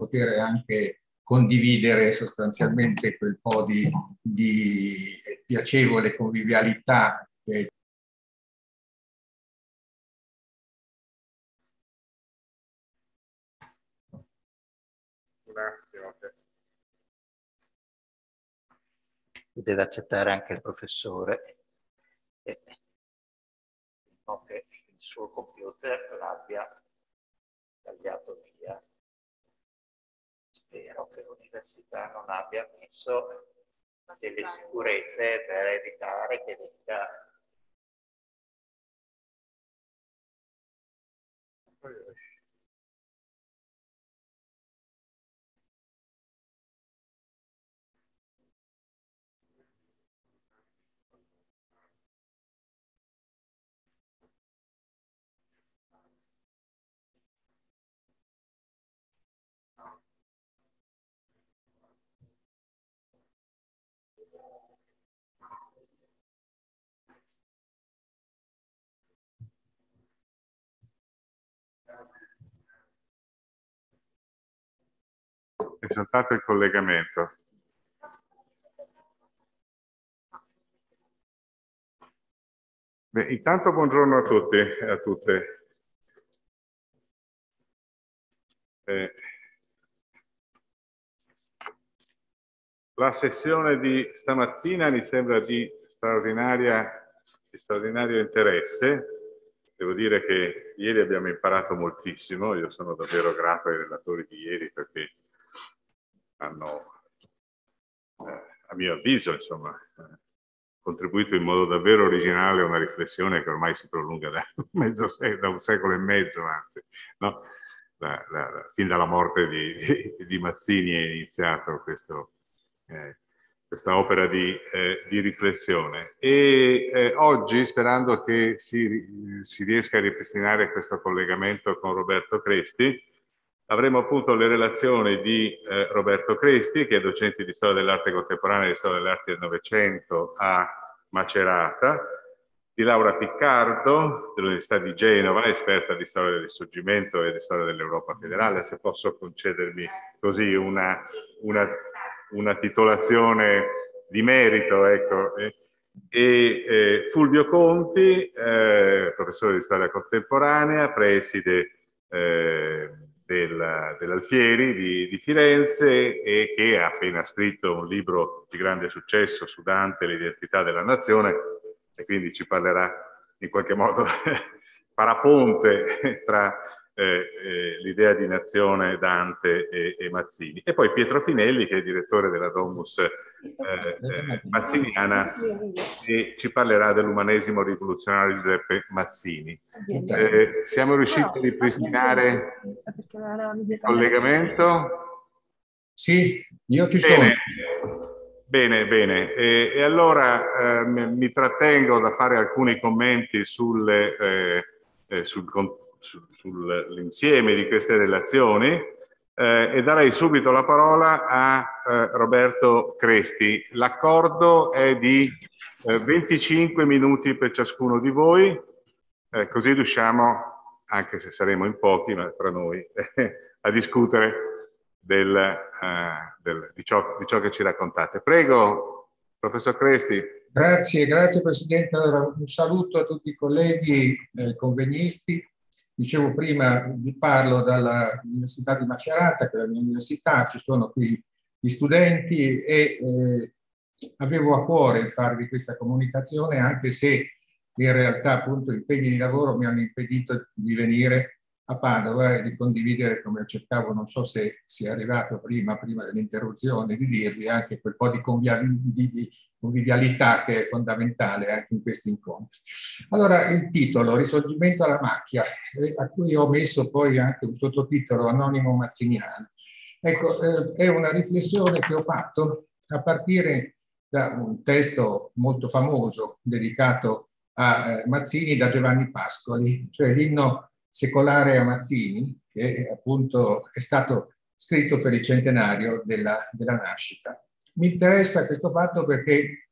poter anche condividere sostanzialmente quel po' di, di piacevole convivialità che deve accettare anche il professore. E che il suo computer l'abbia tagliato via. Spero che l'università non abbia messo delle sicurezze per evitare che venga è saltato il collegamento. Beh, intanto buongiorno a tutti e a tutte. Eh, la sessione di stamattina mi sembra di, di straordinario interesse. Devo dire che ieri abbiamo imparato moltissimo, io sono davvero grato ai relatori di ieri perché hanno, eh, a mio avviso, insomma, eh, contribuito in modo davvero originale a una riflessione che ormai si prolunga da, mezzo da un secolo e mezzo, anzi, no? la, la, fin dalla morte di, di, di, Mazzini è iniziato questo, eh, questa opera di, eh, di riflessione. E eh, oggi, sperando che si, si riesca a ripristinare questo collegamento con Roberto Cresti, avremo appunto le relazioni di eh, Roberto Cresti, che è docente di storia dell'arte contemporanea e di storia dell'arte del Novecento a Macerata, di Laura Piccardo dell'Università di Genova, esperta di storia del risorgimento e di storia dell'Europa federale, se posso concedermi così una, una, una titolazione di merito, ecco, e, e Fulvio Conti, eh, professore di storia contemporanea, preside eh, del, dell'Alfieri di, di, Firenze e che ha appena scritto un libro di grande successo su Dante, l'identità della nazione e quindi ci parlerà in qualche modo, farà ponte tra eh, eh, l'idea di nazione Dante e, e, Mazzini. E poi Pietro Finelli, che è direttore della Domus eh, eh, Mazziniana, e ci parlerà dell'umanesimo rivoluzionario di Giuseppe Mazzini. Eh, siamo riusciti a ripristinare il collegamento? Sì, io ci sono. Bene, bene. E, e allora eh, mi trattengo da fare alcuni commenti sulle, eh, eh, sul, su, sull'insieme di queste relazioni eh, e darei subito la parola a eh, Roberto Cresti. L'accordo è di 25 eh, minuti per ciascuno di voi, eh, così riusciamo, anche se saremo in pochi, ma tra noi, a discutere del, eh, del, di, ciò, di, ciò, che ci raccontate. Prego, professor Cresti. Grazie, grazie Presidente. Allora, un saluto a tutti i colleghi eh, convegnisti Dicevo prima, vi parlo dall'Università di Macerata, che è la mia università, ci sono qui gli studenti e eh, avevo a cuore farvi questa comunicazione, anche se in realtà appunto impegni di lavoro mi hanno impedito di venire a Padova e di condividere, come cercavo, non so se sia arrivato prima, prima dell'interruzione, di dirvi anche quel po' di, di, convivialità che è fondamentale anche in questi incontri. Allora, il titolo, Risorgimento alla macchia, eh, a cui ho messo poi anche un sottotitolo anonimo mazziniano. Ecco, eh, è una riflessione che ho fatto a partire da un testo molto famoso dedicato a eh, Mazzini da Giovanni Pascoli, cioè l'inno secolare a Mazzini, che appunto è stato scritto per il centenario della, della nascita. Mi interessa questo fatto perché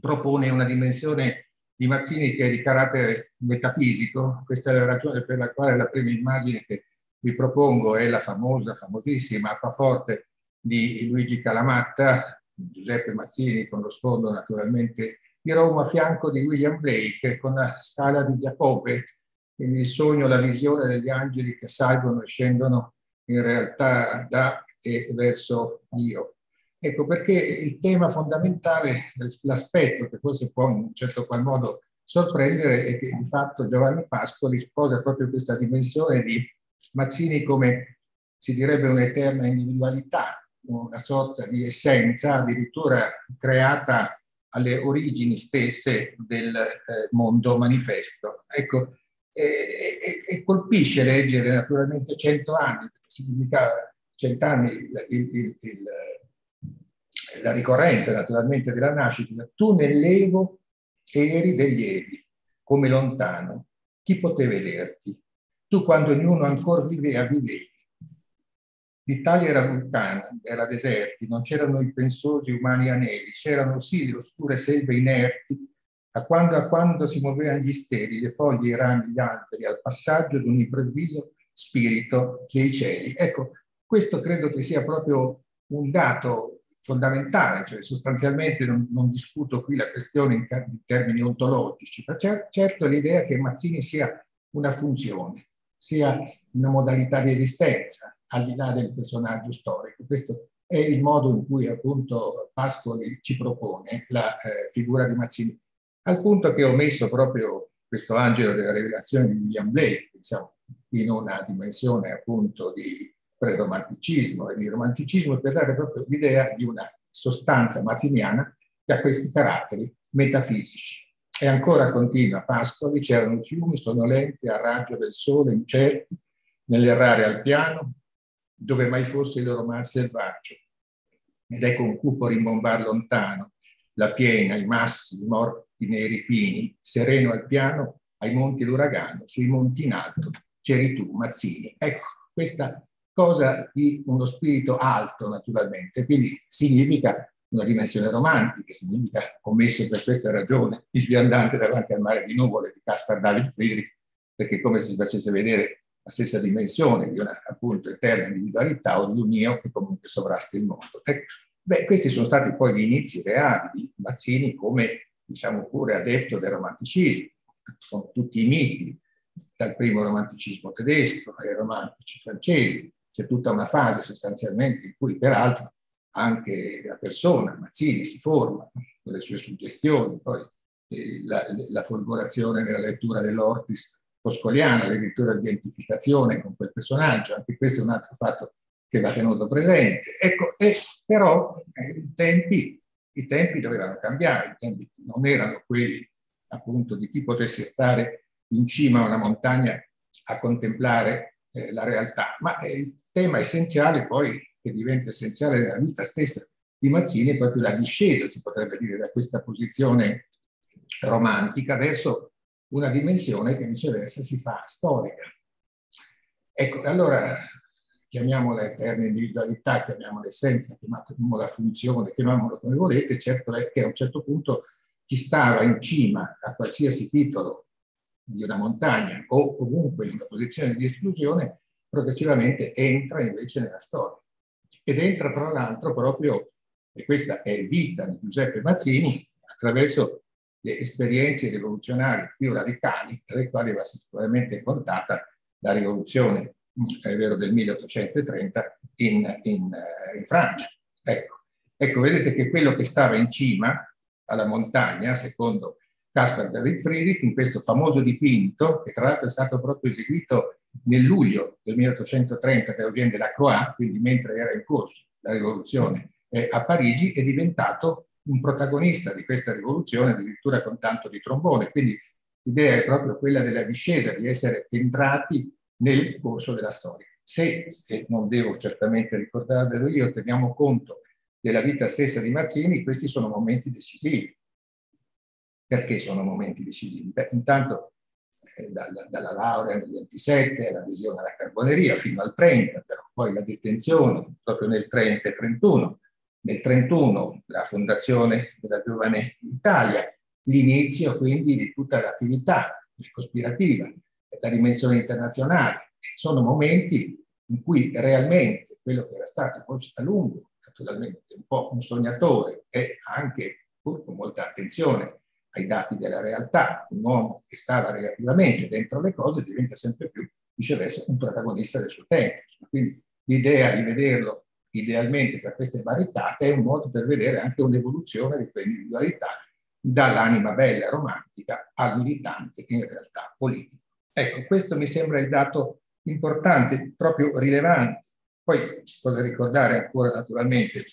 propone una dimensione di Mazzini che è di carattere metafisico, questa è la ragione per la quale la prima immagine che vi propongo è la famosa, famosissima Acquaforte di Luigi Calamatta, Giuseppe Mazzini con lo sfondo naturalmente di Roma a fianco di William Blake con la scala di Giacobbe, quindi il sogno, la visione degli angeli che salgono e scendono in realtà da e verso Dio. Ecco perché il tema fondamentale, l'aspetto che forse può in un certo qual modo sorprendere è che di fatto Giovanni Pascoli sposa proprio questa dimensione di Mazzini come si direbbe un'eterna individualità, una sorta di essenza addirittura creata alle origini stesse del eh, mondo manifesto. Ecco, e, e, e, colpisce leggere naturalmente cento anni, perché significava cent'anni il, il, il, la ricorrenza naturalmente della nascita, tu nell'Evo eri degli Evi, come lontano, chi poté vederti? Tu quando ognuno ancora viveva, vivevi. L'Italia era vulcana, era deserti, non c'erano i pensosi umani aneli, c'erano sì le oscure selve inerti, a quando, a quando si muovevano gli steli, le foglie, i rami, gli alberi, al passaggio di un improvviso spirito dei cieli. Ecco, questo credo che sia proprio un dato fondamentale, cioè sostanzialmente non, non discuto qui la questione in, in termini ontologici, ma certo l'idea che Mazzini sia una funzione, sia una modalità di esistenza, al di là del personaggio storico. Questo è il modo in cui appunto Pascoli ci propone la eh, figura di Mazzini, al punto che ho messo proprio questo angelo della rivelazione di William Blake, diciamo, in una dimensione appunto di pre-romanticismo e di romanticismo per dare proprio l'idea di una sostanza mazziniana che ha questi caratteri metafisici. E ancora continua Pascoli, c'erano fiumi sonolenti a raggio del sole, incerti, nell'errare al piano, dove mai fosse il loro mar selvaggio. Ed ecco un cupo rimbombar lontano, la piena, i massi, i morti nei pini, sereno al piano, ai monti l'uragano, sui monti in alto, c'eri tu, Mazzini. Ecco, questa cosa di uno spirito alto naturalmente, quindi significa una dimensione romantica, significa, commesso per questa ragione, il viandante davanti al mare di nuvole di Caspar David Friedrich, perché come se si facesse vedere la stessa dimensione di una appunto eterna individualità o di un io che comunque sovrasta il mondo. Ecco, beh, questi sono stati poi gli inizi reali di Mazzini come, diciamo pure, adepto del romanticismo, con tutti i miti, dal primo romanticismo tedesco ai romantici francesi, c'è tutta una fase sostanzialmente in cui peraltro anche la persona, Mazzini, si forma con le sue suggestioni, poi eh, la, la, folgorazione nella lettura dell'Ortis poscoliana, l'addirittura l'identificazione con quel personaggio, anche questo è un altro fatto che va tenuto presente. Ecco, e, però eh, i, tempi, i tempi dovevano cambiare, i tempi non erano quelli appunto di chi potesse stare in cima a una montagna a contemplare eh, la realtà, ma il tema essenziale poi, che diventa essenziale nella vita stessa di Mazzini, è proprio la discesa, si potrebbe dire, da questa posizione romantica verso una dimensione che viceversa si fa storica. Ecco, allora chiamiamola eterna individualità, chiamiamola essenza, chiamiamola funzione, chiamiamola come volete, certo è che a un certo punto chi stava in cima a qualsiasi titolo di una montagna o comunque in una posizione di esclusione, progressivamente entra invece nella storia. Ed entra fra l'altro proprio, e questa è vita di Giuseppe Mazzini, attraverso le esperienze rivoluzionarie più radicali, tra le quali va sicuramente contata la rivoluzione è vero, del 1830 in, in, eh, in Francia. Ecco. ecco, vedete che quello che stava in cima alla montagna, secondo Caspar David Friedrich in questo famoso dipinto, che tra l'altro è stato proprio eseguito nel luglio del 1830 da Eugène Delacroix, quindi mentre era in corso la rivoluzione eh, a Parigi, è diventato un protagonista di questa rivoluzione, addirittura con tanto di trombone. Quindi l'idea è proprio quella della discesa, di essere entrati nel corso della storia. Se, e non devo certamente ricordarvelo io, teniamo conto della vita stessa di Mazzini, questi sono momenti decisivi perché sono momenti decisivi? Beh, intanto eh, dalla, dalla, laurea nel 27, l'adesione alla carboneria fino al 30, però poi la detenzione proprio nel 30 e 31, nel 31 la fondazione della Giovane Italia, l'inizio quindi di tutta l'attività cospirativa, la dimensione internazionale, sono momenti in cui realmente quello che era stato forse a lungo, naturalmente un po' un sognatore e anche pur con molta attenzione ai dati della realtà, un uomo che stava relativamente dentro le cose diventa sempre più viceversa un protagonista del suo tempo. Quindi l'idea di vederlo idealmente tra queste varitate è un modo per vedere anche un'evoluzione di quell'individualità dall'anima bella romantica al militante in realtà politico. Ecco, questo mi sembra il dato importante, proprio rilevante. Poi cosa ricordare ancora naturalmente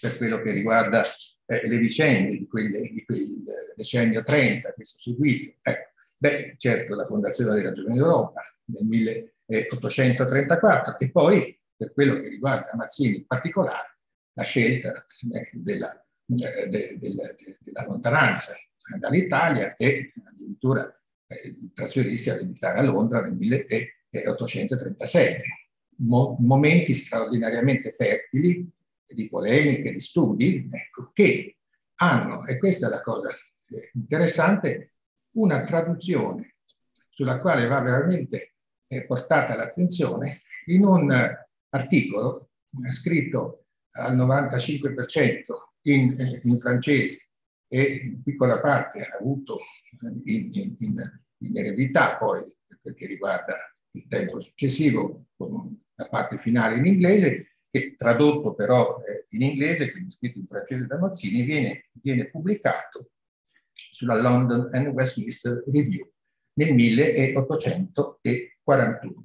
per quello che riguarda eh, le vicende di, quelle, di quel decennio 30 che sono seguito. Ecco, beh, certo la fondazione della Giovane Europa nel 1834 e poi per quello che riguarda Mazzini in particolare la scelta eh, della, eh, de, de, de, della lontananza dall'Italia e addirittura eh, trasferirsi ad abitare a Londra nel 1834 837. Mo momenti straordinariamente fertili di polemiche, di studi, ecco, che hanno, e questa è la cosa eh, interessante, una traduzione sulla quale va veramente eh, portata l'attenzione in un articolo scritto al 95% in, eh, in, francese e in piccola parte ha avuto in, in, in eredità poi perché riguarda il tempo successivo la parte finale in inglese, che tradotto però eh, in inglese, quindi scritto in francese da Mazzini, viene, viene pubblicato sulla London and Westminster Review nel 1841.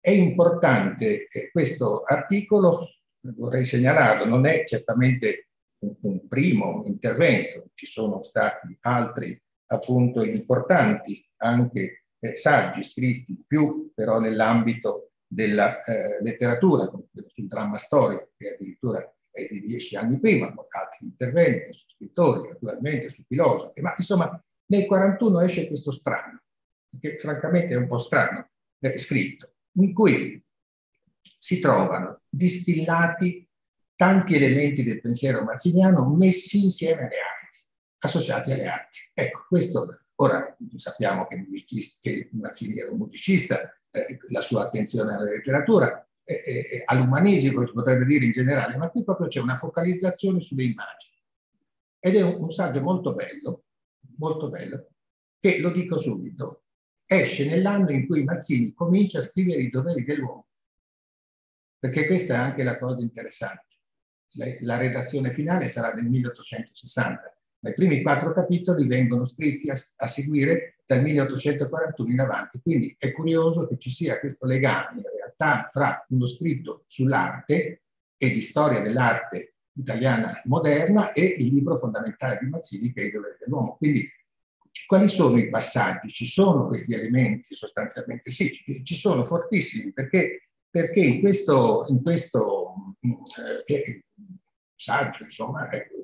È importante eh, questo articolo, vorrei segnalarlo, non è certamente un, un, primo intervento, ci sono stati altri appunto importanti anche eh, saggi scritti più però nell'ambito della eh, letteratura, sul dramma storico, che addirittura è di dieci anni prima, con altri interventi su scrittori, naturalmente su filosofi, ma insomma nel 41 esce questo strano, che francamente è un po' strano, eh, scritto, in cui si trovano distillati tanti elementi del pensiero mazziniano messi insieme alle arti, associati alle arti. Ecco, questo Ora sappiamo che, che Mazzini era un musicista, eh, la sua attenzione alla letteratura, eh, all'umanesimo, si potrebbe dire in generale, ma qui proprio c'è una focalizzazione sulle immagini. Ed è un, un saggio molto bello, molto bello, che, lo dico subito, esce nell'anno in cui Mazzini comincia a scrivere i doveri dell'uomo. Perché questa è anche la cosa interessante. La, la redazione finale sarà del 1860 ma i primi quattro capitoli vengono scritti a, a, seguire dal 1841 in avanti. Quindi è curioso che ci sia questo legame in realtà fra uno scritto sull'arte e di storia dell'arte italiana moderna e il libro fondamentale di Mazzini che è Il dovere dell'uomo. Quindi quali sono i passaggi? Ci sono questi elementi sostanzialmente? Sì, ci sono fortissimi perché, perché in questo, in questo eh, saggio, insomma, ecco,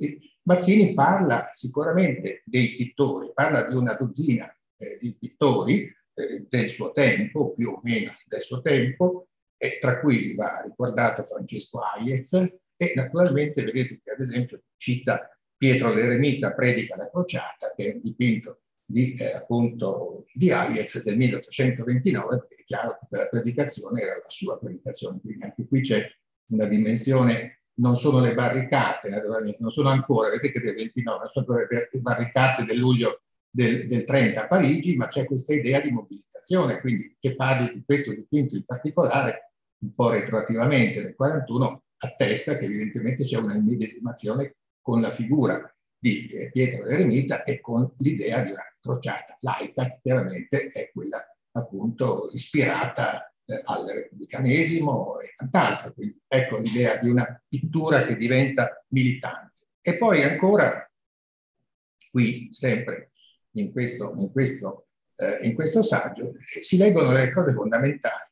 Mazzini parla sicuramente dei pittori, parla di una dozzina eh, di pittori eh, del suo tempo, più o meno del suo tempo, e tra cui va ricordato Francesco Hayez e naturalmente vedete che ad esempio cita Pietro l'Eremita Predica la crociata, che è un dipinto di, eh, appunto, di Hayez del 1829, perché è chiaro che la predicazione era la sua predicazione, quindi anche qui c'è una dimensione non sono le barricate, naturalmente, non sono ancora, vedete che del 29, non sono le barricate del luglio del, del 30 a Parigi, ma c'è questa idea di mobilitazione, quindi che parli di questo dipinto in particolare, un po' retroattivamente del 41, attesta che evidentemente c'è una immedesimazione con la figura di eh, Pietro l'Eremita e con l'idea di una crociata laica, chiaramente è quella appunto ispirata eh, al repubblicanesimo e quant'altro. Quindi ecco l'idea di una pittura che diventa militante. E poi ancora, qui sempre in questo, in questo, eh, in questo saggio, si leggono le cose fondamentali.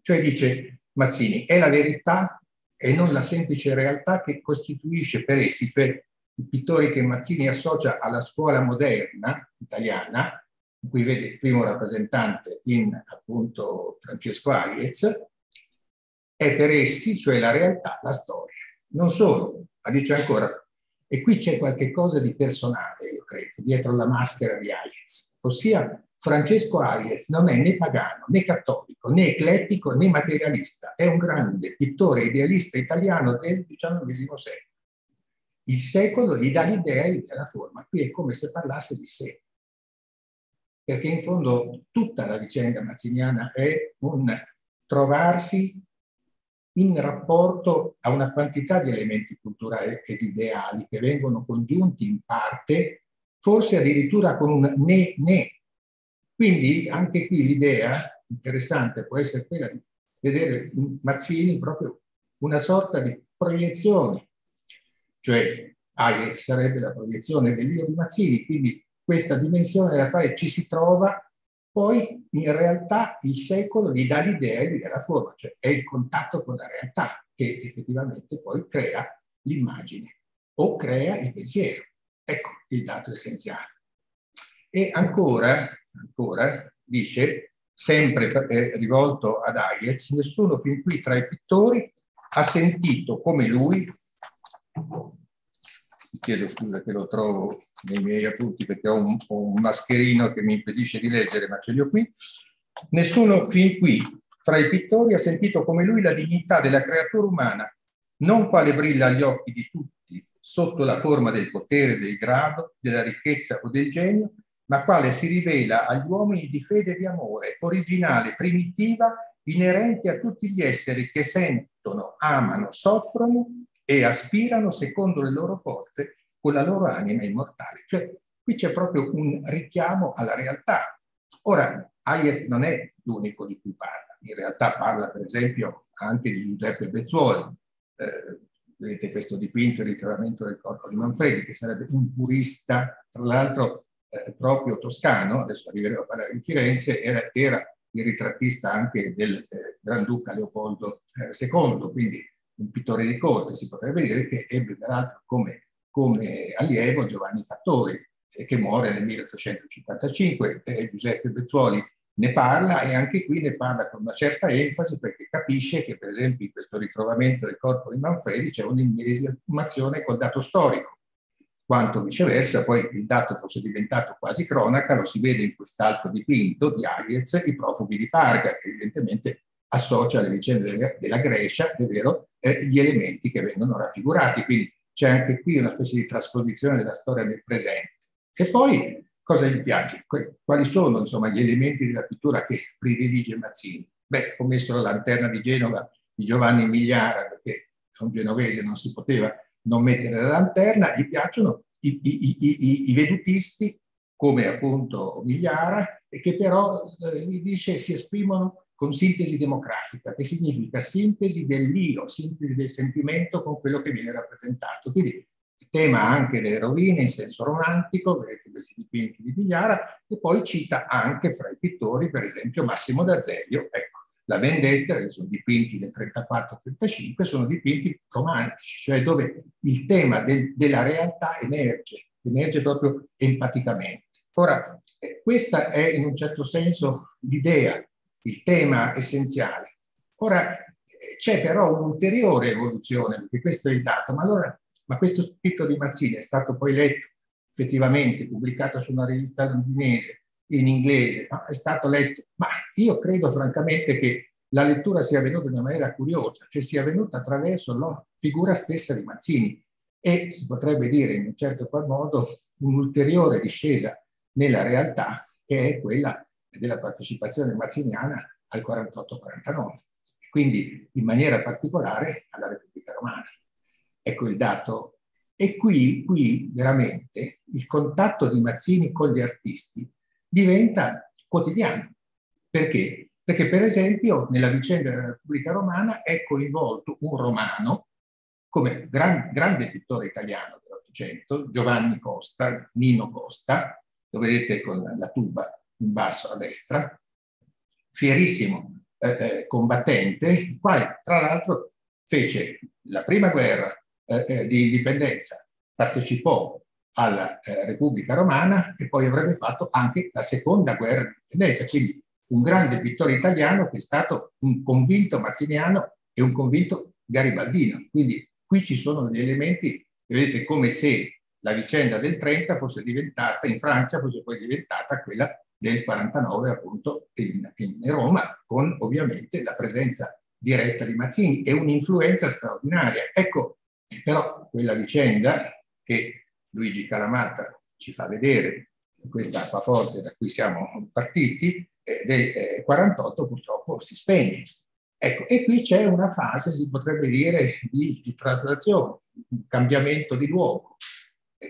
Cioè dice Mazzini, è la verità e non la semplice realtà che costituisce per Esife i pittori che Mazzini associa alla scuola moderna italiana in cui vede il primo rappresentante in appunto Francesco Ariez, è per essi, cioè la realtà, la storia. Non solo, ma dice ancora, e qui c'è qualche cosa di personale, io credo, dietro la maschera di Ariez, ossia Francesco Hayez non è né pagano, né cattolico, né eclettico, né materialista. È un grande pittore idealista italiano del XIX secolo. Il secolo gli dà l'idea e la forma. Qui è come se parlasse di sé. Perché in fondo tutta la vicenda mazziniana è un trovarsi in rapporto a una quantità di elementi culturali ed ideali che vengono congiunti in parte, forse addirittura con un ne ne quindi anche qui l'idea interessante può essere quella di vedere in Mazzini proprio una sorta di proiezione, cioè Hayek sarebbe la proiezione dell'io di Mazzini, quindi questa dimensione nella quale ci si trova, poi in realtà il secolo gli dà l'idea e gli dà la forma, cioè è il contatto con la realtà che effettivamente poi crea l'immagine o crea il pensiero. Ecco il dato essenziale. E ancora ancora, dice, sempre eh, rivolto ad Hayez, nessuno fin qui tra i pittori ha sentito come lui, chiedo scusa che lo trovo nei miei appunti perché ho un, ho un mascherino che mi impedisce di leggere, ma ce li ho qui, nessuno fin qui tra i pittori ha sentito come lui la dignità della creatura umana, non quale brilla agli occhi di tutti sotto la forma del potere, del grado, della ricchezza o del genio, ma quale si rivela agli uomini di fede e di amore, originale, primitiva, inerente a tutti gli esseri che sentono, amano, soffrono e aspirano secondo le loro forze con la loro anima immortale. Cioè, qui c'è proprio un richiamo alla realtà. Ora, Hayek non è l'unico di cui parla, in realtà parla per esempio anche di Giuseppe Bezzuoli. Eh, vedete questo dipinto, il ritrovamento del corpo di Manfredi, che sarebbe un purista, tra l'altro eh, proprio toscano, adesso arriveremo a parlare di Firenze, era, era il ritrattista anche del eh, Granduca Leopoldo eh, II, quindi un pittore di corte, si potrebbe dire che ebbe peraltro come, come allievo Giovanni Fattori, eh, che muore nel 1855, Giuseppe Bezzuoli ne parla e anche qui ne parla con una certa enfasi perché capisce che per esempio in questo ritrovamento del corpo di Manfredi c'è un'immedesimazione col dato storico. Quanto viceversa poi il dato fosse diventato quasi cronaca, lo si vede in quest'altro dipinto di Hayez, i profughi di Parga, che evidentemente associa alle vicende della Grecia, è vero, eh, gli elementi che vengono raffigurati. Quindi c'è anche qui una specie di trasposizione della storia nel presente. E poi cosa gli piace? Quali sono insomma, gli elementi della pittura che predilige Mazzini? Beh, ho messo la lanterna di Genova di Giovanni Migliara, perché un genovese non si poteva non mettere la lanterna, gli piacciono i, i, i, i vedutisti come appunto Migliara e che però eh, dice si esprimono con sintesi democratica, che significa sintesi dell'io, sintesi del sentimento con quello che viene rappresentato. Quindi il tema anche delle rovine in senso romantico, vedete questi dipinti di Migliara, e poi cita anche fra i pittori, per esempio, Massimo d'Azeglio, ecco, la vendetta, che sono dipinti del 34-35, sono dipinti romantici, cioè dove il tema del, della realtà emerge, emerge proprio empaticamente. Ora, eh, questa è in un certo senso l'idea, il tema essenziale. Ora, eh, c'è però un'ulteriore evoluzione, perché questo è il dato, ma allora, ma questo scritto di Mazzini è stato poi letto effettivamente, pubblicato su una rivista londinese, in inglese, no? è stato letto, ma io credo francamente che la lettura sia avvenuta in una maniera curiosa, cioè sia avvenuta attraverso la figura stessa di Mazzini e si potrebbe dire in un certo qual modo un'ulteriore discesa nella realtà che è quella della partecipazione mazziniana al 48-49, quindi in maniera particolare alla Repubblica Romana. Ecco il dato. E qui, qui veramente il contatto di Mazzini con gli artisti diventa quotidiano. Perché? Perché per esempio nella vicenda della Repubblica Romana è coinvolto un romano come gran, grande pittore italiano dell'Ottocento, Giovanni Costa, Nino Costa, lo vedete con la tuba in basso a destra, fierissimo eh, eh, combattente, il quale tra l'altro fece la prima guerra eh, eh di indipendenza, partecipò alla eh, Repubblica Romana e poi avrebbe fatto anche la seconda guerra di indipendenza, quindi un grande pittore italiano che è stato un convinto mazziniano e un convinto garibaldino. Quindi qui ci sono degli elementi, vedete, come se la vicenda del 30 fosse diventata, in Francia fosse poi diventata quella del 49 appunto in, in Roma, con ovviamente la presenza diretta di Mazzini e un'influenza straordinaria. Ecco, però quella vicenda che Luigi Calamata ci fa vedere, questa acquaforte da cui siamo partiti, eh, del 48 purtroppo si spegne. Ecco, e qui c'è una fase, si potrebbe dire, di, di traslazione, un cambiamento di luogo.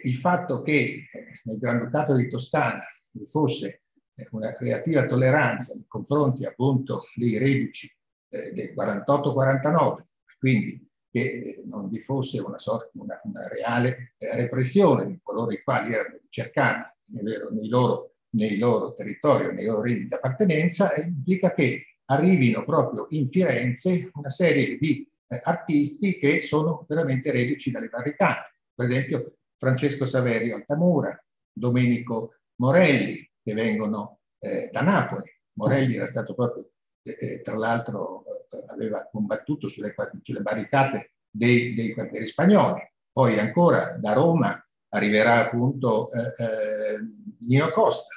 Il fatto che eh, nel Granducato di Toscana fosse eh, una relativa tolleranza nei confronti appunto dei reduci eh, del 48-49, quindi che non vi fosse una, sorta, una, una reale repressione di coloro i quali erano ricercati nei loro, nei loro territori, nei loro regni di appartenenza, implica che arrivino proprio in Firenze una serie di eh, artisti che sono veramente reduci dalle barricate. Per esempio Francesco Saverio Altamura, Domenico Morelli, che vengono eh, da Napoli. Morelli era stato proprio, eh, eh tra l'altro, eh, aveva combattuto sulle, sulle barricate dei, dei, quartieri spagnoli. Poi ancora da Roma arriverà appunto eh, Nino Costa.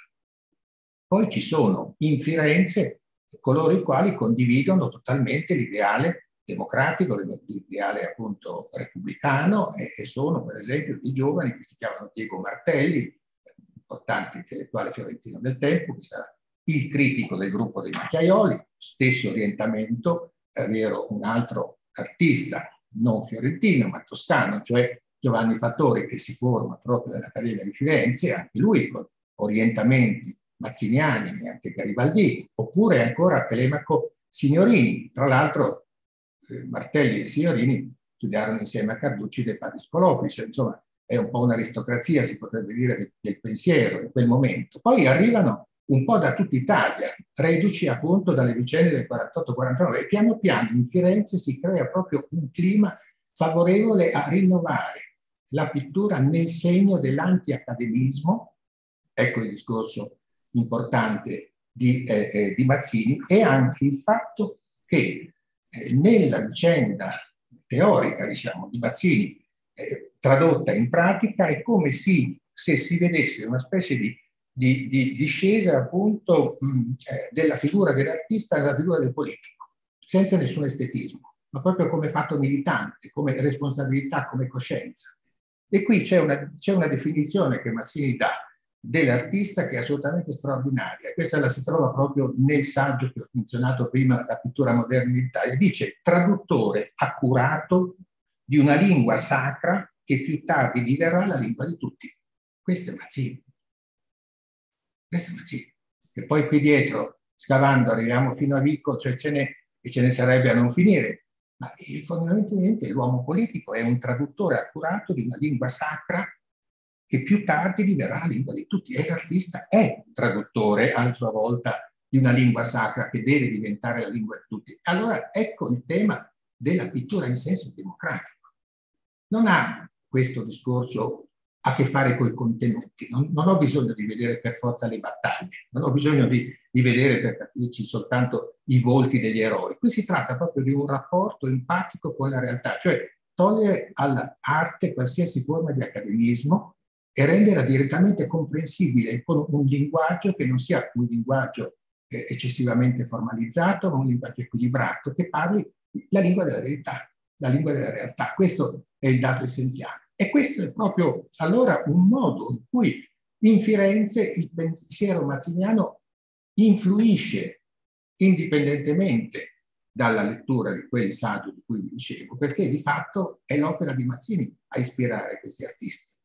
Poi ci sono in Firenze coloro i quali condividono totalmente l'ideale democratico, l'ideale appunto repubblicano e, sono per esempio i giovani che si chiamano Diego Martelli, importante intellettuale fiorentino del tempo, che sarà il critico del gruppo dei macchiaioli, stesso orientamento, vero, un altro artista non fiorentino ma toscano, cioè Giovanni Fattori che si forma proprio nell'Accademia di Firenze, anche lui con orientamenti mazziniani e anche Garibaldi, oppure ancora Telemaco Signorini. Tra l'altro eh, Martelli e Signorini studiarono insieme a Carducci dei Padri Scolopi, cioè, insomma è un po' un'aristocrazia, si potrebbe dire, del, del pensiero in quel momento. Poi arrivano un po' da tutta Italia, reduci appunto dalle vicende del 48-49 e piano piano in Firenze si crea proprio un clima favorevole a rinnovare la pittura nel segno dell'antiacademismo, ecco il discorso importante di, eh, eh, di Mazzini e anche il fatto che eh, nella vicenda teorica diciamo, di Mazzini eh, tradotta in pratica è come si, se si vedesse una specie di, di, di discesa appunto mh, eh, della figura dell'artista alla figura del politico, senza nessun estetismo, ma proprio come fatto militante, come responsabilità, come coscienza. E qui c'è una, c'è una definizione che Mazzini dà dell'artista che è assolutamente straordinaria. Questa la si trova proprio nel saggio che ho menzionato prima, La pittura moderna d'Italia. Dice traduttore accurato di una lingua sacra che più tardi diverrà la lingua di tutti. Questo è Mazzini. Questo è Mazzini. E poi qui dietro, scavando, arriviamo fino a Vico, cioè ce ne, e ce ne sarebbe a non finire. Ma fondamentalmente l'uomo politico è un traduttore accurato di una lingua sacra che più tardi diverrà la lingua di tutti. E l'artista è traduttore a sua volta di una lingua sacra che deve diventare la lingua di tutti. Allora ecco il tema della pittura in senso democratico. Non ha questo discorso a che fare con i contenuti, non, non, ho bisogno di vedere per forza le battaglie, non ho bisogno di, di vedere per capirci soltanto i volti degli eroi. Qui si tratta proprio di un rapporto empatico con la realtà, cioè togliere all'arte qualsiasi forma di academismo e renderla direttamente comprensibile con un linguaggio che non sia un linguaggio eh, eccessivamente formalizzato, ma un linguaggio equilibrato, che parli la lingua della verità, la lingua della realtà. Questo è il dato essenziale. E questo è proprio allora un modo in cui in Firenze il pensiero mazziniano influisce indipendentemente dalla lettura di quel saggio di cui vi dicevo, perché di fatto è l'opera di Mazzini a ispirare questi artisti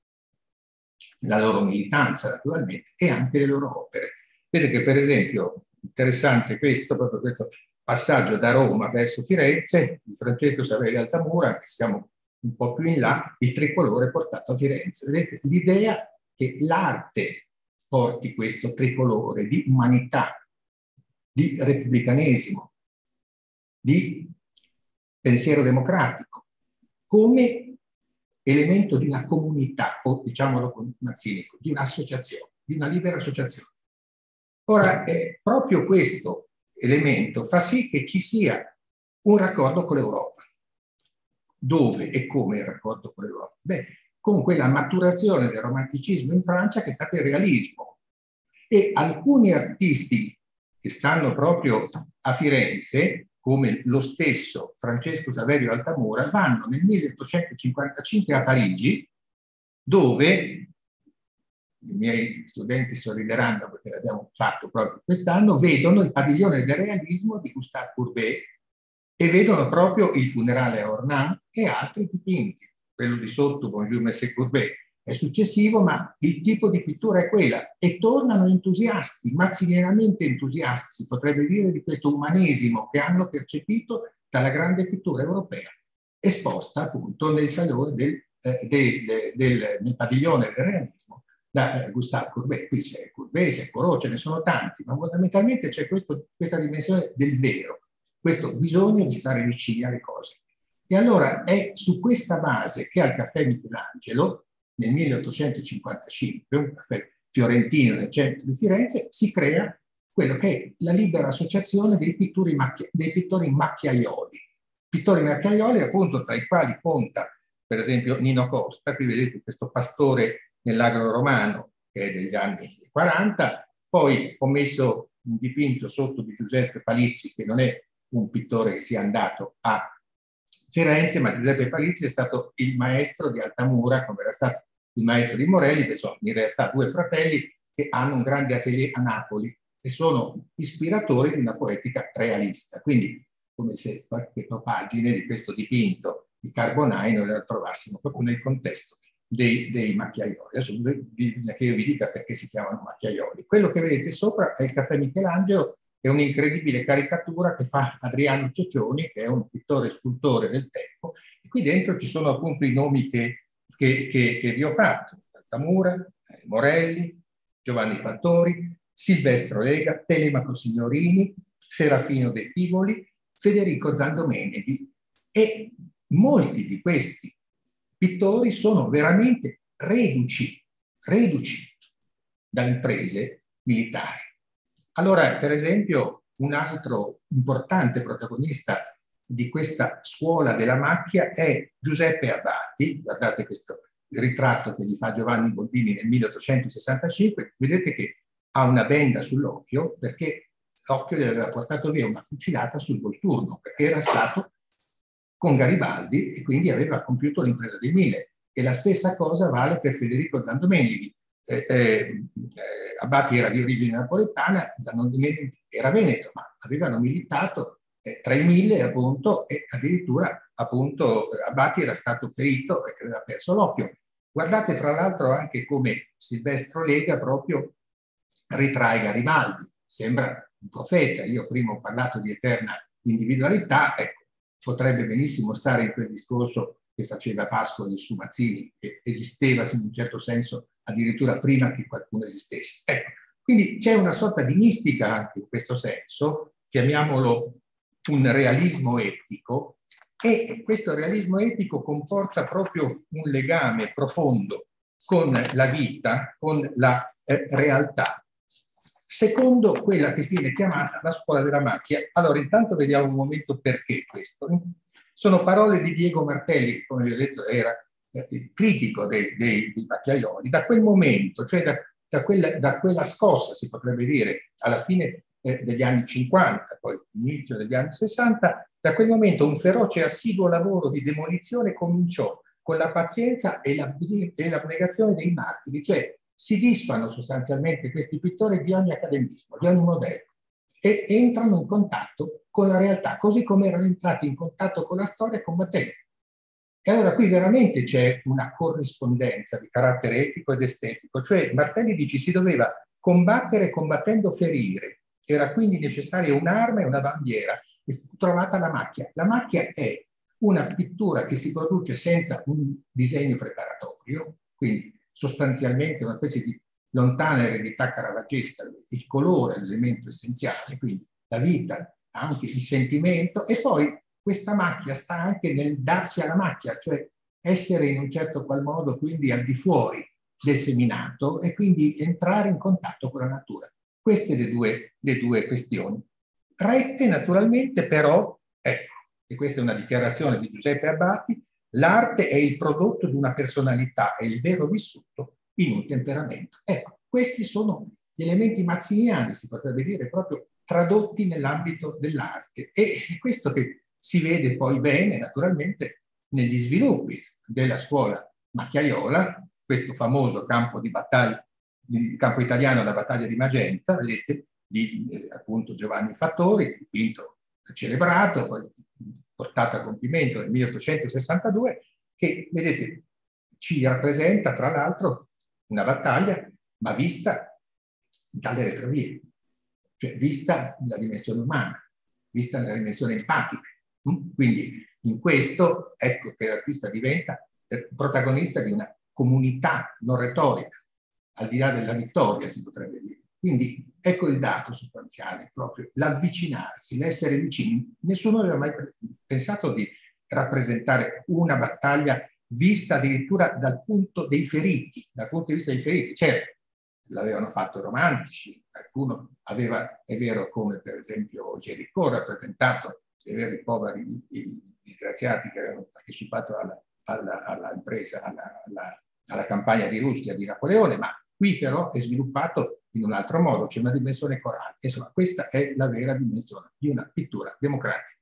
la loro militanza naturalmente e anche le loro opere. Vedete che per esempio interessante questo, proprio questo passaggio da Roma verso Firenze, di Francesco Savelli Altamura, che siamo un po' più in là, il tricolore portato a Firenze. Vedete l'idea che l'arte porti questo tricolore di umanità, di repubblicanesimo, di pensiero democratico, come elemento di una comunità, o diciamolo con Mazzini, di un'associazione, di una libera associazione. Ora, eh, proprio questo elemento fa sì che ci sia un raccordo con l'Europa. Dove e come il raccordo con l'Europa? Beh, con quella maturazione del romanticismo in Francia che è stato il realismo. e alcuni artisti che stanno proprio a Firenze, come lo stesso Francesco Saverio Altamura, vanno nel 1855 a Parigi, dove i miei studenti sorrideranno perché l'abbiamo fatto proprio quest'anno, vedono il padiglione del realismo di Gustave Courbet e vedono proprio il funerale a Ornans e altri dipinti. Quello di sotto, Bonjour Monsieur Courbet, è successivo, ma il tipo di pittura è quella e tornano entusiasti, mazzinianamente entusiasti, si potrebbe dire, di questo umanesimo che hanno percepito dalla grande pittura europea, esposta appunto nel salone del, eh, del, del, nel padiglione del realismo da eh, Gustave Courbet. Qui c'è Courbet, c'è Corot, ce ne sono tanti, ma fondamentalmente c'è questo, questa dimensione del vero, questo bisogno di stare vicini alle cose. E allora è su questa base che al Caffè Michelangelo nel 1855, un caffè fiorentino nel centro di Firenze, si crea quello che è la libera associazione dei macchia, dei pittori macchiaioli. Pittori macchiaioli appunto tra i quali conta per esempio Nino Costa, qui vedete questo pastore nell'agro romano che è degli anni 40, poi ho messo un dipinto sotto di Giuseppe Palizzi che non è un pittore che sia andato a Firenze, ma Giuseppe Palizzi è stato il maestro di Altamura, come era stato il maestro di Morelli, che sono in realtà due fratelli che hanno un grande atelier a Napoli e sono ispiratori di una poetica realista. Quindi, come se qualche pagine di questo dipinto di Carbonai noi la trovassimo proprio nel contesto dei, dei macchiaioli. Adesso bisogna che io vi dica perché si chiamano macchiaioli. Quello che vedete sopra è il caffè Michelangelo è un'incredibile caricatura che fa Adriano Ceccioni, che è un pittore e scultore del tempo, e qui dentro ci sono appunto i nomi che, che, che, che vi ho fatto, Altamura, eh, Morelli, Giovanni Fattori, Silvestro Lega, Telemaco Signorini, Serafino De Tivoli, Federico Zandomenedi e molti di questi pittori sono veramente reduci, reduci da imprese militari. Allora, per esempio, un altro importante protagonista di questa scuola della macchia è Giuseppe Abbati, guardate questo ritratto che gli fa Giovanni Boldini nel 1865, vedete che ha una benda sull'occhio perché l'occhio gli aveva portato via una fucilata sul Volturno, perché era stato con Garibaldi e quindi aveva compiuto l'impresa dei mille. E la stessa cosa vale per Federico Dandomenichi, eh, eh, Abbati era di origine napoletana, Zanoni era veneto, ma avevano militato eh, tra i mille appunto e addirittura appunto Abbati era stato ferito e aveva perso l'occhio. Guardate fra l'altro anche come Silvestro Lega proprio ritrae Garibaldi, sembra un profeta. Io prima ho parlato di eterna individualità, ecco, potrebbe benissimo stare in quel discorso che faceva Pascoli su Mazzini, che esisteva in un certo senso addirittura prima che qualcuno esistesse. Ecco, quindi c'è una sorta di mistica anche in questo senso, chiamiamolo un realismo etico, e questo realismo etico comporta proprio un legame profondo con la vita, con la eh, realtà, secondo quella che viene chiamata la scuola della macchia. Allora, intanto vediamo un momento perché questo. Sono parole di Diego Martelli, che come vi ho detto era eh, critico dei, dei, dei macchiaioli, da quel momento, cioè da, da, quella, da, quella, scossa, si potrebbe dire, alla fine eh, degli anni 50, poi inizio degli anni 60, da quel momento un feroce e assiduo lavoro di demolizione cominciò con la pazienza e l'abnegazione dei martiri, cioè si disfano sostanzialmente questi pittori di ogni accademismo, di ogni modello e entrano in contatto con la realtà, così come erano entrati in contatto con la storia combattendo. E allora qui veramente c'è una corrispondenza di carattere etico ed estetico, cioè Martelli dice si doveva combattere combattendo ferire, era quindi necessaria un'arma e una bandiera e fu trovata la macchia. La macchia è una pittura che si produce senza un disegno preparatorio, quindi sostanzialmente una specie di lontana eredità caravaggesca, il colore è l'elemento essenziale, quindi la vita, anche il sentimento, e poi questa macchia sta anche nel darsi alla macchia, cioè essere in un certo qual modo quindi al di fuori del seminato e quindi entrare in contatto con la natura. Queste le due, le due questioni. Rette naturalmente però, ecco, e questa è una dichiarazione di Giuseppe Abbati, l'arte è il prodotto di una personalità, è il vero vissuto in un temperamento. Ecco, questi sono gli elementi mazziniani, si potrebbe dire, proprio tradotti nell'ambito dell'arte. E è questo che si vede poi bene, naturalmente, negli sviluppi della scuola macchiaiola, questo famoso campo di battaglia, campo italiano la battaglia di Magenta, vedete, di eh, appunto Giovanni Fattori, dipinto celebrato, poi portato a compimento nel 1862, che vedete ci rappresenta tra l'altro una battaglia, ma vista dalle retrovie, cioè vista nella dimensione umana, vista nella dimensione empatica. Mm? Quindi in questo ecco che l'artista diventa protagonista di una comunità non retorica, al di là della vittoria si potrebbe dire. Quindi ecco il dato sostanziale, proprio l'avvicinarsi, l'essere vicini. Nessuno aveva mai pensato di rappresentare una battaglia vista addirittura dal punto dei feriti, dal punto di vista dei feriti. Certo, l'avevano fatto romantici, qualcuno aveva, è vero, come per esempio Gerico, rappresentato i veri poveri i disgraziati che avevano partecipato alla, alla, alla impresa, alla, alla campagna di Russia di Napoleone, ma qui però è sviluppato in un altro modo, c'è una dimensione corale. Insomma, questa è la vera dimensione di una pittura democratica.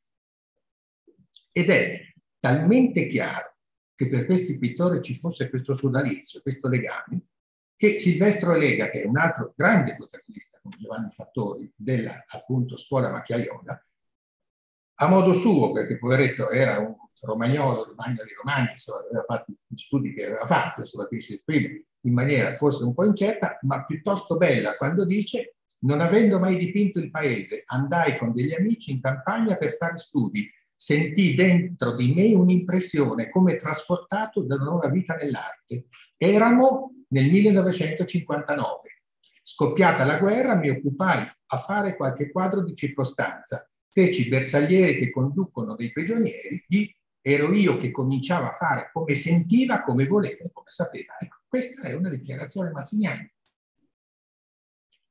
Ed è talmente chiaro che per questi pittori ci fosse questo sodalizio, questo legame, che Silvestro Lega, che è un altro grande protagonista, come Giovanni Fattori, della appunto scuola macchiaiola, a modo suo, perché poveretto era un romagnolo, Romagnoli Romagna, insomma, aveva fatto gli studi che aveva fatto, insomma, che si esprime in maniera forse un po' incerta, ma piuttosto bella, quando dice non avendo mai dipinto il paese, andai con degli amici in campagna per fare studi, sentii dentro di me un'impressione come trasportato da una nuova vita nell'arte. Erano nel 1959. Scoppiata la guerra, mi occupai a fare qualche quadro di circostanza. Feci bersaglieri che conducono dei prigionieri, gli ero io che cominciava a fare come sentiva, come voleva, come sapeva. Ecco, questa è una dichiarazione mazziniana.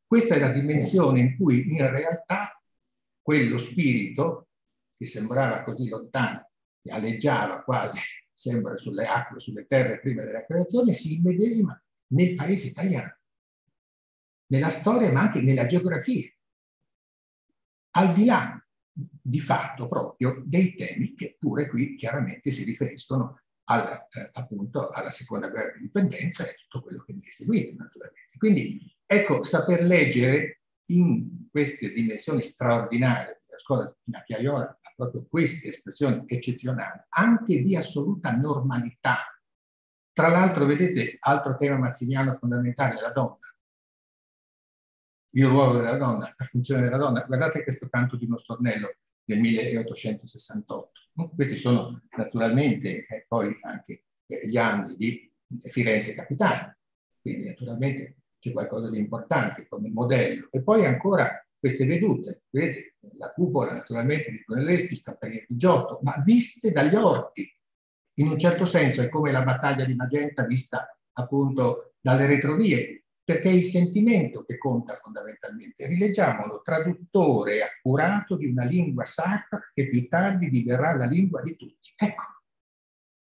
Questa è la dimensione in cui in realtà quello spirito, che sembrava così lontano, che aleggiava quasi, sembra sulle acque, sulle terre prima della creazione, si immedesima nel paese italiano, nella storia ma anche nella geografia, al di là di fatto proprio dei temi che pure qui chiaramente si riferiscono al, eh, appunto alla seconda guerra di indipendenza e tutto quello che ne è seguito naturalmente. Quindi ecco, saper leggere in queste dimensioni straordinarie della scuola di Chiaiola ha proprio queste espressioni eccezionali, anche di assoluta normalità. Tra l'altro, vedete, altro tema mazziniano fondamentale, la donna il ruolo della donna, la funzione della donna. Guardate questo canto di uno stornello del 1868. Questi sono naturalmente eh, poi anche eh, gli anni di Firenze Capitale, quindi naturalmente c'è qualcosa di importante come modello. E poi ancora queste vedute, vedete, la cupola naturalmente di Brunelleschi, il campanile di Giotto, ma viste dagli orti. In un certo senso è come la battaglia di Magenta vista appunto dalle retrovie, perché è il sentimento che conta fondamentalmente. Rileggiamolo, traduttore accurato di una lingua sacra che più tardi diverrà la lingua di tutti. Ecco,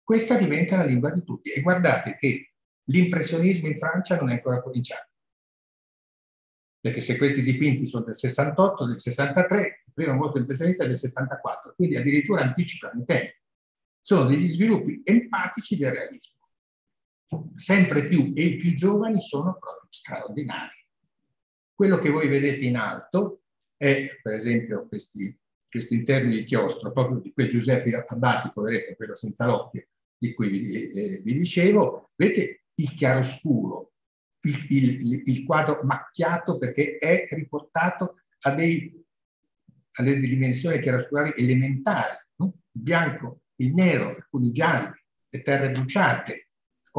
questa diventa la lingua di tutti. E guardate che l'impressionismo in Francia non è ancora cominciato. Perché se questi dipinti sono del 68, del 63, il primo moto impressionista è del 74, quindi addirittura anticipano i tempi. Sono degli sviluppi empatici del realismo sempre più e i più giovani sono proprio straordinari. Quello che voi vedete in alto è, per esempio, questi, questi interni di chiostro, proprio di quel Giuseppe Abbati, poveretto, quello senza l'occhio, di cui vi, eh, vi, dicevo, vedete il chiaroscuro, il, il, il, quadro macchiato perché è riportato a, dei, a delle dimensioni chiaroscurali elementari, no? il bianco, il nero, alcuni gialli, le terre bruciate,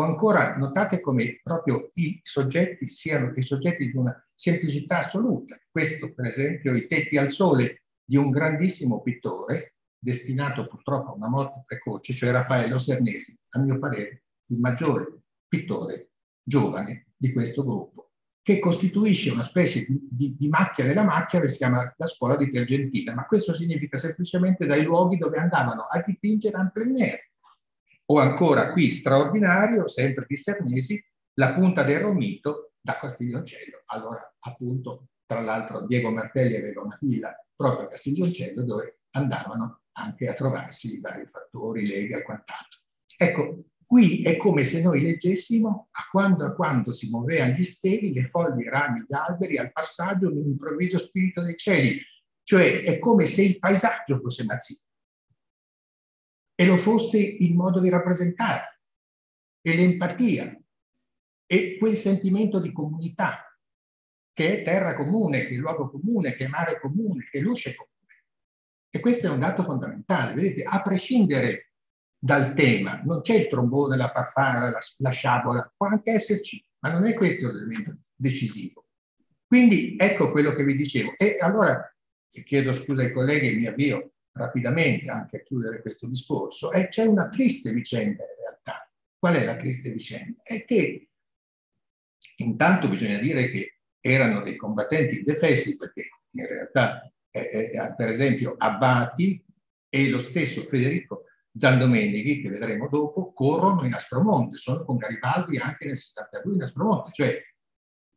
o ancora notate come proprio i soggetti siano i soggetti di una semplicità assoluta. Questo, per esempio, i tetti al sole di un grandissimo pittore, destinato purtroppo a una morte precoce, cioè Raffaello Sernesi, a mio parere il maggiore pittore giovane di questo gruppo, che costituisce una specie di, di, di macchia della macchia che si chiama la scuola di Pergentina, ma questo significa semplicemente dai luoghi dove andavano a dipingere air, o ancora qui straordinario, sempre di Sernesi, la punta del Romito da Castiglioncello. Allora, appunto, tra l'altro Diego Martelli aveva una villa proprio a Castiglioncello dove andavano anche a trovarsi i vari fattori, Lega e quant'altro. Ecco, qui è come se noi leggessimo a quando a quando si muovevano gli steli, le foglie, i rami, gli alberi, al passaggio di un improvviso spirito dei cieli. Cioè è come se il paesaggio fosse Mazzini e lo fosse il modo di rappresentare e l'empatia e quel sentimento di comunità che è terra comune, che è luogo comune, che è mare comune, che è luce comune. E questo è un dato fondamentale, vedete, a prescindere dal tema, non c'è il trombone, la farfalla, la, la sciabola, può anche esserci, ma non è questo l'elemento decisivo. Quindi ecco quello che vi dicevo. E allora, chiedo scusa ai colleghi e mi avvio rapidamente anche a chiudere questo discorso, e c'è una triste vicenda in realtà. Qual è la triste vicenda? È che intanto bisogna dire che erano dei combattenti indefessi perché in realtà, eh, per esempio, Abbati e lo stesso Federico Zandomenichi, che vedremo dopo, corrono in Aspromonte, sono con Garibaldi anche nel 72 in Aspromonte, cioè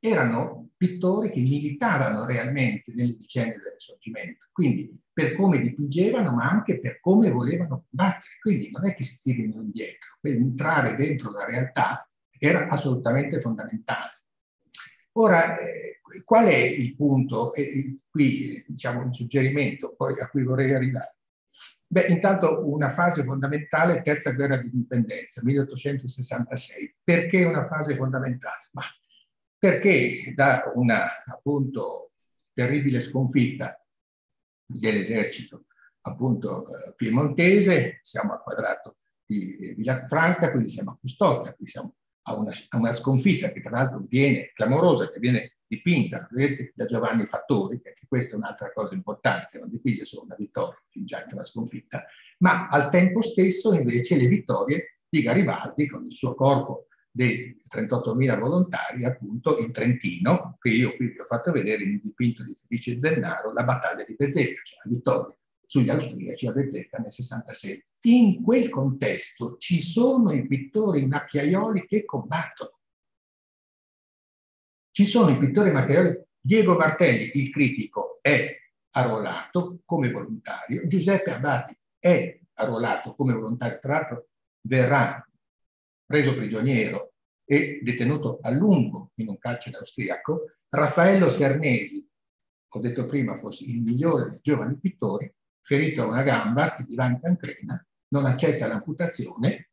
erano pittori che militavano realmente nelle vicende del risorgimento, quindi per come dipingevano, ma anche per come volevano combattere. Quindi non è che si tirino indietro, entrare dentro la realtà era assolutamente fondamentale. Ora, eh, qual è il punto? Eh, qui diciamo un suggerimento poi a cui vorrei arrivare. Beh, intanto una fase fondamentale, terza guerra di indipendenza, 1866. Perché una fase fondamentale? Ma perché da una appunto terribile sconfitta dell'esercito appunto eh, piemontese, siamo al quadrato di Villafranca, quindi siamo a Custodia, quindi siamo a una, a una, sconfitta che tra l'altro viene clamorosa, che viene dipinta vedete, da Giovanni Fattori, perché questa è un'altra cosa importante, non dipinge solo una vittoria, dipinge anche una sconfitta, ma al tempo stesso invece le vittorie di Garibaldi con il suo corpo dei 38.000 volontari appunto in Trentino, che io qui vi ho fatto vedere in un dipinto di Felice Zennaro, la battaglia di Bezzecca, cioè la vittoria sugli austriaci a Bezzecca nel 66. In quel contesto ci sono i pittori macchiaioli che combattono. Ci sono i pittori macchiaioli. Diego Martelli, il critico, è arruolato come volontario. Giuseppe Abati è arruolato come volontario. Tra l'altro verrà preso prigioniero e detenuto a lungo in un carcere austriaco. Raffaello Sernesi, ho detto prima, fosse il migliore dei giovani pittori, ferito a una gamba, che in cancrena, non accetta l'amputazione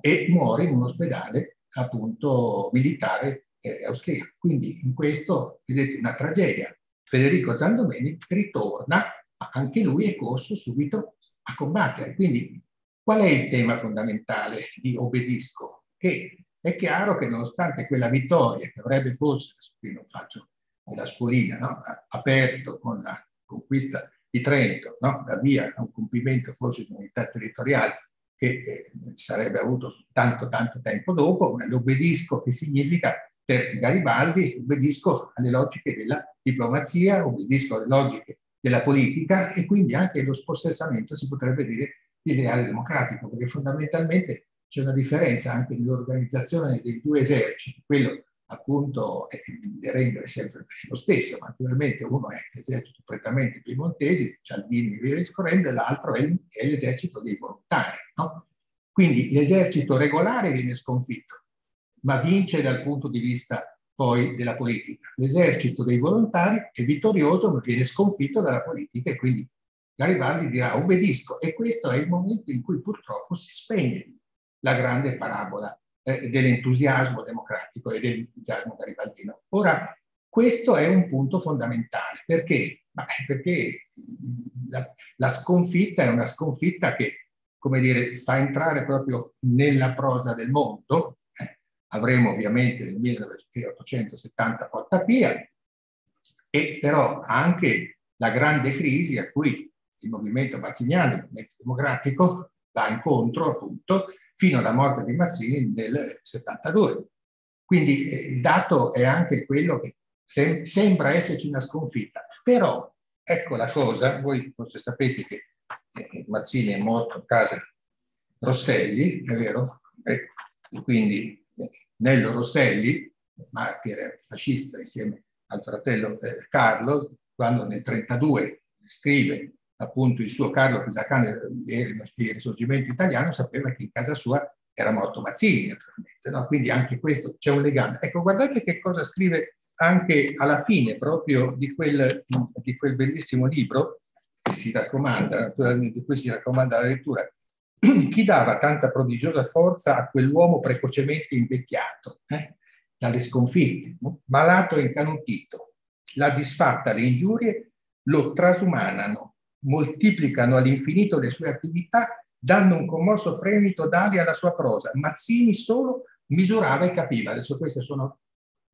e muore in un ospedale appunto militare eh, austriaco. Quindi in questo, vedete, una tragedia. Federico Zandomeni ritorna, anche lui è corso subito a combattere. Quindi qual è il tema fondamentale di Obbedisco? Che è chiaro che nonostante quella vittoria che avrebbe forse, qui non faccio della scuolina, no? aperto con la conquista di Trento, no? da via a un compimento forse di unità territoriale che eh, sarebbe avuto tanto tanto tempo dopo, ma l'obbedisco che significa per Garibaldi, obbedisco alle logiche della diplomazia, obbedisco alle logiche della politica e quindi anche lo spossessamento, si potrebbe dire, di ideale democratico, perché fondamentalmente c'è una differenza anche nell'organizzazione dei due eserciti, quello appunto il regno è sempre lo stesso, naturalmente uno è l'esercito prettamente piemontesi, Cialdini e via discorrendo, l'altro è, è l'esercito dei volontari. No? Quindi l'esercito regolare viene sconfitto, ma vince dal punto di vista poi della politica. L'esercito dei volontari è vittorioso, ma viene sconfitto dalla politica e quindi Garibaldi dirà obbedisco e questo è il momento in cui purtroppo si spegne la grande parabola eh, dell'entusiasmo democratico e dell'entusiasmo garibaldino. Ora, questo è un punto fondamentale. Perché? Perché la, la sconfitta è una sconfitta che, come dire, fa entrare proprio nella prosa del mondo. Eh, avremo ovviamente nel 1870 Porta Pia, e però anche la grande crisi a cui il movimento mazziniano, il movimento democratico, va incontro appunto fino alla morte di Mazzini nel 72. Quindi eh, il dato è anche quello che sem sembra esserci una sconfitta, però ecco la cosa, voi forse sapete che eh, Mazzini è morto a casa Rosselli, è vero? E quindi eh, Nello Rosselli, martire fascista insieme al fratello eh, Carlo, quando nel 1932 scrive appunto il suo Carlo Pisacane il risorgimento italiano, sapeva che in casa sua era morto Mazzini, naturalmente, no? quindi anche questo c'è un legame. Ecco, guardate che cosa scrive anche alla fine proprio di quel, di quel bellissimo libro che si raccomanda, naturalmente, di cui si raccomanda la lettura. Chi dava tanta prodigiosa forza a quell'uomo precocemente invecchiato, eh? dalle sconfitte, no? malato e incanutito, la disfatta, le ingiurie lo trasumanano, moltiplicano all'infinito le sue attività, dando un commosso fremito d'alia alla sua prosa. Mazzini solo misurava e capiva. Adesso questi sono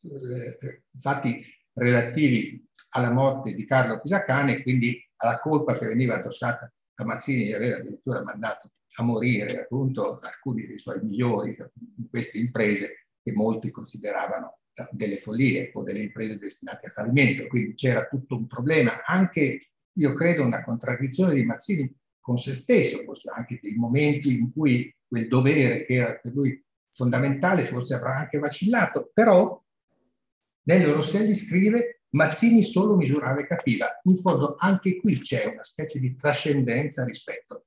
eh, fatti relativi alla morte di Carlo Pisacane, quindi alla colpa che veniva addossata a Mazzini di aver addirittura mandato a morire appunto alcuni dei suoi migliori in queste imprese che molti consideravano delle follie o delle imprese destinate a fallimento. Quindi c'era tutto un problema, anche io credo una contraddizione di Mazzini con se stesso, forse anche dei momenti in cui quel dovere che era per lui fondamentale forse avrà anche vacillato, però Nello Rosselli scrive Mazzini solo misurava e capiva. In fondo anche qui c'è una specie di trascendenza rispetto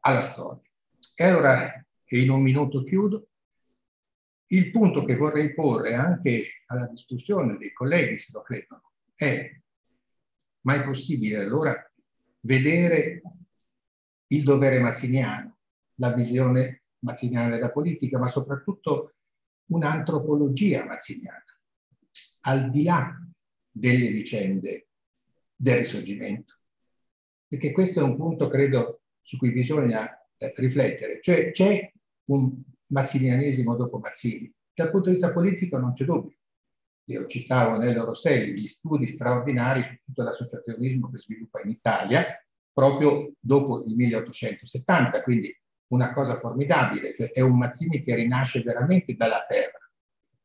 alla storia. E allora, e in un minuto chiudo, il punto che vorrei porre anche alla discussione dei colleghi, se lo credono, è ma è possibile allora vedere il dovere mazziniano, la visione mazziniana della politica, ma soprattutto un'antropologia mazziniana, al di là delle vicende del risorgimento. Perché questo è un punto, credo, su cui bisogna eh, riflettere. Cioè c'è un mazzinianesimo dopo Mazzini. Dal punto di vista politico non c'è dubbio. Io citavo Nello Rosselli gli studi straordinari su tutto l'associazionismo che sviluppa in Italia proprio dopo il 1870, quindi una cosa formidabile, cioè è un Mazzini che rinasce veramente dalla terra,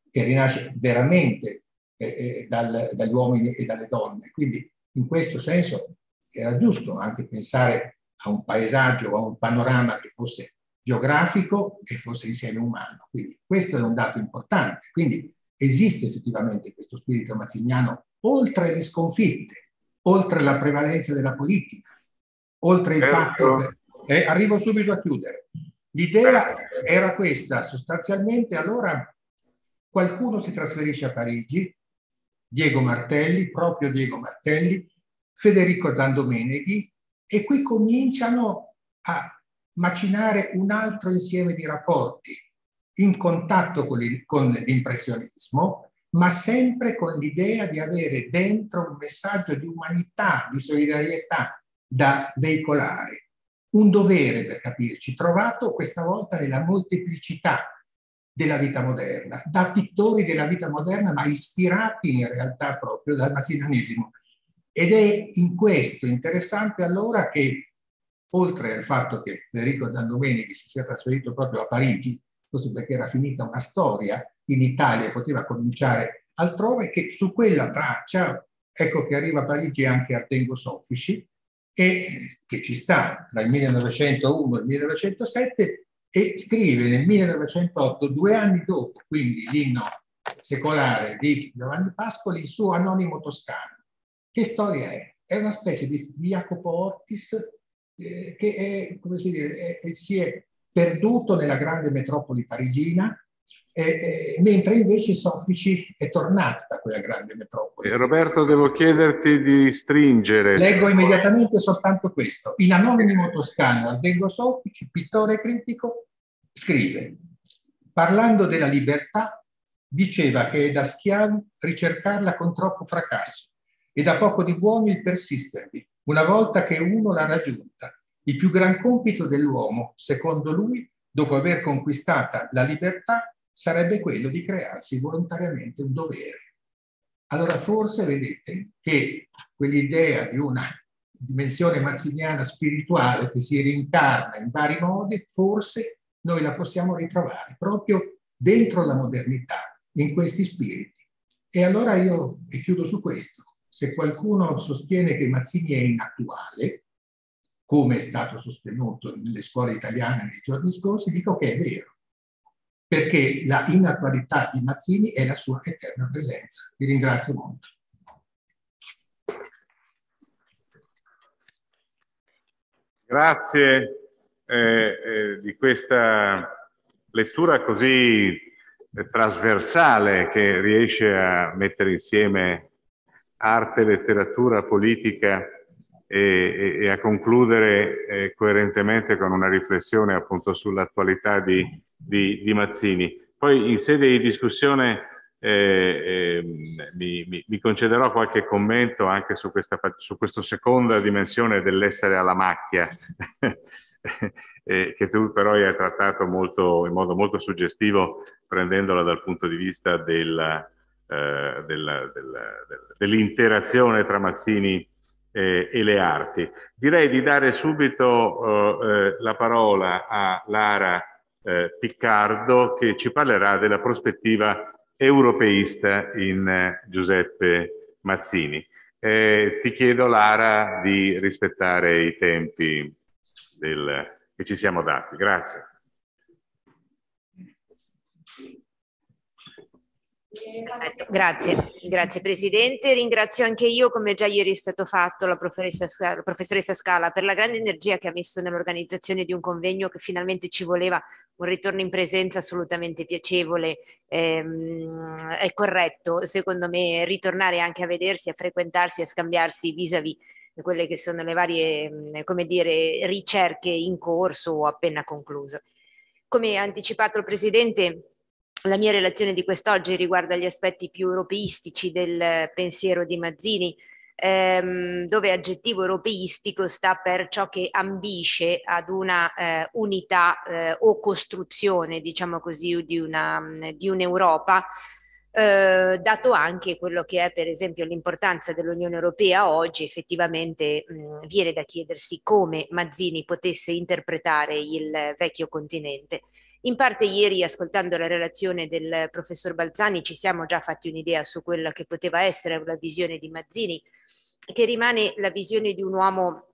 che rinasce veramente eh, eh dal, dagli uomini e dalle donne. Quindi in questo senso era giusto anche pensare a un paesaggio, a un panorama che fosse geografico e fosse insieme umano. Quindi questo è un dato importante. Quindi esiste effettivamente questo spirito mazziniano oltre le sconfitte, oltre la prevalenza della politica, oltre il fatto che... Eh, arrivo subito a chiudere. L'idea era questa, sostanzialmente allora qualcuno si trasferisce a Parigi, Diego Martelli, proprio Diego Martelli, Federico Dandomeneghi, e qui cominciano a macinare un altro insieme di rapporti in contatto con l'impressionismo, ma sempre con l'idea di avere dentro un messaggio di umanità, di solidarietà da veicolare. Un dovere, per capirci, trovato questa volta nella molteplicità della vita moderna, da pittori della vita moderna, ma ispirati in realtà proprio dal massinanesimo. Ed è in questo interessante allora che oltre al fatto che Federico Dandomenichi si sia trasferito proprio a Parigi, questo perché era finita una storia in Italia e poteva cominciare altrove, che su quella traccia, ecco che arriva a Parigi anche Artengo Soffici, e che ci sta dal 1901 al 1907 e scrive nel 1908, due anni dopo, quindi l'inno secolare di Giovanni Pascoli, il suo Anonimo Toscano. Che storia è? È una specie di Jacopo Ortis eh, che è, come si, dice, è, si è perduto nella grande metropoli parigina, eh, eh, mentre invece Soffici è tornato da quella grande metropoli. Eh, Roberto, devo chiederti di stringere. Leggo immediatamente soltanto questo. In anonimo toscano, Aldengo Soffici, pittore critico, scrive, parlando della libertà, diceva che è da schiavi ricercarla con troppo fracasso e da poco di buoni il persistervi, una volta che uno l'ha raggiunta. Il più gran compito dell'uomo, secondo lui, dopo aver conquistata la libertà, sarebbe quello di crearsi volontariamente un dovere. Allora forse vedete che quell'idea di una dimensione mazziniana spirituale che si rincarna in vari modi, forse noi la possiamo ritrovare proprio dentro la modernità, in questi spiriti. E allora io, e chiudo su questo, se qualcuno sostiene che Mazzini è inattuale, come è stato sostenuto nelle scuole italiane nei giorni scorsi, dico che è vero. perché la inattualità di Mazzini è la sua eterna presenza. Vi ringrazio molto. Grazie eh, eh, di questa lettura così eh, trasversale che riesce a mettere insieme arte, letteratura, politica e, e, a concludere eh, coerentemente con una riflessione appunto sull'attualità di, di, di, Mazzini. Poi in sede di discussione eh, eh, mi, mi, mi, concederò qualche commento anche su questa, su questa seconda dimensione dell'essere alla macchia, eh, che tu però hai trattato molto, in modo molto suggestivo, prendendola dal punto di vista eh, del, del, dell'interazione tra Mazzini eh, e le arti. Direi di dare subito eh, la parola a Lara Piccardo che ci parlerà della prospettiva europeista in eh, Giuseppe Mazzini. Eh, ti chiedo, Lara, di rispettare i tempi del, che ci siamo dati. Grazie. Grazie, grazie Presidente. Ringrazio anche io, come già ieri è stato fatto, la professoressa, Scala, la professoressa Scala per la grande energia che ha messo nell'organizzazione di un convegno che finalmente ci voleva un ritorno in presenza assolutamente piacevole. Ehm, è corretto, secondo me, ritornare anche a vedersi, a frequentarsi, a scambiarsi vis-à-vis -vis quelle che sono le varie, come dire, ricerche in corso o appena concluse. Come ha anticipato il Presidente, la mia relazione di quest'oggi riguarda gli aspetti più europeistici del pensiero di Mazzini, ehm, dove aggettivo europeistico sta per ciò che ambisce ad una eh, unità eh, o costruzione, diciamo così, di, una, di un'Europa, eh, dato anche quello che è per esempio l'importanza dell'Unione Europea oggi, effettivamente mh, viene da chiedersi come Mazzini potesse interpretare il vecchio continente. In parte ieri, ascoltando la relazione del professor Balzani, ci siamo già fatti un'idea su quella che poteva essere la visione di Mazzini, che rimane la visione di un uomo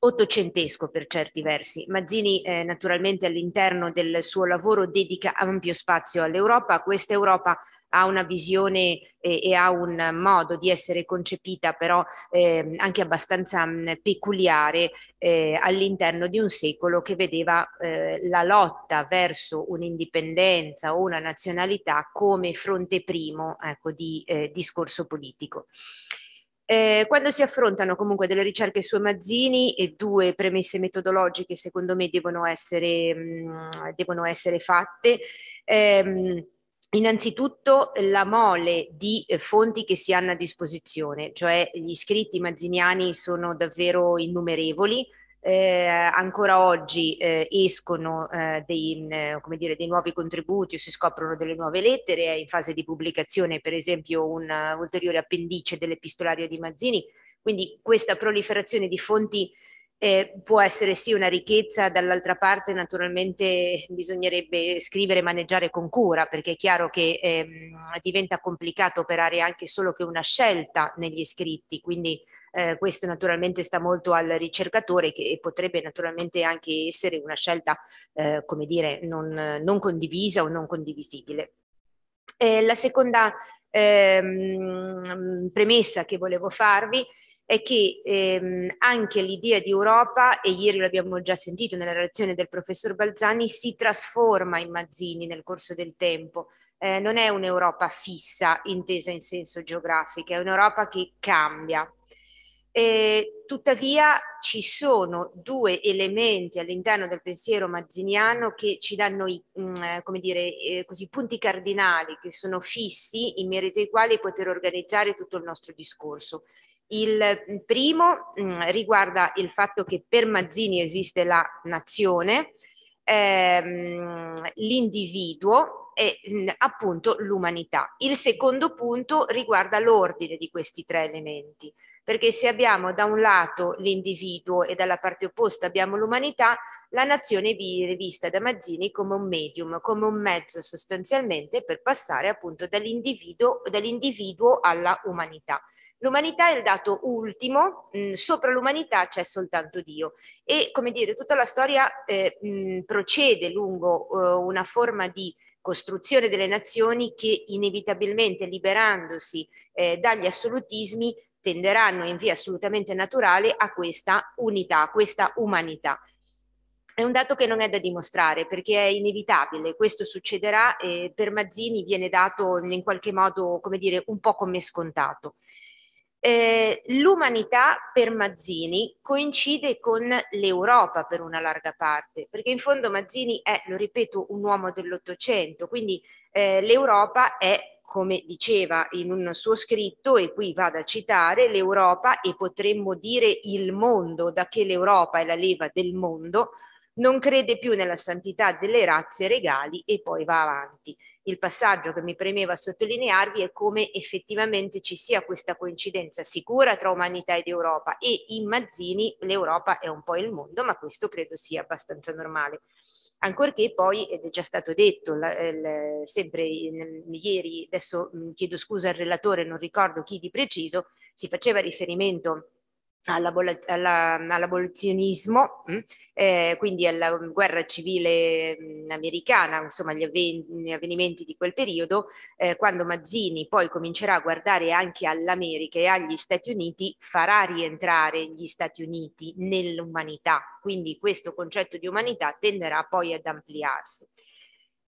ottocentesco per certi versi. Mazzini eh, naturalmente all'interno del suo lavoro dedica ampio spazio all'Europa, questa Europa ha una visione eh, e ha un modo di essere concepita però eh, anche abbastanza mh, mm, peculiare eh, all'interno di un secolo che vedeva eh, la lotta verso un'indipendenza o una nazionalità come fronte primo ecco, di eh, discorso politico. Eh, quando si affrontano comunque delle ricerche su Mazzini e due premesse metodologiche secondo me devono essere, mh, mm, devono essere fatte, ehm, Innanzitutto la mole di eh, fonti che si hanno a disposizione, cioè gli scritti mazziniani sono davvero innumerevoli, eh, ancora oggi eh, escono eh, dei, eh, dire, dei, nuovi contributi o si scoprono delle nuove lettere, è in fase di pubblicazione per esempio un ulteriore appendice dell'epistolario di Mazzini, quindi questa proliferazione di fonti eh, può essere sì una ricchezza, dall'altra parte naturalmente bisognerebbe scrivere e maneggiare con cura, perché è chiaro che ehm, diventa complicato operare anche solo che una scelta negli scritti, quindi eh, questo naturalmente sta molto al ricercatore che potrebbe naturalmente anche essere una scelta, eh, come dire, non, non, condivisa o non condivisibile. Eh, la seconda ehm, premessa che volevo farvi è che ehm, anche l'idea di Europa, e ieri l'abbiamo già sentito nella relazione del professor Balzani, si trasforma in Mazzini nel corso del tempo. Eh, non è un'Europa fissa, intesa in senso geografico, è un'Europa che cambia. Eh, tuttavia ci sono due elementi all'interno del pensiero mazziniano che ci danno i mh, mm, come dire, eh, così, punti cardinali che sono fissi in merito ai quali poter organizzare tutto il nostro discorso. Il primo mh, mm, riguarda il fatto che per Mazzini esiste la nazione, ehm, l'individuo e mh, mm, appunto l'umanità. Il secondo punto riguarda l'ordine di questi tre elementi, perché se abbiamo da un lato l'individuo e dalla parte opposta abbiamo l'umanità, la nazione viene vista da Mazzini come un medium, come un mezzo sostanzialmente per passare appunto dall'individuo, dall'individuo alla umanità. L'umanità è il dato ultimo, mh, mm, sopra l'umanità c'è soltanto Dio e come dire tutta la storia eh, mh, mm, procede lungo uh, una forma di costruzione delle nazioni che inevitabilmente liberandosi eh, dagli assolutismi tenderanno in via assolutamente naturale a questa unità, a questa umanità. È un dato che non è da dimostrare perché è inevitabile, questo succederà e per Mazzini viene dato in qualche modo, come dire, un po' come scontato. Eh, l'umanità per Mazzini coincide con l'Europa per una larga parte, perché in fondo Mazzini è, lo ripeto, un uomo dell'Ottocento, quindi eh, l'Europa è come diceva in un suo scritto, e qui vado a citare, l'Europa e potremmo dire il mondo, da che l'Europa è la leva del mondo, non crede più nella santità delle razze regali e poi va avanti. Il passaggio che mi premeva sottolinearvi è come effettivamente ci sia questa coincidenza sicura tra umanità ed Europa e in Mazzini l'Europa è un po' il mondo, ma questo credo sia abbastanza normale. Ancorché poi, ed è già stato detto la, il, sempre in, ieri, adesso mh, chiedo scusa al relatore, non ricordo chi di preciso, si faceva riferimento all'abolizionismo, mm, eh, quindi alla guerra civile mm, americana, insomma gli, avvenimenti di quel periodo, eh, quando Mazzini poi comincerà a guardare anche all'America e agli Stati Uniti, farà rientrare gli Stati Uniti nell'umanità, quindi questo concetto di umanità tenderà poi ad ampliarsi.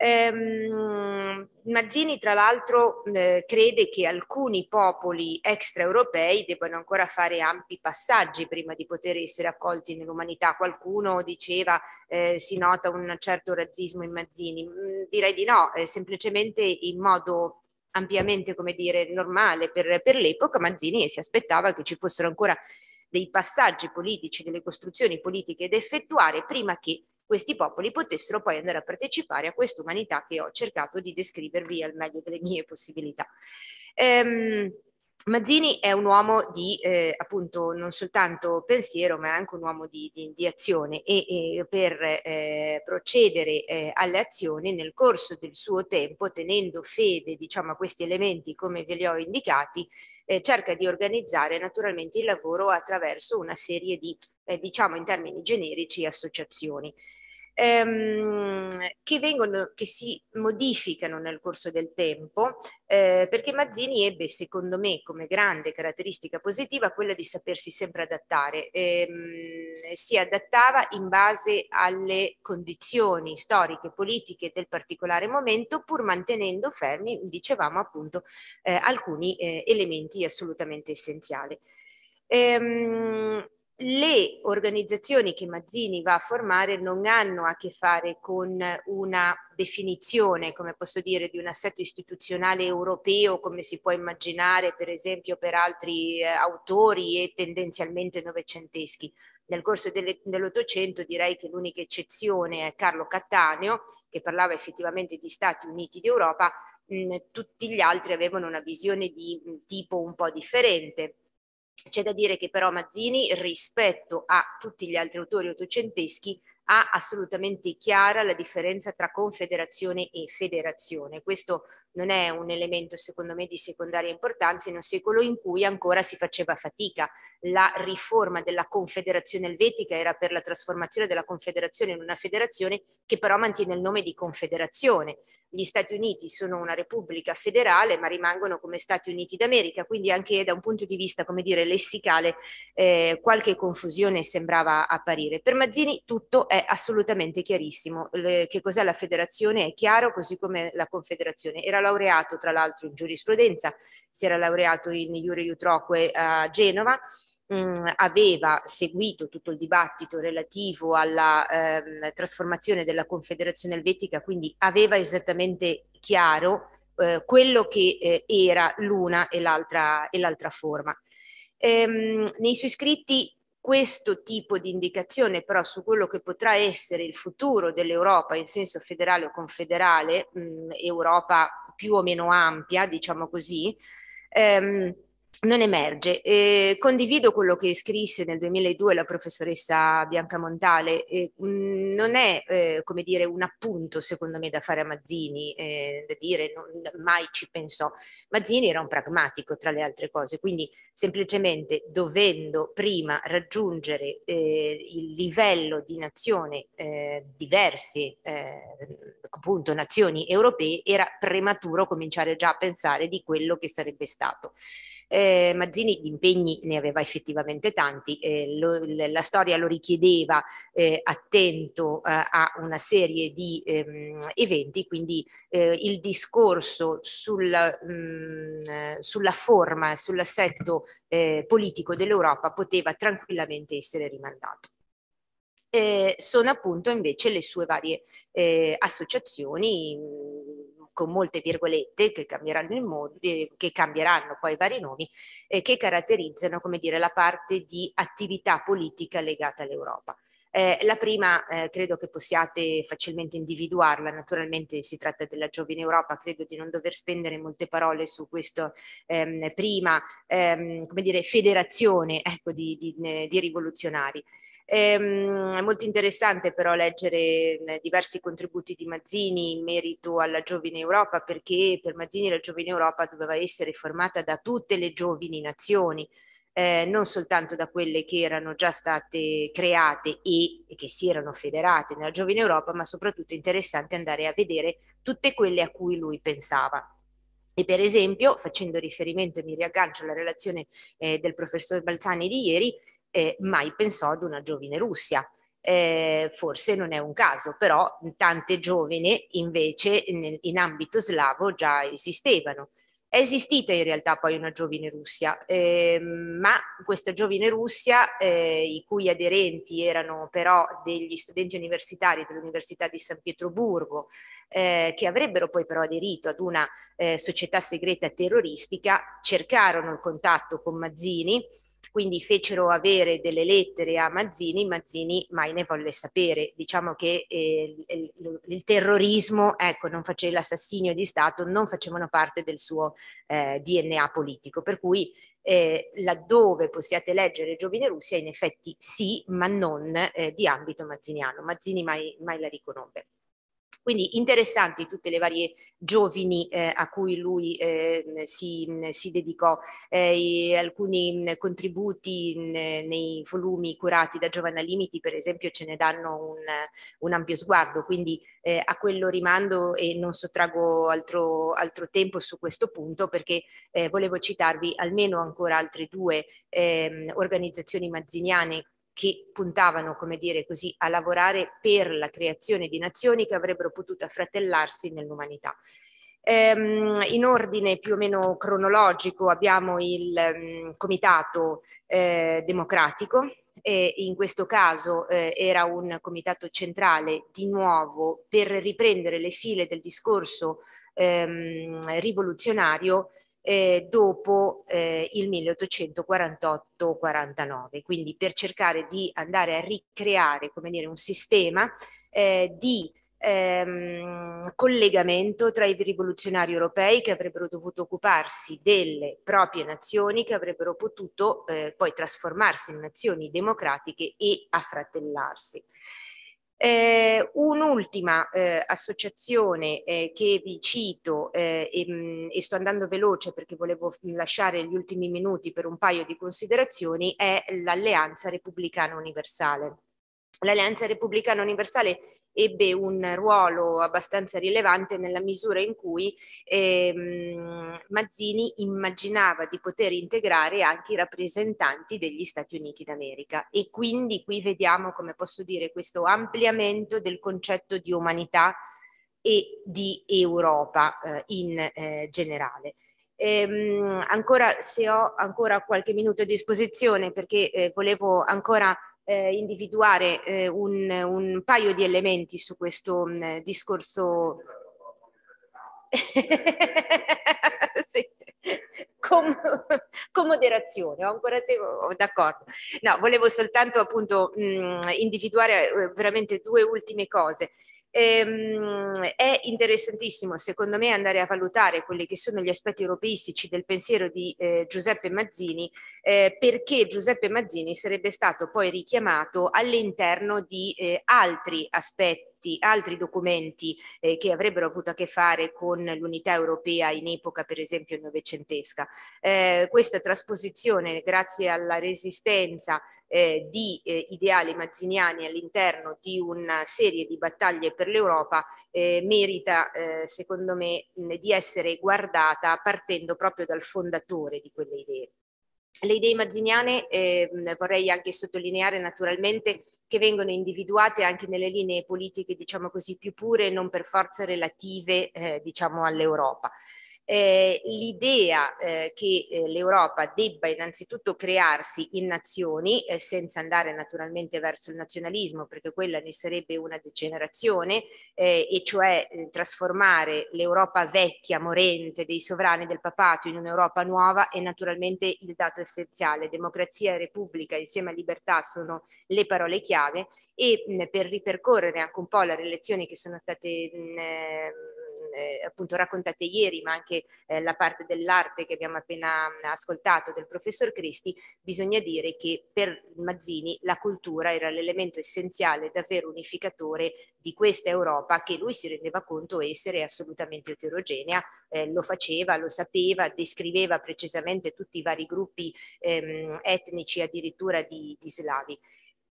Ehm, Mazzini tra l'altro eh, crede che alcuni popoli extraeuropei debbano ancora fare ampi passaggi prima di poter essere accolti nell'umanità. Qualcuno diceva eh, si nota un certo razzismo in Mazzini. Mm, direi di no, eh, semplicemente in modo ampiamente, come dire, normale per, per l'epoca, Mazzini si aspettava che ci fossero ancora dei passaggi politici, delle costruzioni politiche da effettuare prima che questi popoli potessero poi andare a partecipare a questa umanità che ho cercato di descrivervi al meglio delle mie possibilità. Ehm, Mazzini è un uomo di eh, appunto non soltanto pensiero ma anche un uomo di, di, di azione e, e per eh, procedere eh, alle azioni nel corso del suo tempo tenendo fede diciamo a questi elementi come ve li ho indicati eh, cerca di organizzare naturalmente il lavoro attraverso una serie di eh, diciamo in termini generici associazioni ehm, che, vengono, che si modificano nel corso del tempo, eh, perché Mazzini ebbe, secondo me, come grande caratteristica positiva quella di sapersi sempre adattare. Ehm, si adattava in base alle condizioni storiche, politiche del particolare momento, pur mantenendo fermi, dicevamo appunto, eh, alcuni eh, elementi assolutamente essenziali. Ehm, le organizzazioni che Mazzini va a formare non hanno a che fare con una definizione, come posso dire, di un assetto istituzionale europeo, come si può immaginare per esempio per altri eh, autori e tendenzialmente novecenteschi. Nel corso dell'Ottocento direi che l'unica eccezione è Carlo Cattaneo, che parlava effettivamente di Stati Uniti d'Europa, tutti gli altri avevano una visione di tipo un po' differente c'è da dire che però Mazzini rispetto a tutti gli altri autori ottocenteschi ha assolutamente chiara la differenza tra confederazione e federazione. Questo non è un elemento secondo me di secondaria importanza in un secolo in cui ancora si faceva fatica. La riforma della confederazione elvetica era per la trasformazione della confederazione in una federazione che però mantiene il nome di confederazione gli Stati Uniti sono una repubblica federale ma rimangono come Stati Uniti d'America, quindi anche da un punto di vista, come dire, lessicale, eh, qualche confusione sembrava apparire. Per Mazzini tutto è assolutamente chiarissimo. Le, che cos'è la federazione è chiaro, così come la confederazione. Era laureato tra l'altro in giurisprudenza, si era laureato in Iure Utroque a Genova, mh, aveva seguito tutto il dibattito relativo alla ehm, trasformazione della Confederazione Elvetica, quindi aveva esattamente chiaro eh, quello che eh, era l'una e l'altra, e l'altra forma. Ehm, nei suoi scritti questo tipo di indicazione però su quello che potrà essere il futuro dell'Europa in senso federale o confederale, mh, Europa più o meno ampia, diciamo così, ehm, non emerge. Eh, condivido quello che scrisse nel 2002 la professoressa Bianca Montale, eh, mh, non è eh, come dire un appunto secondo me da fare a Mazzini, eh, da dire non, mai ci pensò. Mazzini era un pragmatico tra le altre cose, quindi semplicemente dovendo prima raggiungere eh, il livello di nazione eh, diverse, appunto nazioni europee, era prematuro cominciare già a pensare di quello che sarebbe stato. Eh, Mazzini di impegni ne aveva effettivamente tanti, eh, lo, la storia lo richiedeva eh, attento eh, a una serie di ehm, eventi, quindi eh, il discorso sul, mh, mm, sulla forma, sull'assetto eh, politico dell'Europa poteva tranquillamente essere rimandato. Eh, sono appunto invece le sue varie eh, associazioni con molte virgolette che cambieranno, il modo, eh, che cambieranno poi vari nomi, eh, che caratterizzano come dire, la parte di attività politica legata all'Europa. Eh, la prima eh, credo che possiate facilmente individuarla, naturalmente si tratta della Giovine Europa, credo di non dover spendere molte parole su questo ehm, prima ehm, come dire, federazione ecco, di, di, di rivoluzionari. Ehm, è molto interessante però leggere eh, diversi contributi di Mazzini in merito alla Giovine Europa perché per Mazzini la Giovine Europa doveva essere formata da tutte le giovani nazioni, eh, non soltanto da quelle che erano già state create e, e, che si erano federate nella Giovine Europa, ma soprattutto interessante andare a vedere tutte quelle a cui lui pensava. E per esempio, facendo riferimento, mi riaggancio alla relazione eh, del professor Balzani di ieri, eh, mai pensò ad una giovine Russia. Eh, forse non è un caso, però tante giovani invece in, in ambito slavo già esistevano. È esistita in realtà poi una giovine Russia, eh, ma questa giovine Russia, eh, i cui aderenti erano però degli studenti universitari dell'Università di San Pietroburgo, eh, che avrebbero poi però aderito ad una eh, società segreta terroristica, cercarono il contatto con Mazzini, quindi fecero avere delle lettere a Mazzini, Mazzini mai ne volle sapere. Diciamo che eh, il, il, terrorismo, ecco, non faceva l'assassinio di Stato, non facevano parte del suo eh, DNA politico, per cui eh, laddove possiate leggere Giovine Russia, in effetti sì, ma non eh, di ambito mazziniano. Mazzini mai, mai la riconobbe. Quindi interessanti tutte le varie giovani eh, a cui lui eh, si, si, dedicò, eh, alcuni contributi nei volumi curati da Giovanna Limiti per esempio ce ne danno un, un ampio sguardo, quindi eh, a quello rimando e non sottraggo altro, altro tempo su questo punto perché eh, volevo citarvi almeno ancora altre due ehm, organizzazioni mazziniane che puntavano, come dire così, a lavorare per la creazione di nazioni che avrebbero potuto affratellarsi nell'umanità. Ehm, in ordine più o meno cronologico abbiamo il um, Comitato eh, Democratico, e in questo caso eh, era un comitato centrale di nuovo per riprendere le file del discorso ehm, rivoluzionario eh, dopo eh, il 1848-49, quindi per cercare di andare a ricreare come dire, un sistema eh, di ehm, collegamento tra i rivoluzionari europei che avrebbero dovuto occuparsi delle proprie nazioni, che avrebbero potuto eh, poi trasformarsi in nazioni democratiche e affratellarsi. Eh, un'ultima eh, associazione eh, che vi cito eh, e, mm, e, sto andando veloce perché volevo lasciare gli ultimi minuti per un paio di considerazioni è l'Alleanza Repubblicana Universale. L'Alleanza Repubblicana Universale ebbe un ruolo abbastanza rilevante nella misura in cui ehm, Mazzini immaginava di poter integrare anche i rappresentanti degli Stati Uniti d'America e quindi qui vediamo, come posso dire, questo ampliamento del concetto di umanità e di Europa eh, in eh, generale. Ehm, ancora se ho ancora qualche minuto a disposizione perché eh, volevo ancora eh, individuare eh, un, un, paio di elementi su questo mh, mm, discorso. sì. Con, con, moderazione, ho ancora tempo, oh, d'accordo. No, volevo soltanto appunto mh, mm, individuare eh, veramente due ultime cose. Ehm, è interessantissimo secondo me andare a valutare quelli che sono gli aspetti europeistici del pensiero di eh, Giuseppe Mazzini eh, perché Giuseppe Mazzini sarebbe stato poi richiamato all'interno di eh, altri aspetti altri documenti eh, che avrebbero avuto a che fare con l'unità europea in epoca per esempio novecentesca. Eh, questa trasposizione grazie alla resistenza eh, di eh, ideali mazziniani all'interno di una serie di battaglie per l'Europa eh, merita eh, secondo me di essere guardata partendo proprio dal fondatore di quelle idee. Le idee mazziniane eh, vorrei anche sottolineare naturalmente che vengono individuate anche nelle linee politiche, diciamo così, più pure, non per forza relative, eh, diciamo, all'Europa eh, l'idea eh, che eh, l'Europa debba innanzitutto crearsi in nazioni, eh, senza andare naturalmente verso il nazionalismo, perché quella ne sarebbe una degenerazione, eh, e cioè eh, trasformare l'Europa vecchia, morente dei sovrani del papato in un'Europa nuova è naturalmente il dato essenziale. Democrazia e Repubblica insieme a libertà sono le parole chiave e mh, per ripercorrere anche un po' le relazioni che sono state mh, eh, appunto raccontate ieri, ma anche eh, la parte dell'arte che abbiamo appena ascoltato del professor Cristi, bisogna dire che per Mazzini la cultura era l'elemento essenziale, davvero unificatore di questa Europa che lui si rendeva conto essere assolutamente eterogenea, eh, lo faceva, lo sapeva, descriveva precisamente tutti i vari gruppi ehm, etnici addirittura di, di slavi.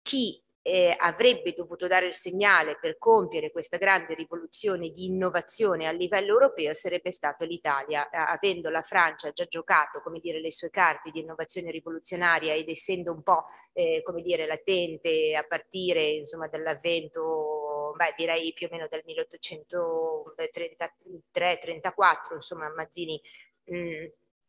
Chi eh, avrebbe dovuto dare il segnale per compiere questa grande rivoluzione di innovazione a livello europeo sarebbe stato l'Italia, eh, avendo la Francia già giocato come dire, le sue carte di innovazione rivoluzionaria ed essendo un po' eh, come dire, latente a partire insomma, dall'avvento beh, direi più o meno dal 1833-34 insomma Mazzini mh, mm,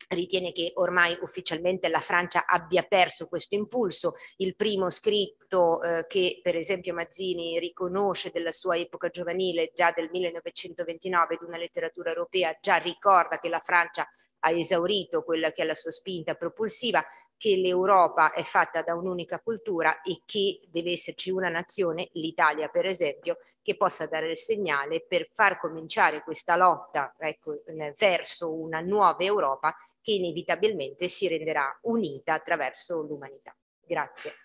ritiene che ormai ufficialmente la Francia abbia perso questo impulso. Il primo scritto eh, che per esempio Mazzini riconosce della sua epoca giovanile già del 1929 di una letteratura europea già ricorda che la Francia ha esaurito quella che è la sua spinta propulsiva, che l'Europa è fatta da un'unica cultura e che deve esserci una nazione, l'Italia per esempio, che possa dare il segnale per far cominciare questa lotta ecco, verso una nuova Europa che inevitabilmente si renderà unita attraverso l'umanità. Grazie.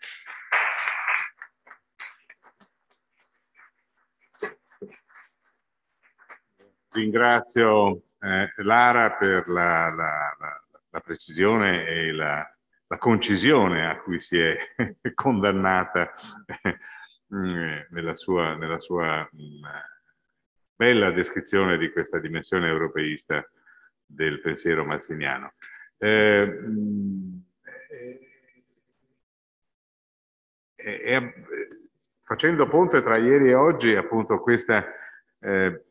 Ringrazio eh, Lara per la, la, la, la precisione e la, concisione a cui si è condannata eh, nella sua, nella sua mh, mm, bella descrizione di questa dimensione europeista del pensiero mazziniano. Eh, eh, eh, facendo ponte tra ieri e oggi, appunto, questa eh,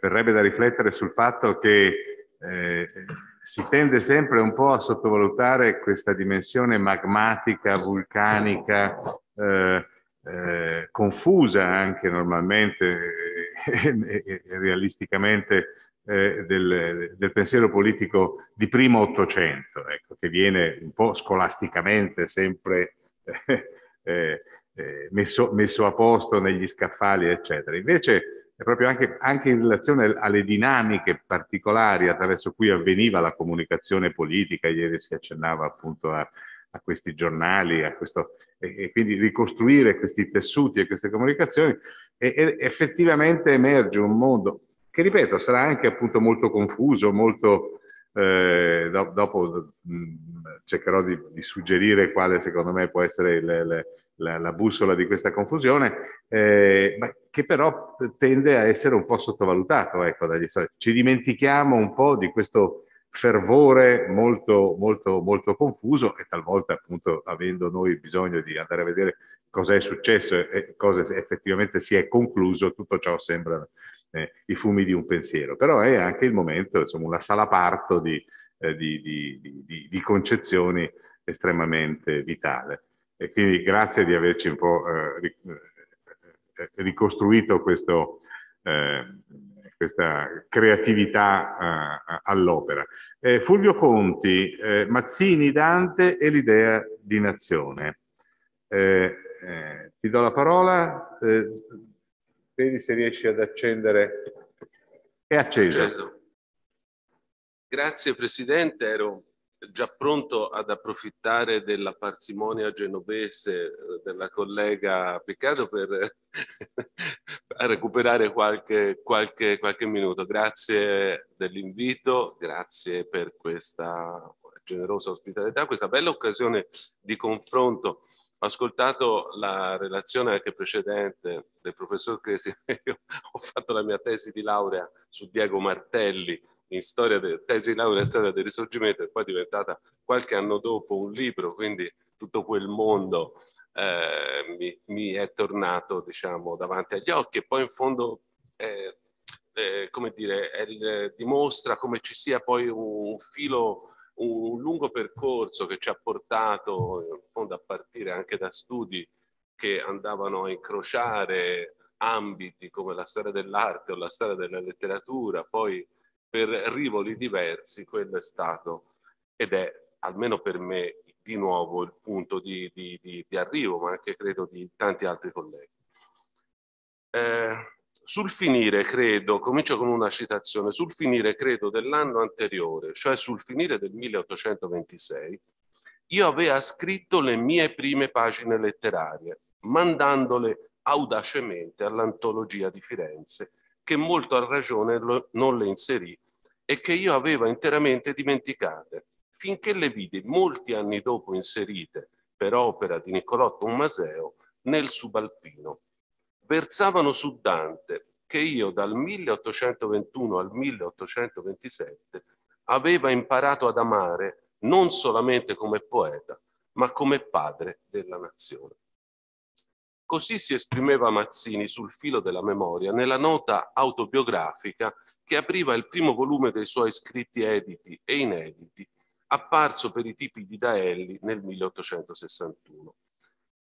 verrebbe da riflettere sul fatto che eh, si tende sempre un po' a sottovalutare questa dimensione magmatica, vulcanica, eh, eh, confusa anche normalmente e, e, e realisticamente eh, del, del, pensiero politico di primo Ottocento, ecco, che viene un po' scolasticamente sempre eh, eh, messo, messo, a posto negli scaffali, eccetera. Invece è proprio anche, anche, in relazione alle dinamiche particolari attraverso cui avveniva la comunicazione politica, ieri si accennava appunto a, a questi giornali, a questo, e, e, quindi ricostruire questi tessuti e queste comunicazioni, e, e effettivamente emerge un mondo che ripeto sarà anche appunto molto confuso, molto, eh, do, dopo mh, mm, cercherò di, di, suggerire quale secondo me può essere le, le, la, la, bussola di questa confusione, eh, ma che però tende a essere un po' sottovalutato ecco, dagli. Ci dimentichiamo un po' di questo fervore molto, molto, molto confuso e talvolta appunto avendo noi bisogno di andare a vedere cosa è successo e cosa effettivamente si è concluso, tutto ciò sembra eh, i fumi di un pensiero, però è anche il momento, insomma, una sala parto di, eh, di, di, di concezioni estremamente vitale. E quindi grazie di averci un po' eh, eh ricostruito questo, eh, questa creatività eh, all'opera. Fulvio Conti, Mazzini, Dante e l'idea di nazione. ti do la parola vedi se riesci ad accendere. È acceso. Grazie Presidente, ero già pronto ad approfittare della parsimonia genovese eh, della collega Peccato per recuperare qualche, qualche, qualche minuto. Grazie dell'invito, grazie per questa generosa ospitalità, questa bella occasione di confronto. Ho ascoltato la relazione anche precedente del professor Cresi, io ho fatto la mia tesi di laurea su Diego Martelli, in storia del tesi di laurea in storia del risorgimento e poi è diventata qualche anno dopo un libro, quindi tutto quel mondo eh, mi, mi, è tornato diciamo davanti agli occhi e poi in fondo eh, eh, come dire, è, dimostra come ci sia poi un, un filo un lungo percorso che ci ha portato in fondo a partire anche da studi che andavano a incrociare ambiti come la storia dell'arte o la storia della letteratura, poi per rivoli diversi, quello è stato ed è, almeno per me, di nuovo il punto di, di, di, di arrivo, ma anche credo di tanti altri colleghi. Eh, sul finire, credo, comincio con una citazione, sul finire, credo, dell'anno anteriore, cioè sul finire del 1826, io aveva scritto le mie prime pagine letterarie, mandandole audacemente all'antologia di Firenze che molto a ragione lo, non le inserì e che io avevo interamente dimenticate, finché le vidi molti anni dopo inserite per opera di Niccolò Tommaseo nel Subalpino. Versavano su Dante che io dal 1821 al 1827 aveva imparato ad amare non solamente come poeta, ma come padre della nazione. Così si esprimeva Mazzini sul filo della memoria nella nota autobiografica che apriva il primo volume dei suoi scritti editi e inediti, apparso per i tipi di Daelli nel 1861.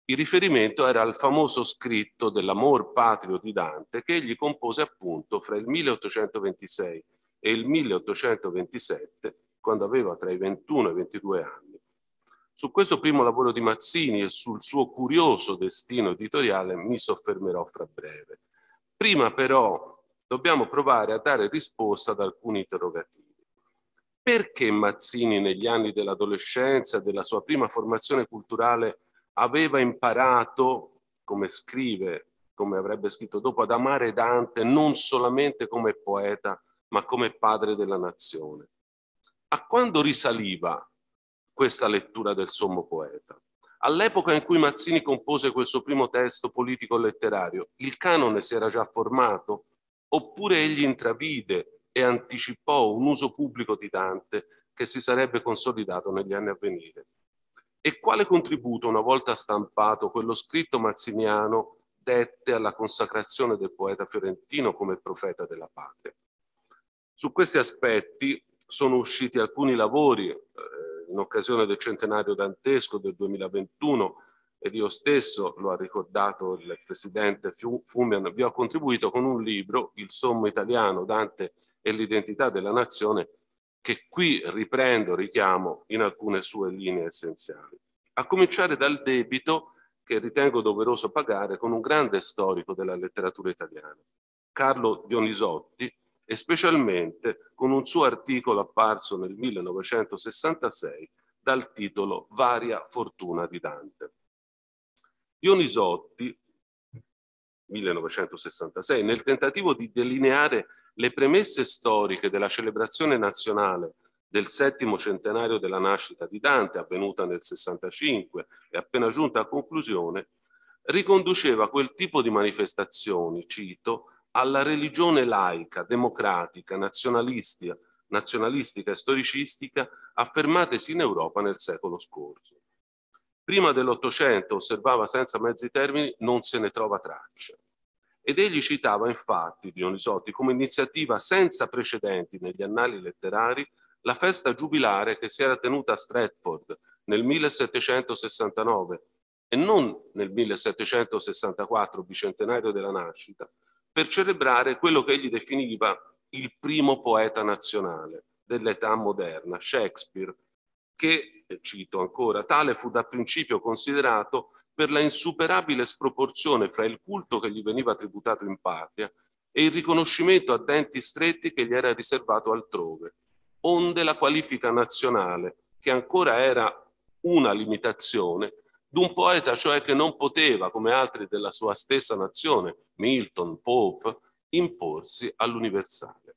Il riferimento era al famoso scritto dell'amor patrio di Dante che egli compose appunto fra il 1826 e il 1827, quando aveva tra i 21 e i 22 anni. Su questo primo lavoro di Mazzini e sul suo curioso destino editoriale mi soffermerò fra breve. Prima però dobbiamo provare a dare risposta ad alcuni interrogativi. Perché Mazzini negli anni dell'adolescenza, della sua prima formazione culturale, aveva imparato, come scrive, come avrebbe scritto dopo, ad amare Dante non solamente come poeta, ma come padre della nazione? A quando risaliva questa lettura del sommo poeta. All'epoca in cui Mazzini compose quel suo primo testo politico-letterario, il canone si era già formato? Oppure egli intravide e anticipò un uso pubblico di Dante che si sarebbe consolidato negli anni a venire? E quale contributo, una volta stampato, quello scritto mazziniano dette alla consacrazione del poeta fiorentino come profeta della patria? Su questi aspetti sono usciti alcuni lavori, eh, in occasione del centenario dantesco del 2021 ed io stesso, lo ha ricordato il presidente Fumian, vi ho contribuito con un libro, Il sommo italiano, Dante e l'identità della nazione, che qui riprendo, richiamo in alcune sue linee essenziali. A cominciare dal debito che ritengo doveroso pagare con un grande storico della letteratura italiana, Carlo Dionisotti, e specialmente con un suo articolo apparso nel 1966 dal titolo Varia fortuna di Dante. Dionisotti, 1966, nel tentativo di delineare le premesse storiche della celebrazione nazionale del settimo centenario della nascita di Dante, avvenuta nel 65 e appena giunta a conclusione, riconduceva quel tipo di manifestazioni, cito, alla religione laica, democratica, nazionalistica, nazionalistica e storicistica affermatesi in Europa nel secolo scorso. Prima dell'Ottocento, osservava senza mezzi termini, non se ne trova traccia. Ed egli citava infatti Dionisotti come iniziativa senza precedenti negli annali letterari la festa giubilare che si era tenuta a Stratford nel 1769 e non nel 1764, bicentenario della nascita, per celebrare quello che egli definiva il primo poeta nazionale dell'età moderna, Shakespeare, che, cito ancora, tale fu da principio considerato per la insuperabile sproporzione fra il culto che gli veniva tributato in patria e il riconoscimento a denti stretti che gli era riservato altrove, onde la qualifica nazionale, che ancora era una limitazione, d'un poeta cioè che non poteva, come altri della sua stessa nazione, Milton, Pope, imporsi all'universale.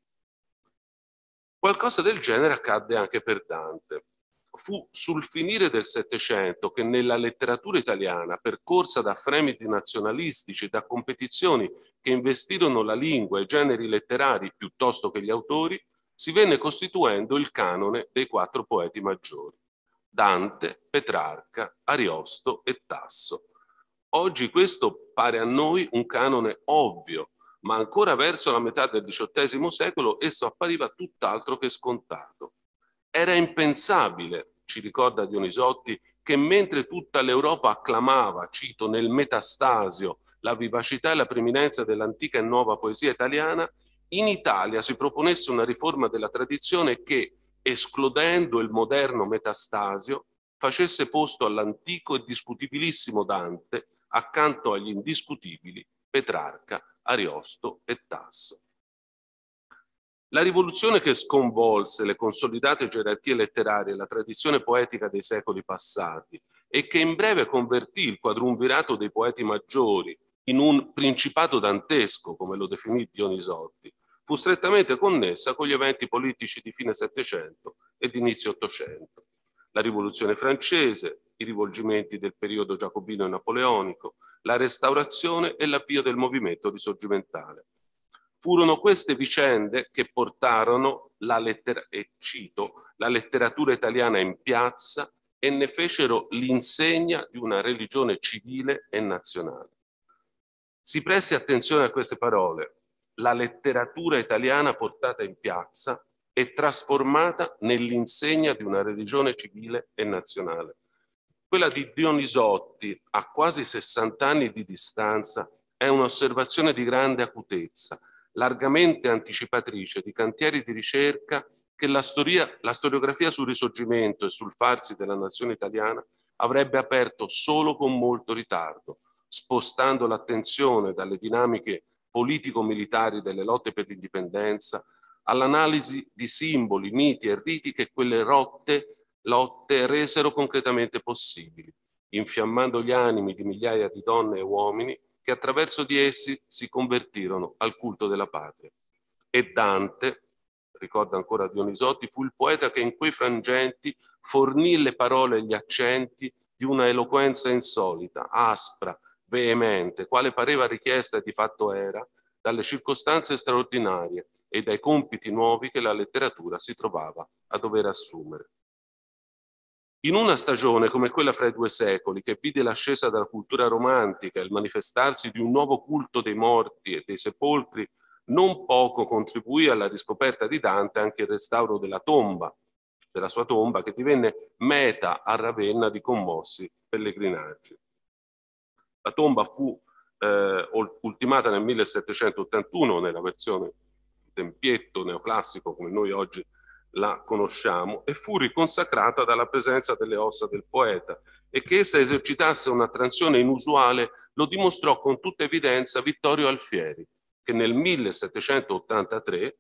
Qualcosa del genere accadde anche per Dante. Fu sul finire del Settecento che nella letteratura italiana, percorsa da fremiti nazionalistici, da competizioni che investirono la lingua e i generi letterari piuttosto che gli autori, si venne costituendo il canone dei quattro poeti maggiori. Dante, Petrarca, Ariosto e Tasso. Oggi questo pare a noi un canone ovvio, ma ancora verso la metà del XVIII secolo esso appariva tutt'altro che scontato. Era impensabile, ci ricorda Dionisotti, che mentre tutta l'Europa acclamava, cito, nel metastasio, la vivacità e la preminenza dell'antica e nuova poesia italiana, in Italia si proponesse una riforma della tradizione che, escludendo il moderno metastasio, facesse posto all'antico e discutibilissimo Dante accanto agli indiscutibili Petrarca, Ariosto e Tasso. La rivoluzione che sconvolse le consolidate gerarchie letterarie e la tradizione poetica dei secoli passati e che in breve convertì il quadrumvirato dei poeti maggiori in un principato dantesco, come lo definì Dionisotti, fu strettamente connessa con gli eventi politici di fine Settecento e di inizio Ottocento. La rivoluzione francese, i rivolgimenti del periodo giacobino e napoleonico, la restaurazione e l'avvio del movimento risorgimentale. Furono queste vicende che portarono la, lettera- cito, la letteratura italiana in piazza e ne fecero l'insegna di una religione civile e nazionale. Si presti attenzione a queste parole, la letteratura italiana portata in piazza e trasformata nell'insegna di una religione civile e nazionale. Quella di Dionisotti, a quasi 60 anni di distanza, è un'osservazione di grande acutezza, largamente anticipatrice di cantieri di ricerca che la, storia, la storiografia sul risorgimento e sul farsi della nazione italiana avrebbe aperto solo con molto ritardo, spostando l'attenzione dalle dinamiche politico-militari delle lotte per l'indipendenza, all'analisi di simboli, miti e riti che quelle rotte, lotte resero concretamente possibili, infiammando gli animi di migliaia di donne e uomini che attraverso di essi si convertirono al culto della patria. E Dante, ricorda ancora Dionisotti, fu il poeta che in quei frangenti fornì le parole e gli accenti di una eloquenza insolita, aspra, veemente, quale pareva richiesta e di fatto era, dalle circostanze straordinarie e dai compiti nuovi che la letteratura si trovava a dover assumere. In una stagione come quella fra i due secoli, che vide l'ascesa della cultura romantica e il manifestarsi di un nuovo culto dei morti e dei sepolcri, non poco contribuì alla riscoperta di Dante anche il restauro della tomba, della sua tomba, che divenne meta a Ravenna di commossi pellegrinaggi. La tomba fu eh, ultimata nel 1781 nella versione tempietto neoclassico come noi oggi la conosciamo e fu riconsacrata dalla presenza delle ossa del poeta e che essa esercitasse un'attrazione inusuale lo dimostrò con tutta evidenza Vittorio Alfieri che nel 1783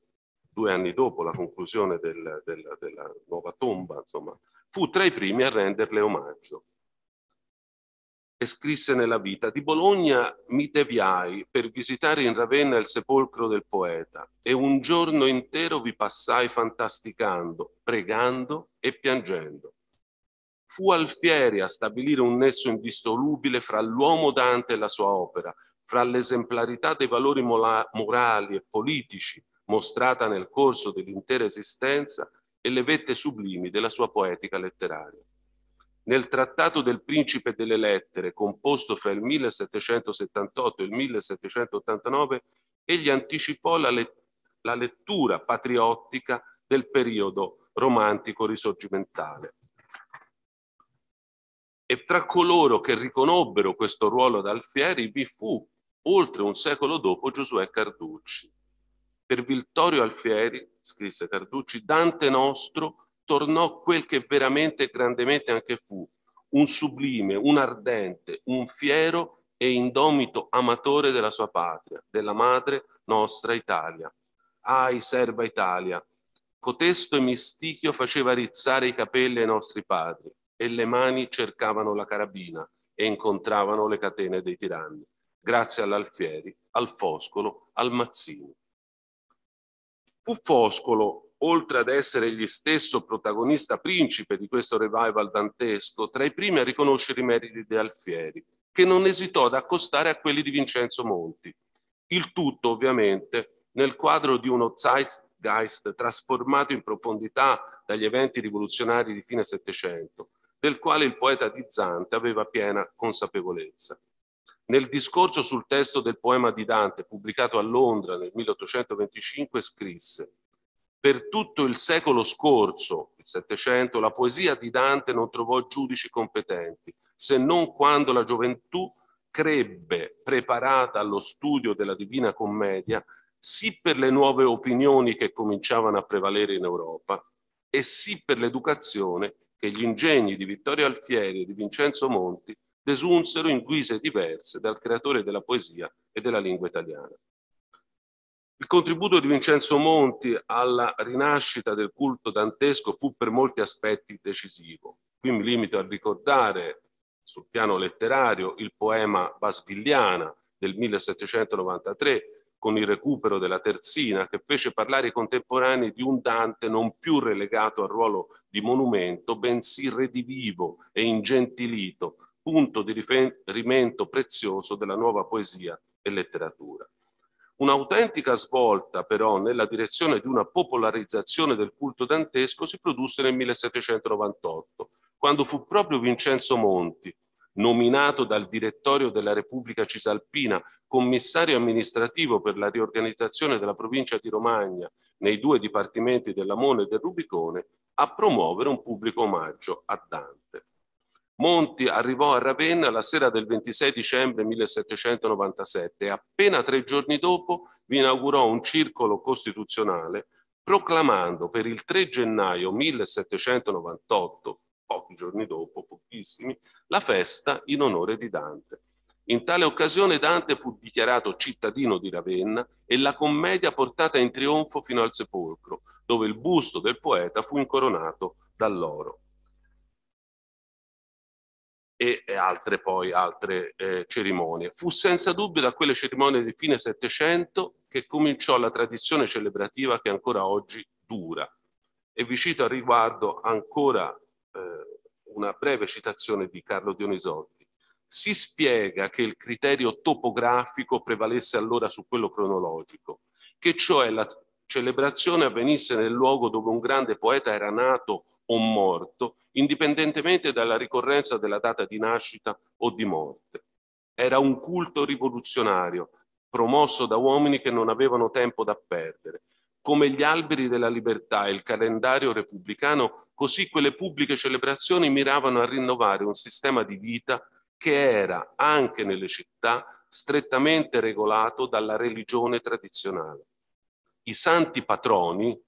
due anni dopo la conclusione del, del, della nuova tomba, insomma, fu tra i primi a renderle omaggio e scrisse nella vita. Di Bologna mi deviai per visitare in Ravenna il sepolcro del poeta e un giorno intero vi passai fantasticando, pregando e piangendo. Fu Alfieri a stabilire un nesso indissolubile fra l'uomo Dante e la sua opera, fra l'esemplarità dei valori morali e politici mostrata nel corso dell'intera esistenza e le vette sublimi della sua poetica letteraria. Nel Trattato del Principe delle Lettere, composto fra il 1778 e il 1789, egli anticipò la, let la lettura patriottica del periodo romantico risorgimentale. E tra coloro che riconobbero questo ruolo d'Alfieri vi fu, oltre un secolo dopo, Giosuè Carducci. Per Vittorio Alfieri, scrisse Carducci, Dante nostro tornò quel che veramente grandemente anche fu, un sublime, un ardente, un fiero e indomito amatore della sua patria, della madre nostra Italia. Ai, serva Italia! Cotesto e mistichio faceva rizzare i capelli ai nostri padri e le mani cercavano la carabina e incontravano le catene dei tiranni, grazie all'Alfieri, al Foscolo, al Mazzini. Fu Foscolo, oltre ad essere egli stesso protagonista principe di questo revival dantesco, tra i primi a riconoscere i meriti di Alfieri, che non esitò ad accostare a quelli di Vincenzo Monti. Il tutto, ovviamente, nel quadro di uno Zeitgeist trasformato in profondità dagli eventi rivoluzionari di fine Settecento, del quale il poeta di Zante aveva piena consapevolezza. Nel discorso sul testo del poema di Dante, pubblicato a Londra nel 1825, scrisse Per tutto il secolo scorso, il Settecento, la poesia di Dante non trovò giudici competenti, se non quando la gioventù crebbe, preparata allo studio della Divina Commedia, sì per le nuove opinioni che cominciavano a prevalere in Europa, e sì per l'educazione che gli ingegni di Vittorio Alfieri e di Vincenzo Monti desunsero in guise diverse dal creatore della poesia e della lingua italiana. Il contributo di Vincenzo Monti alla rinascita del culto dantesco fu per molti aspetti decisivo. Qui mi limito a ricordare sul piano letterario il poema Basvigliana del 1793 con il recupero della terzina che fece parlare i contemporanei di un Dante non più relegato al ruolo di monumento, bensì redivivo e ingentilito, punto di riferimento prezioso della nuova poesia e letteratura. Un'autentica svolta però nella direzione di una popolarizzazione del culto dantesco si produsse nel 1798, quando fu proprio Vincenzo Monti, nominato dal direttorio della Repubblica Cisalpina commissario amministrativo per la riorganizzazione della provincia di Romagna nei due dipartimenti dell'Amone e del Rubicone, a promuovere un pubblico omaggio a Dante. Monti arrivò a Ravenna la sera del 26 dicembre 1797 e appena tre giorni dopo vi inaugurò un circolo costituzionale proclamando per il 3 gennaio 1798 pochi giorni dopo, pochissimi, la festa in onore di Dante. In tale occasione Dante fu dichiarato cittadino di Ravenna e la commedia portata in trionfo fino al sepolcro, dove il busto del poeta fu incoronato dall'oro. E, altre poi altre eh, cerimonie. Fu senza dubbio da quelle cerimonie di fine Settecento che cominciò la tradizione celebrativa che ancora oggi dura. E vi cito a riguardo ancora eh, una breve citazione di Carlo Dionisotti. Si spiega che il criterio topografico prevalesse allora su quello cronologico, che cioè la celebrazione avvenisse nel luogo dove un grande poeta era nato o morto, indipendentemente dalla ricorrenza della data di nascita o di morte. Era un culto rivoluzionario, promosso da uomini che non avevano tempo da perdere. Come gli alberi della libertà e il calendario repubblicano Così quelle pubbliche celebrazioni miravano a rinnovare un sistema di vita che era, anche nelle città, strettamente regolato dalla religione tradizionale. I santi patroni,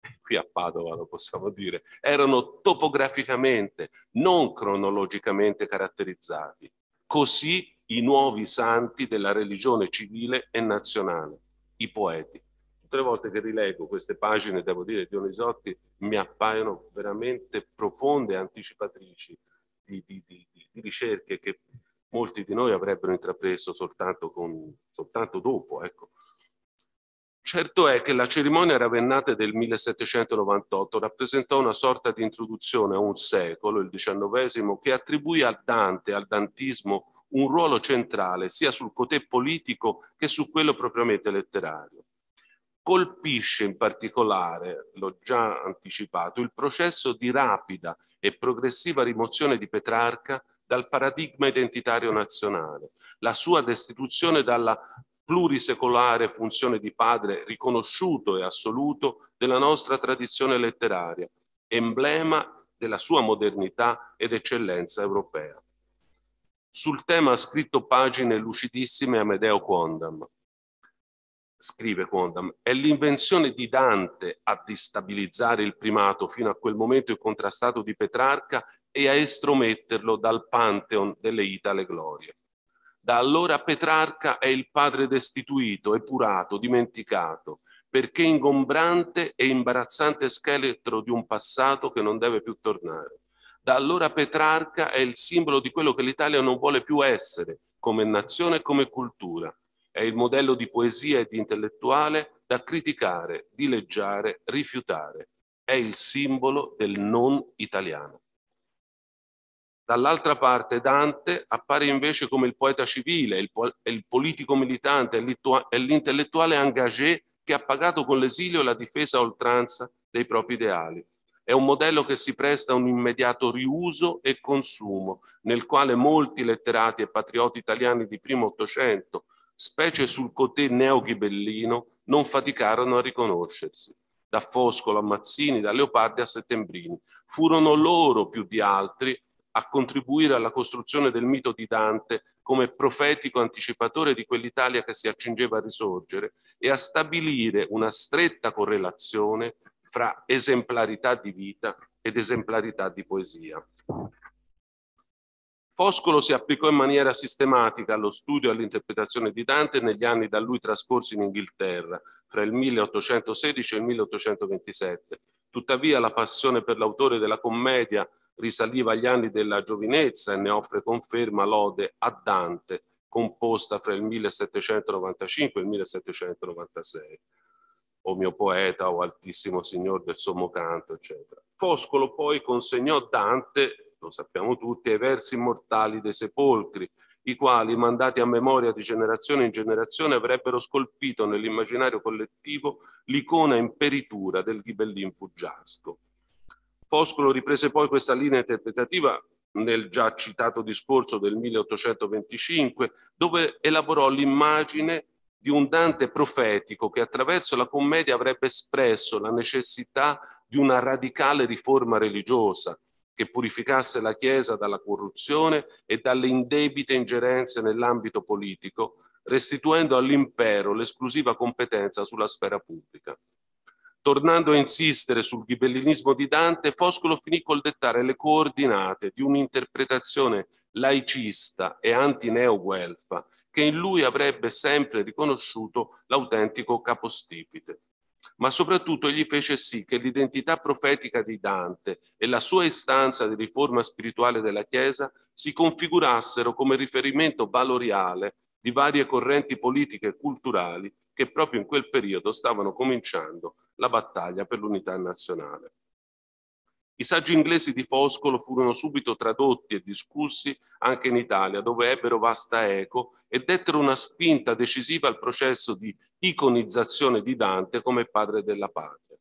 qui a Padova lo possiamo dire, erano topograficamente, non cronologicamente caratterizzati. Così i nuovi santi della religione civile e nazionale, i poeti tutte le volte che rileggo queste pagine, devo dire, di Dionisotti, mi appaiono veramente profonde anticipatrici di, di, di, di, ricerche che molti di noi avrebbero intrapreso soltanto, con, soltanto dopo. Ecco. Certo è che la cerimonia ravennate del 1798 rappresentò una sorta di introduzione a un secolo, il XIX, che attribuì a Dante, al dantismo, un ruolo centrale sia sul potere politico che su quello propriamente letterario. Colpisce in particolare, l'ho già anticipato, il processo di rapida e progressiva rimozione di Petrarca dal paradigma identitario nazionale, la sua destituzione dalla plurisecolare funzione di padre riconosciuto e assoluto della nostra tradizione letteraria, emblema della sua modernità ed eccellenza europea. Sul tema ha scritto pagine lucidissime Amedeo Quondam scrive Condam, è l'invenzione di Dante a distabilizzare il primato fino a quel momento incontrastato di Petrarca e a estrometterlo dal pantheon delle Itale glorie. Da allora Petrarca è il padre destituito, epurato, dimenticato, perché ingombrante e imbarazzante scheletro di un passato che non deve più tornare. Da allora Petrarca è il simbolo di quello che l'Italia non vuole più essere, come nazione e come cultura. È il modello di poesia e di intellettuale da criticare, dileggiare, rifiutare. È il simbolo del non italiano. Dall'altra parte Dante appare invece come il poeta civile, il, po- il politico militante e l'intellettuale engagé che ha pagato con l'esilio la difesa a oltranza dei propri ideali. È un modello che si presta a un immediato riuso e consumo, nel quale molti letterati e patrioti italiani di primo Ottocento, specie sul cotè neoghibellino, non faticarono a riconoscersi. Da Foscolo a Mazzini, da Leopardi a Settembrini. Furono loro più di altri a contribuire alla costruzione del mito di Dante come profetico anticipatore di quell'Italia che si accingeva a risorgere e a stabilire una stretta correlazione fra esemplarità di vita ed esemplarità di poesia. Foscolo si applicò in maniera sistematica allo studio e all'interpretazione di Dante negli anni da lui trascorsi in Inghilterra, fra il 1816 e il 1827. Tuttavia la passione per l'autore della commedia risaliva agli anni della giovinezza e ne offre conferma l'ode a Dante, composta fra il 1795 e il 1796 o mio poeta o altissimo signor del sommo canto, eccetera. Foscolo poi consegnò Dante, lo sappiamo tutti, ai versi immortali dei sepolcri, i quali, mandati a memoria di generazione in generazione, avrebbero scolpito nell'immaginario collettivo l'icona imperitura del ghibellin fuggiasco. Foscolo riprese poi questa linea interpretativa nel già citato discorso del 1825, dove elaborò l'immagine di un Dante profetico che attraverso la commedia avrebbe espresso la necessità di una radicale riforma religiosa che purificasse la Chiesa dalla corruzione e dalle indebite ingerenze nell'ambito politico, restituendo all'impero l'esclusiva competenza sulla sfera pubblica. Tornando a insistere sul ghibellinismo di Dante, Foscolo finì col dettare le coordinate di un'interpretazione laicista e anti-neo-guelfa che in lui avrebbe sempre riconosciuto l'autentico capostipite. Ma soprattutto egli fece sì che l'identità profetica di Dante e la sua istanza di riforma spirituale della Chiesa si configurassero come riferimento valoriale di varie correnti politiche e culturali che proprio in quel periodo stavano cominciando la battaglia per l'unità nazionale. I saggi inglesi di Foscolo furono subito tradotti e discussi anche in Italia, dove ebbero vasta eco e dettero una spinta decisiva al processo di iconizzazione di Dante come padre della patria.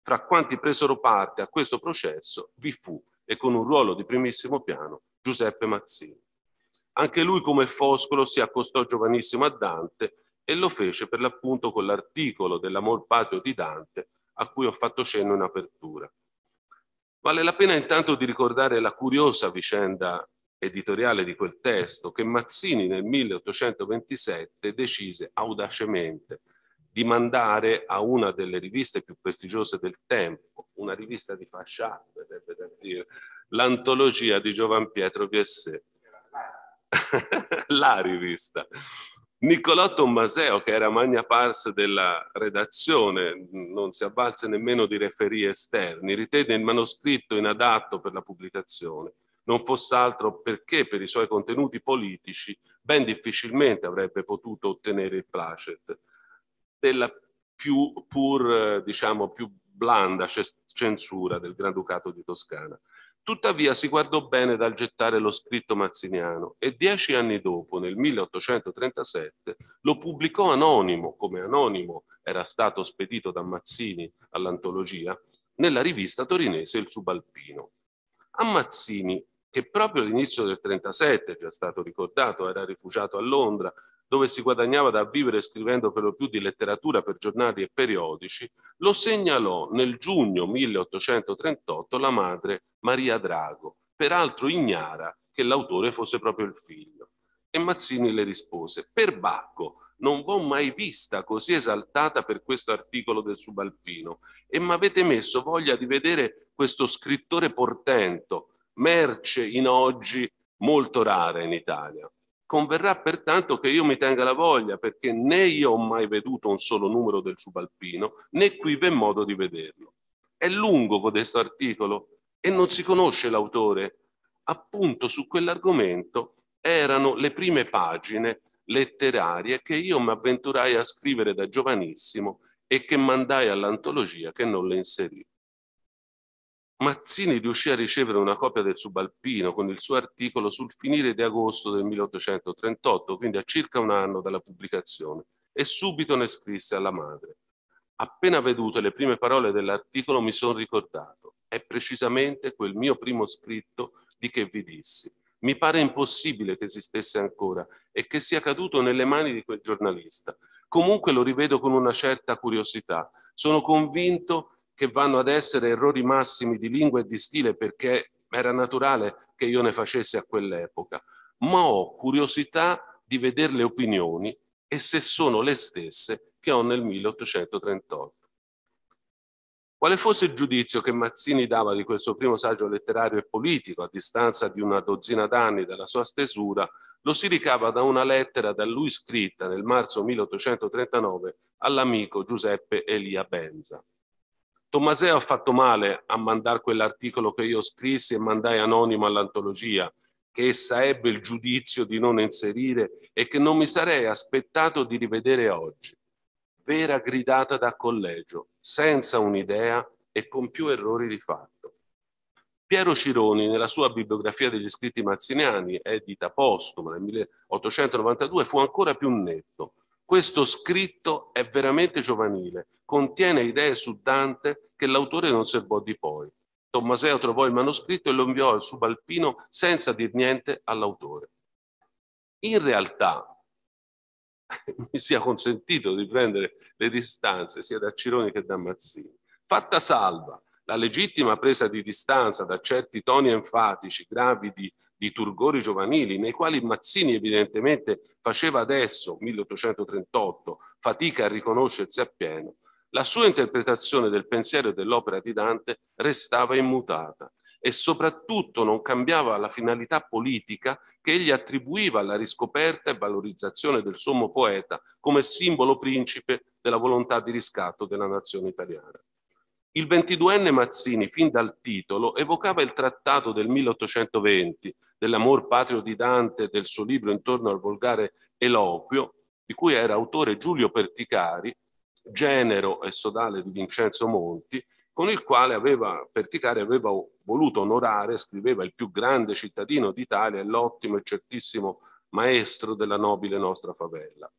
Fra quanti presero parte a questo processo vi fu, e con un ruolo di primissimo piano, Giuseppe Mazzini. Anche lui, come Foscolo, si accostò giovanissimo a Dante e lo fece per l'appunto con l'articolo dell'amor patrio di Dante a cui ho fatto cenno in apertura. Vale la pena intanto di ricordare la curiosa vicenda editoriale di quel testo che Mazzini nel 1827 decise audacemente di mandare a una delle riviste più prestigiose del tempo, una rivista di fascia, l'antologia di Giovan Pietro Viessé. la rivista Niccolò Tommaseo, che era magna pars della redazione, non si avvalse nemmeno di referì esterni, ritenne il manoscritto inadatto per la pubblicazione, non fosse altro perché per i suoi contenuti politici ben difficilmente avrebbe potuto ottenere il placet della più pur, diciamo, più blanda censura del Granducato di Toscana. Tuttavia si guardò bene dal gettare lo scritto mazziniano e dieci anni dopo, nel 1837, lo pubblicò anonimo, come anonimo era stato spedito da Mazzini all'antologia, nella rivista torinese Il Subalpino. A Mazzini, che proprio all'inizio del 37, è già stato ricordato, era rifugiato a Londra, dove si guadagnava da vivere scrivendo per lo più di letteratura per giornali e periodici, lo segnalò nel giugno 1838 la madre Maria Drago, peraltro ignara che l'autore fosse proprio il figlio. E Mazzini le rispose, per Bacco, non v'ho mai vista così esaltata per questo articolo del subalpino e m'avete messo voglia di vedere questo scrittore portento, merce in oggi molto rara in Italia. Converrà pertanto che io mi tenga la voglia perché né io ho mai veduto un solo numero del subalpino né qui v'è modo di vederlo. È lungo codesto articolo e non si conosce l'autore. Appunto su quell'argomento erano le prime pagine letterarie che io mi avventurai a scrivere da giovanissimo e che mandai all'antologia che non le inserì. Mazzini riuscì a ricevere una copia del subalpino con il suo articolo sul finire di agosto del 1838, quindi a circa un anno dalla pubblicazione, e subito ne scrisse alla madre. Appena vedute le prime parole dell'articolo mi sono ricordato, è precisamente quel mio primo scritto di che vi dissi. Mi pare impossibile che esistesse ancora e che sia caduto nelle mani di quel giornalista. Comunque lo rivedo con una certa curiosità. Sono convinto che vanno ad essere errori massimi di lingua e di stile perché era naturale che io ne facessi a quell'epoca, ma ho curiosità di vedere le opinioni e se sono le stesse che ho nel 1838. Quale fosse il giudizio che Mazzini dava di questo primo saggio letterario e politico a distanza di una dozzina d'anni dalla sua stesura, lo si ricava da una lettera da lui scritta nel marzo 1839 all'amico Giuseppe Elia Benza. Tommaseo ha fatto male a mandare quell'articolo che io scrissi e mandai anonimo all'antologia, che essa ebbe il giudizio di non inserire e che non mi sarei aspettato di rivedere oggi. Vera gridata da collegio, senza un'idea e con più errori di fatto. Piero Cironi, nella sua bibliografia degli scritti mazziniani, edita postuma nel 1892, fu ancora più netto. Questo scritto è veramente giovanile, contiene idee su Dante che l'autore non serbò di poi. Tommaseo trovò il manoscritto e lo inviò al subalpino senza dir niente all'autore. In realtà mi sia consentito di prendere le distanze sia da Cironi che da Mazzini. Fatta salva la legittima presa di distanza da certi toni enfatici gravi di, di turgori giovanili, nei quali Mazzini evidentemente faceva adesso, 1838, fatica a riconoscersi appieno, la sua interpretazione del pensiero e dell'opera di Dante restava immutata e soprattutto non cambiava la finalità politica che egli attribuiva alla riscoperta e valorizzazione del sommo poeta come simbolo principe della volontà di riscatto della nazione italiana. Il 22enne Mazzini, fin dal titolo, evocava il trattato del 1820 dell'amor patrio di Dante e del suo libro intorno al volgare eloquio, di cui era autore Giulio Perticari, genero e sodale di Vincenzo Monti, con il quale aveva, Perticari aveva voluto onorare, scriveva, il più grande cittadino d'Italia e l'ottimo e certissimo maestro della nobile nostra favela.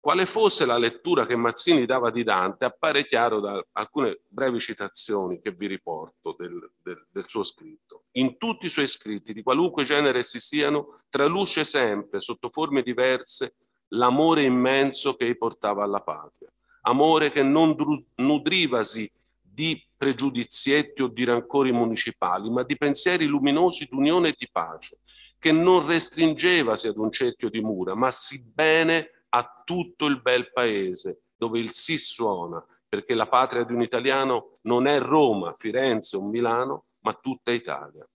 Quale fosse la lettura che Mazzini dava di Dante appare chiaro da alcune brevi citazioni che vi riporto del, del, del suo scritto. In tutti i suoi scritti, di qualunque genere si siano, traluce sempre, sotto forme diverse, l'amore immenso che portava alla patria, amore che non nudrivasi di pregiudizietti o di rancori municipali, ma di pensieri luminosi d'unione e di pace, che non restringevasi ad un cerchio di mura, ma si bene a tutto il bel paese, dove il sì suona, perché la patria di un italiano non è Roma, Firenze o Milano, ma tutta Italia.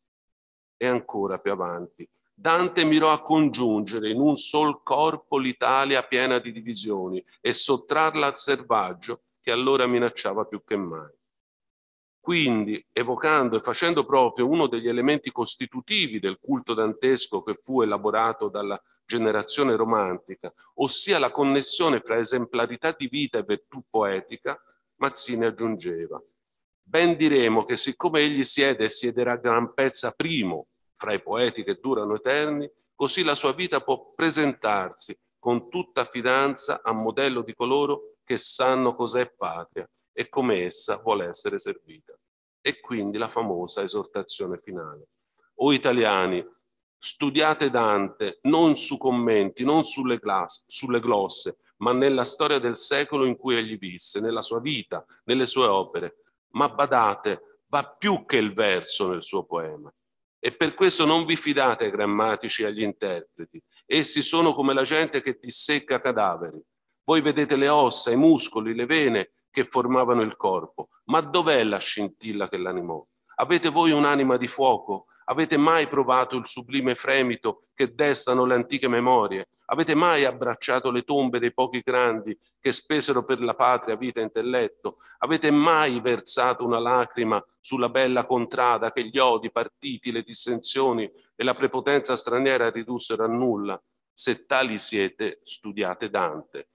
E ancora più avanti, Dante mirò a congiungere in un sol corpo l'Italia piena di divisioni e sottrarla al selvaggio che allora minacciava più che mai. Quindi, evocando e facendo proprio uno degli elementi costitutivi del culto dantesco che fu elaborato dalla generazione romantica, ossia la connessione fra esemplarità di vita e virtù poetica, Mazzini aggiungeva Ben diremo che siccome egli siede e siederà gran pezza primo fra i poeti che durano eterni, così la sua vita può presentarsi con tutta fidanza a modello di coloro che sanno cos'è patria e come essa vuole essere servita. E quindi la famosa esortazione finale. O italiani, studiate Dante non su commenti, non sulle, glass, sulle glosse, ma nella storia del secolo in cui egli visse, nella sua vita, nelle sue opere. Ma badate, va più che il verso nel suo poema. E per questo non vi fidate ai grammatici e agli interpreti. Essi sono come la gente che dissecca cadaveri. Voi vedete le ossa, i muscoli, le vene che formavano il corpo. Ma dov'è la scintilla che l'animò? Avete voi un'anima di fuoco? Avete mai provato il sublime fremito che destano le antiche memorie? Avete mai abbracciato le tombe dei pochi grandi che spesero per la patria vita e intelletto? Avete mai versato una lacrima sulla bella contrada che gli odi, partiti, le dissensioni e la prepotenza straniera ridussero a nulla? Se tali siete, studiate Dante.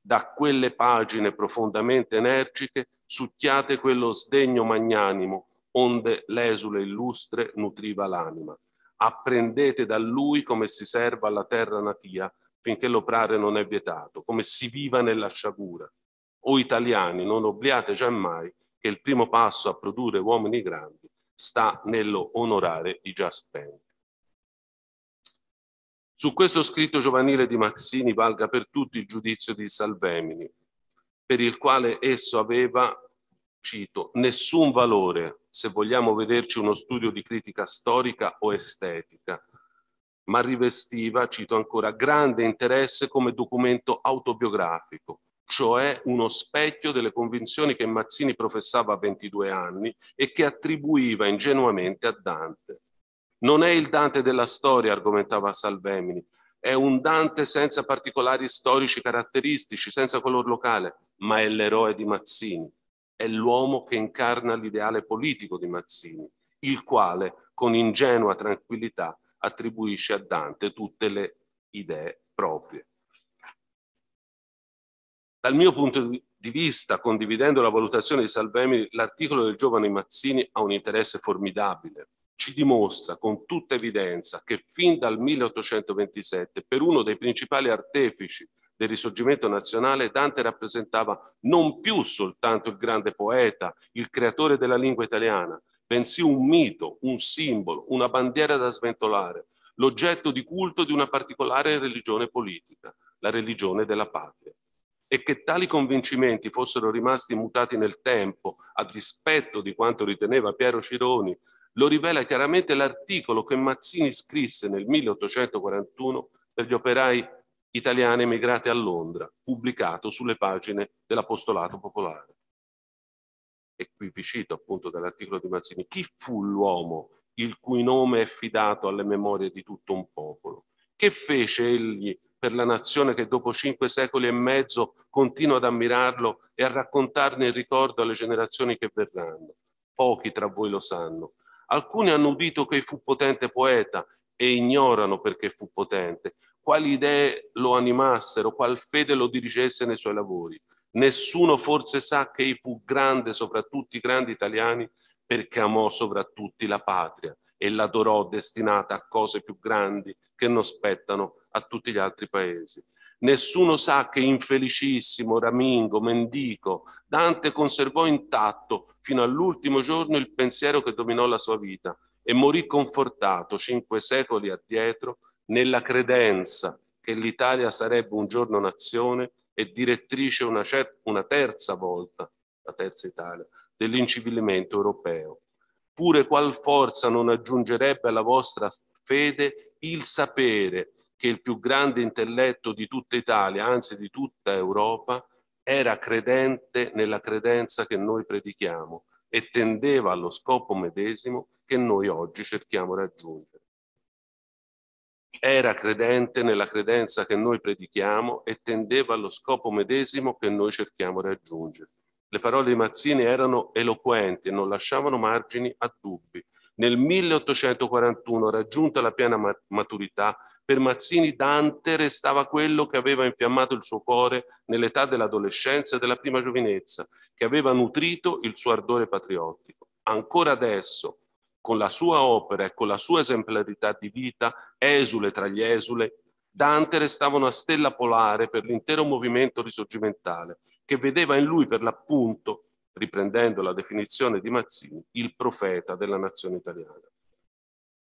Da quelle pagine profondamente energiche succhiate quello sdegno magnanimo onde l'esule illustre nutriva l'anima. Apprendete da lui come si serva alla terra natia finché l'oprare non è vietato, come si viva nella sciagura. O italiani, non obliate giammai che il primo passo a produrre uomini grandi sta nello onorare i già spenti. Su questo scritto giovanile di Mazzini valga per tutti il giudizio di Salvemini, per il quale esso aveva cito, nessun valore, se vogliamo vederci uno studio di critica storica o estetica, ma rivestiva, cito ancora, grande interesse come documento autobiografico, cioè uno specchio delle convinzioni che Mazzini professava a 22 anni e che attribuiva ingenuamente a Dante. Non è il Dante della storia, argomentava Salvemini, è un Dante senza particolari storici caratteristici, senza color locale, ma è l'eroe di Mazzini è l'uomo che incarna l'ideale politico di Mazzini, il quale con ingenua tranquillità attribuisce a Dante tutte le idee proprie. Dal mio punto di vista, condividendo la valutazione di Salvemini, l'articolo del giovane Mazzini ha un interesse formidabile. Ci dimostra con tutta evidenza che fin dal 1827, per uno dei principali artefici del risorgimento nazionale, Dante rappresentava non più soltanto il grande poeta, il creatore della lingua italiana, bensì un mito, un simbolo, una bandiera da sventolare, l'oggetto di culto di una particolare religione politica, la religione della patria. E che tali convincimenti fossero rimasti mutati nel tempo, a dispetto di quanto riteneva Piero Cironi, lo rivela chiaramente l'articolo che Mazzini scrisse nel 1841 per gli operai italiane emigrate a Londra, pubblicato sulle pagine dell'Apostolato Popolare. E qui vi cito appunto dall'articolo di Mazzini, chi fu l'uomo il cui nome è fidato alle memorie di tutto un popolo? Che fece egli per la nazione che dopo cinque secoli e mezzo continua ad ammirarlo e a raccontarne il ricordo alle generazioni che verranno? Pochi tra voi lo sanno. Alcuni hanno udito che fu potente poeta e ignorano perché fu potente, quali idee lo animassero, qual fede lo dirigesse nei suoi lavori. Nessuno forse sa che egli fu grande sopra tutti i grandi italiani perché amò sopra tutti la patria e l'adorò destinata a cose più grandi che non spettano a tutti gli altri paesi. Nessuno sa che infelicissimo, ramingo, mendico, Dante conservò intatto fino all'ultimo giorno il pensiero che dominò la sua vita e morì confortato cinque secoli addietro nella credenza che l'Italia sarebbe un giorno nazione e direttrice una, una terza volta, la terza Italia, dell'incivilimento europeo. Pure qual forza non aggiungerebbe alla vostra fede il sapere che il più grande intelletto di tutta Italia, anzi di tutta Europa, era credente nella credenza che noi predichiamo e tendeva allo scopo medesimo che noi oggi cerchiamo di raggiungere era credente nella credenza che noi predichiamo e tendeva allo scopo medesimo che noi cerchiamo di raggiungere. Le parole di Mazzini erano eloquenti e non lasciavano margini a dubbi. Nel 1841, raggiunta la piena maturità, per Mazzini Dante restava quello che aveva infiammato il suo cuore nell'età dell'adolescenza e della prima giovinezza, che aveva nutrito il suo ardore patriottico. Ancora adesso, con la sua opera e con la sua esemplarità di vita, esule tra gli esule, Dante restava una stella polare per l'intero movimento risorgimentale, che vedeva in lui per l'appunto, riprendendo la definizione di Mazzini, il profeta della nazione italiana.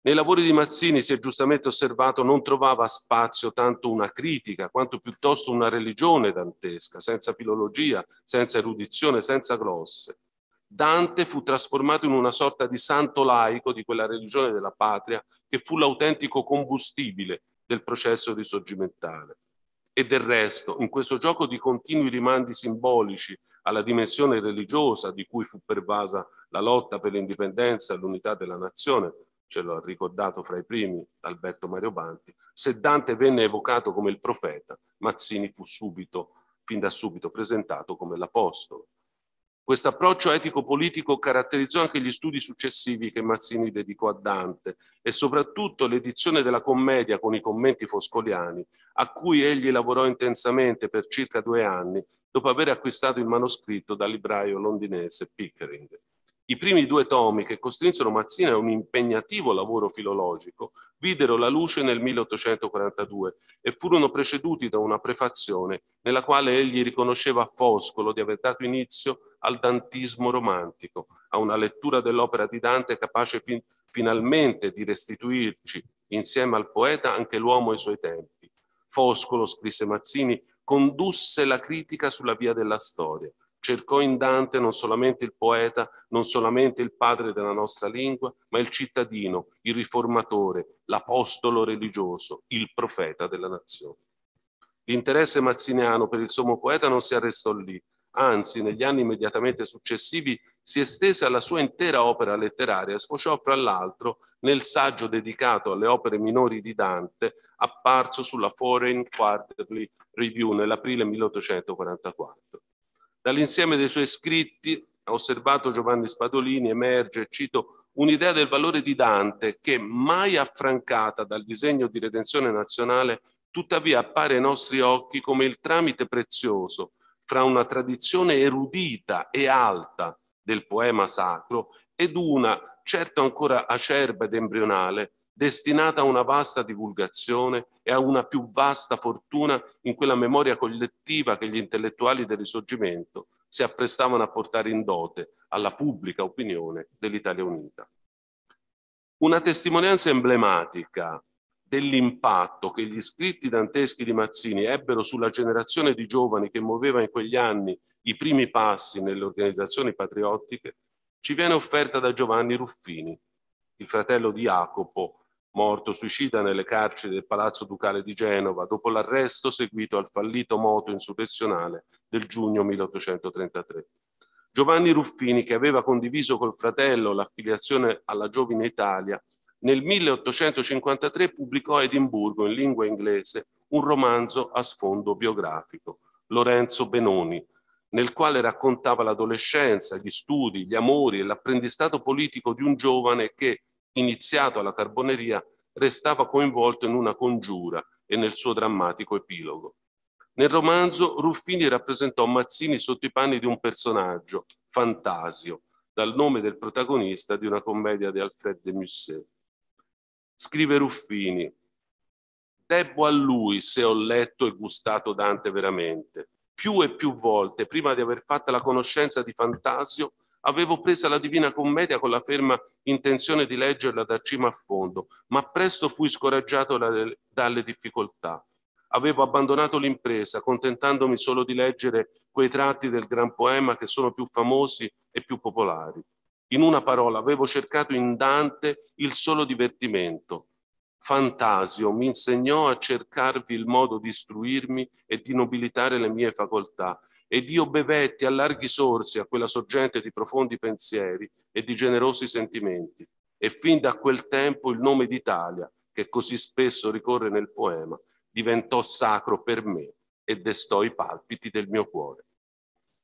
Nei lavori di Mazzini si è giustamente osservato non trovava spazio tanto una critica quanto piuttosto una religione dantesca, senza filologia, senza erudizione, senza glosse, Dante fu trasformato in una sorta di santo laico di quella religione della patria che fu l'autentico combustibile del processo risorgimentale. E del resto, in questo gioco di continui rimandi simbolici alla dimensione religiosa di cui fu pervasa la lotta per l'indipendenza e l'unità della nazione, ce l'ha ricordato fra i primi Alberto Mario Banti, se Dante venne evocato come il profeta, Mazzini fu subito, fin da subito, presentato come l'apostolo. Questo approccio etico-politico caratterizzò anche gli studi successivi che Mazzini dedicò a Dante e soprattutto l'edizione della commedia con i commenti foscoliani, a cui egli lavorò intensamente per circa due anni dopo aver acquistato il manoscritto dal libraio londinese Pickering. I primi due tomi che costrinsero Mazzini a un impegnativo lavoro filologico videro la luce nel 1842 e furono preceduti da una prefazione nella quale egli riconosceva a Foscolo di aver dato inizio al dantismo romantico, a una lettura dell'opera di Dante capace fin finalmente di restituirci insieme al poeta anche l'uomo ai suoi tempi. Foscolo, scrisse Mazzini, condusse la critica sulla via della storia cercò in Dante non solamente il poeta, non solamente il padre della nostra lingua, ma il cittadino, il riformatore, l'apostolo religioso, il profeta della nazione. L'interesse mazziniano per il sommo poeta non si arrestò lì, anzi negli anni immediatamente successivi si estese alla sua intera opera letteraria e sfociò fra l'altro nel saggio dedicato alle opere minori di Dante apparso sulla Foreign Quarterly Review nell'aprile 1844. Dall'insieme dei suoi scritti, ha osservato Giovanni Spadolini, emerge, cito, un'idea del valore di Dante che, mai affrancata dal disegno di redenzione nazionale, tuttavia appare ai nostri occhi come il tramite prezioso fra una tradizione erudita e alta del poema sacro ed una, certo ancora acerba ed embrionale, destinata a una vasta divulgazione e a una più vasta fortuna in quella memoria collettiva che gli intellettuali del risorgimento si apprestavano a portare in dote alla pubblica opinione dell'Italia Unita. Una testimonianza emblematica dell'impatto che gli scritti danteschi di Mazzini ebbero sulla generazione di giovani che muoveva in quegli anni i primi passi nelle organizzazioni patriottiche ci viene offerta da Giovanni Ruffini, il fratello di Jacopo, morto suicida nelle carceri del Palazzo Ducale di Genova dopo l'arresto seguito al fallito moto insurrezionale del giugno 1833. Giovanni Ruffini, che aveva condiviso col fratello l'affiliazione alla Giovine Italia, nel 1853 pubblicò a Edimburgo in lingua inglese un romanzo a sfondo biografico, Lorenzo Benoni, nel quale raccontava l'adolescenza, gli studi, gli amori e l'apprendistato politico di un giovane che, iniziato alla carboneria, restava coinvolto in una congiura e nel suo drammatico epilogo. Nel romanzo Ruffini rappresentò Mazzini sotto i panni di un personaggio, Fantasio, dal nome del protagonista di una commedia di Alfred de Musset. Scrive Ruffini, debbo a lui se ho letto e gustato Dante veramente. Più e più volte, prima di aver fatto la conoscenza di Fantasio, Avevo presa la Divina Commedia con la ferma intenzione di leggerla da cima a fondo, ma presto fui scoraggiato dalle difficoltà. Avevo abbandonato l'impresa, contentandomi solo di leggere quei tratti del gran poema che sono più famosi e più popolari. In una parola, avevo cercato in Dante il solo divertimento. Fantasio mi insegnò a cercarvi il modo di istruirmi e di nobilitare le mie facoltà ed io bevetti a larghi sorsi a quella sorgente di profondi pensieri e di generosi sentimenti. E fin da quel tempo il nome d'Italia, che così spesso ricorre nel poema, diventò sacro per me e destò i palpiti del mio cuore.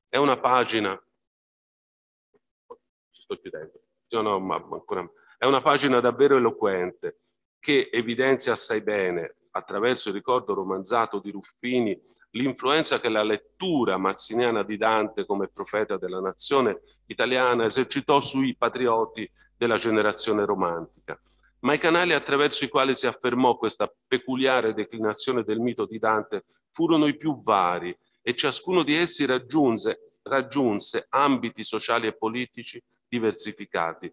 È una pagina, ci sto chiudendo, no, no, ma ancora, è una pagina davvero eloquente che evidenzia assai bene, attraverso il ricordo romanzato di Ruffini, l'influenza che la lettura mazziniana di Dante come profeta della nazione italiana esercitò sui patrioti della generazione romantica. Ma i canali attraverso i quali si affermò questa peculiare declinazione del mito di Dante furono i più vari e ciascuno di essi raggiunse, raggiunse ambiti sociali e politici diversificati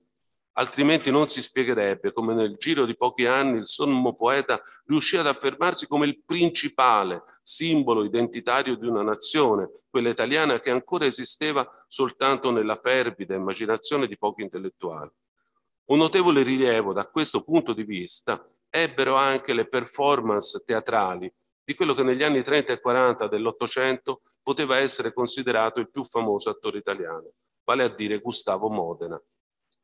altrimenti non si spiegherebbe come nel giro di pochi anni il sommo poeta riuscì ad affermarsi come il principale simbolo identitario di una nazione, quella italiana che ancora esisteva soltanto nella fervida immaginazione di pochi intellettuali. Un notevole rilievo da questo punto di vista ebbero anche le performance teatrali di quello che negli anni 30 e 40 dell'Ottocento poteva essere considerato il più famoso attore italiano, vale a dire Gustavo Modena.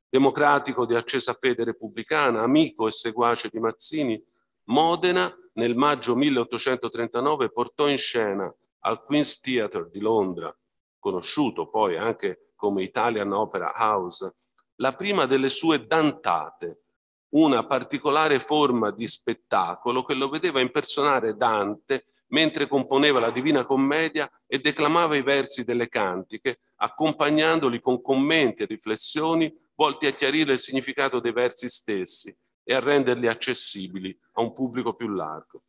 Democratico di accesa fede repubblicana, amico e seguace di Mazzini, Modena nel maggio 1839 portò in scena al Queen's Theatre di Londra, conosciuto poi anche come Italian Opera House, la prima delle sue dantate, una particolare forma di spettacolo che lo vedeva impersonare Dante mentre componeva la Divina Commedia e declamava i versi delle cantiche, accompagnandoli con commenti e riflessioni volti a chiarire il significato dei versi stessi e a renderli accessibili a un pubblico più largo.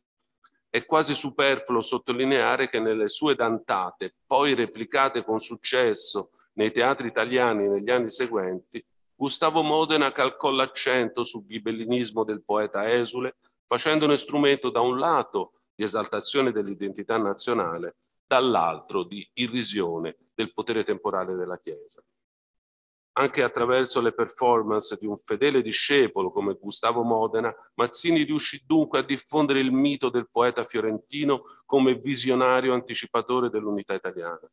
È quasi superfluo sottolineare che nelle sue dantate, poi replicate con successo nei teatri italiani negli anni seguenti, Gustavo Modena calcò l'accento sul ghibellinismo del poeta esule, facendone strumento da un lato di esaltazione dell'identità nazionale, dall'altro di irrisione del potere temporale della Chiesa. Anche attraverso le performance di un fedele discepolo come Gustavo Modena, Mazzini riuscì dunque a diffondere il mito del poeta fiorentino come visionario anticipatore dell'unità italiana.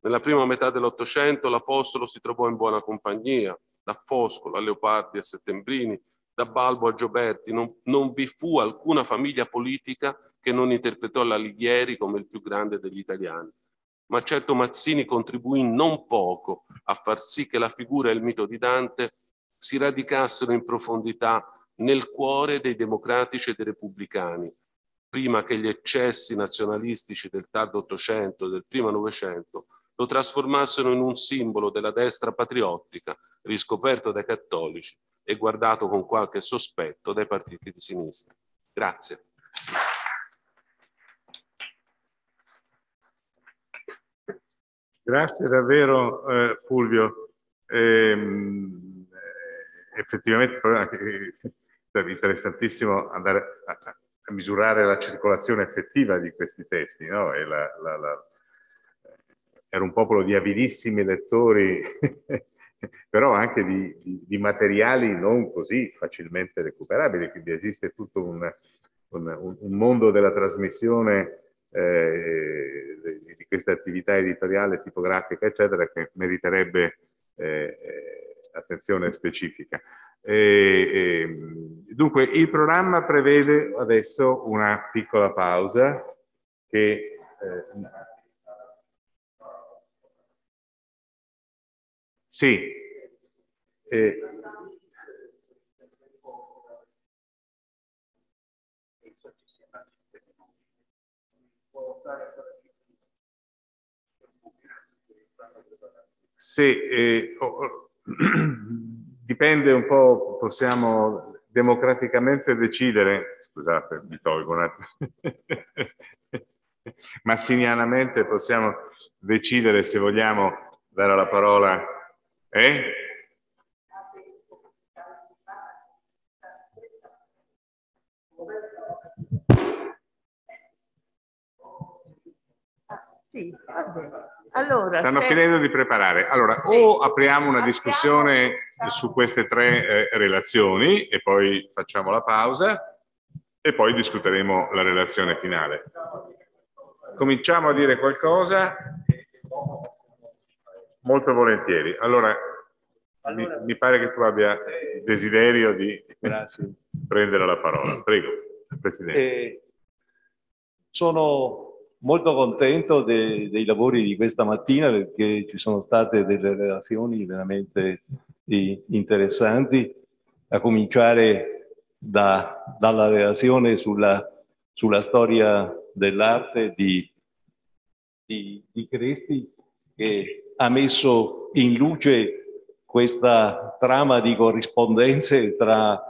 Nella prima metà dell'Ottocento l'Apostolo si trovò in buona compagnia, da Foscolo a Leopardi a Settembrini, da Balbo a Gioberti, non, non vi fu alcuna famiglia politica che non interpretò l'Alighieri come il più grande degli italiani. Ma certo Mazzini contribuì non poco a far sì che la figura e il mito di Dante si radicassero in profondità nel cuore dei democratici e dei repubblicani, prima che gli eccessi nazionalistici del tardo Ottocento e del primo Novecento lo trasformassero in un simbolo della destra patriottica, riscoperto dai cattolici e guardato con qualche sospetto dai partiti di sinistra. Grazie. Grazie davvero eh, Fulvio. Ehm, eh, effettivamente è interessantissimo andare a, a, misurare la circolazione effettiva di questi testi. No? La, la, la, era un popolo di avidissimi lettori però anche di, di, di, materiali non così facilmente recuperabili, quindi esiste tutto un, un, un mondo della trasmissione eh, di questa attività editoriale, tipografica, eccetera, che meriterebbe eh, eh attenzione specifica. E, e, dunque, il programma prevede adesso una piccola pausa che eh, Sì. Eh. Sì, eh, oh, dipende un po', possiamo democraticamente decidere, scusate, mi tolgo un attimo, massinianamente possiamo decidere se vogliamo dare la parola eh? Sì, allora, Stanno se... finendo di preparare. Allora, o apriamo una discussione su queste tre eh, relazioni e poi facciamo la pausa e poi discuteremo la relazione finale. Cominciamo a dire qualcosa. Molto volentieri. Allora, mi, mi, pare che tu abbia desiderio di Grazie. prendere la parola. Prego, Presidente. Eh, sono molto contento de, dei lavori di questa mattina perché ci sono state delle relazioni veramente interessanti, a cominciare da, dalla relazione sulla, sulla storia dell'arte di, di, di Cresti che ha messo in luce questa trama di corrispondenze tra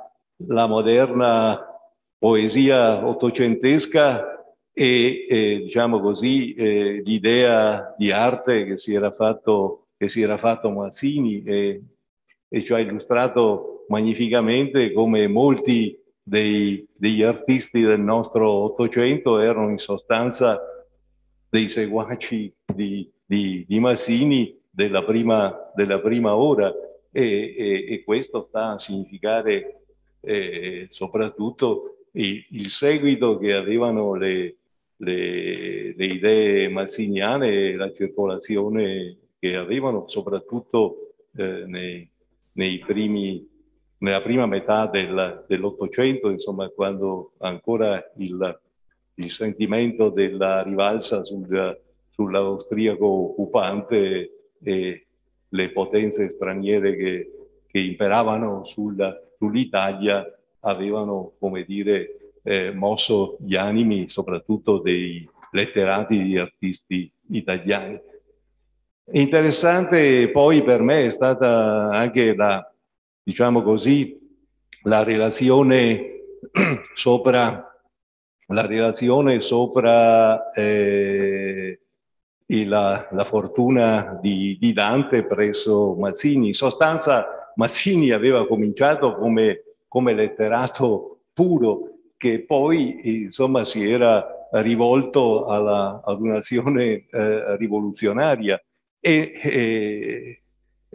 la moderna poesia ottocentesca e, eh, diciamo così, eh, l'idea di arte che si era fatto, che si era fatto Mazzini e, e ci ha illustrato magnificamente come molti dei, degli artisti del nostro Ottocento erano in sostanza dei seguaci di, di, di Massini della prima, della prima ora. E, e, e, questo sta a significare eh, soprattutto il, il, seguito che avevano le, le, le idee mazziniane e la circolazione che avevano, soprattutto eh, nei, nei primi, nella prima metà del, dell'Ottocento, insomma, quando ancora il, il sentimento della rivalsa sul, sull'austriaco occupante e le potenze straniere che, che imperavano sul, sull'Italia avevano, come dire, eh, mosso gli animi soprattutto dei letterati di artisti italiani. Interessante poi per me è stata anche la, diciamo così, la relazione sopra, la relazione sopra eh, la, la, fortuna di, di, Dante presso Mazzini. In sostanza Mazzini aveva cominciato come, come letterato puro che poi insomma si era rivolto alla, ad un'azione eh, rivoluzionaria e, e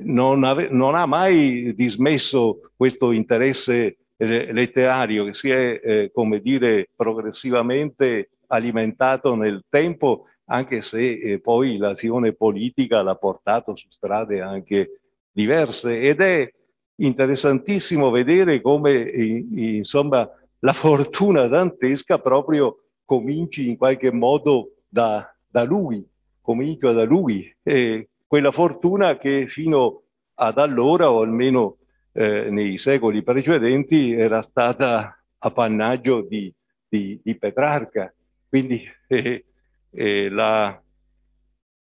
non, ave, non, ha mai dismesso questo interesse eh, letterario che si è, eh, come dire, progressivamente alimentato nel tempo, anche se eh, poi l'azione politica l'ha portato su strade anche diverse. Ed è interessantissimo vedere come, insomma, la fortuna dantesca proprio cominci in qualche modo da, da lui, comincia da lui. E quella fortuna che fino ad allora, o almeno eh, nei secoli precedenti, era stata appannaggio di, di, di Petrarca. Quindi eh, eh, la,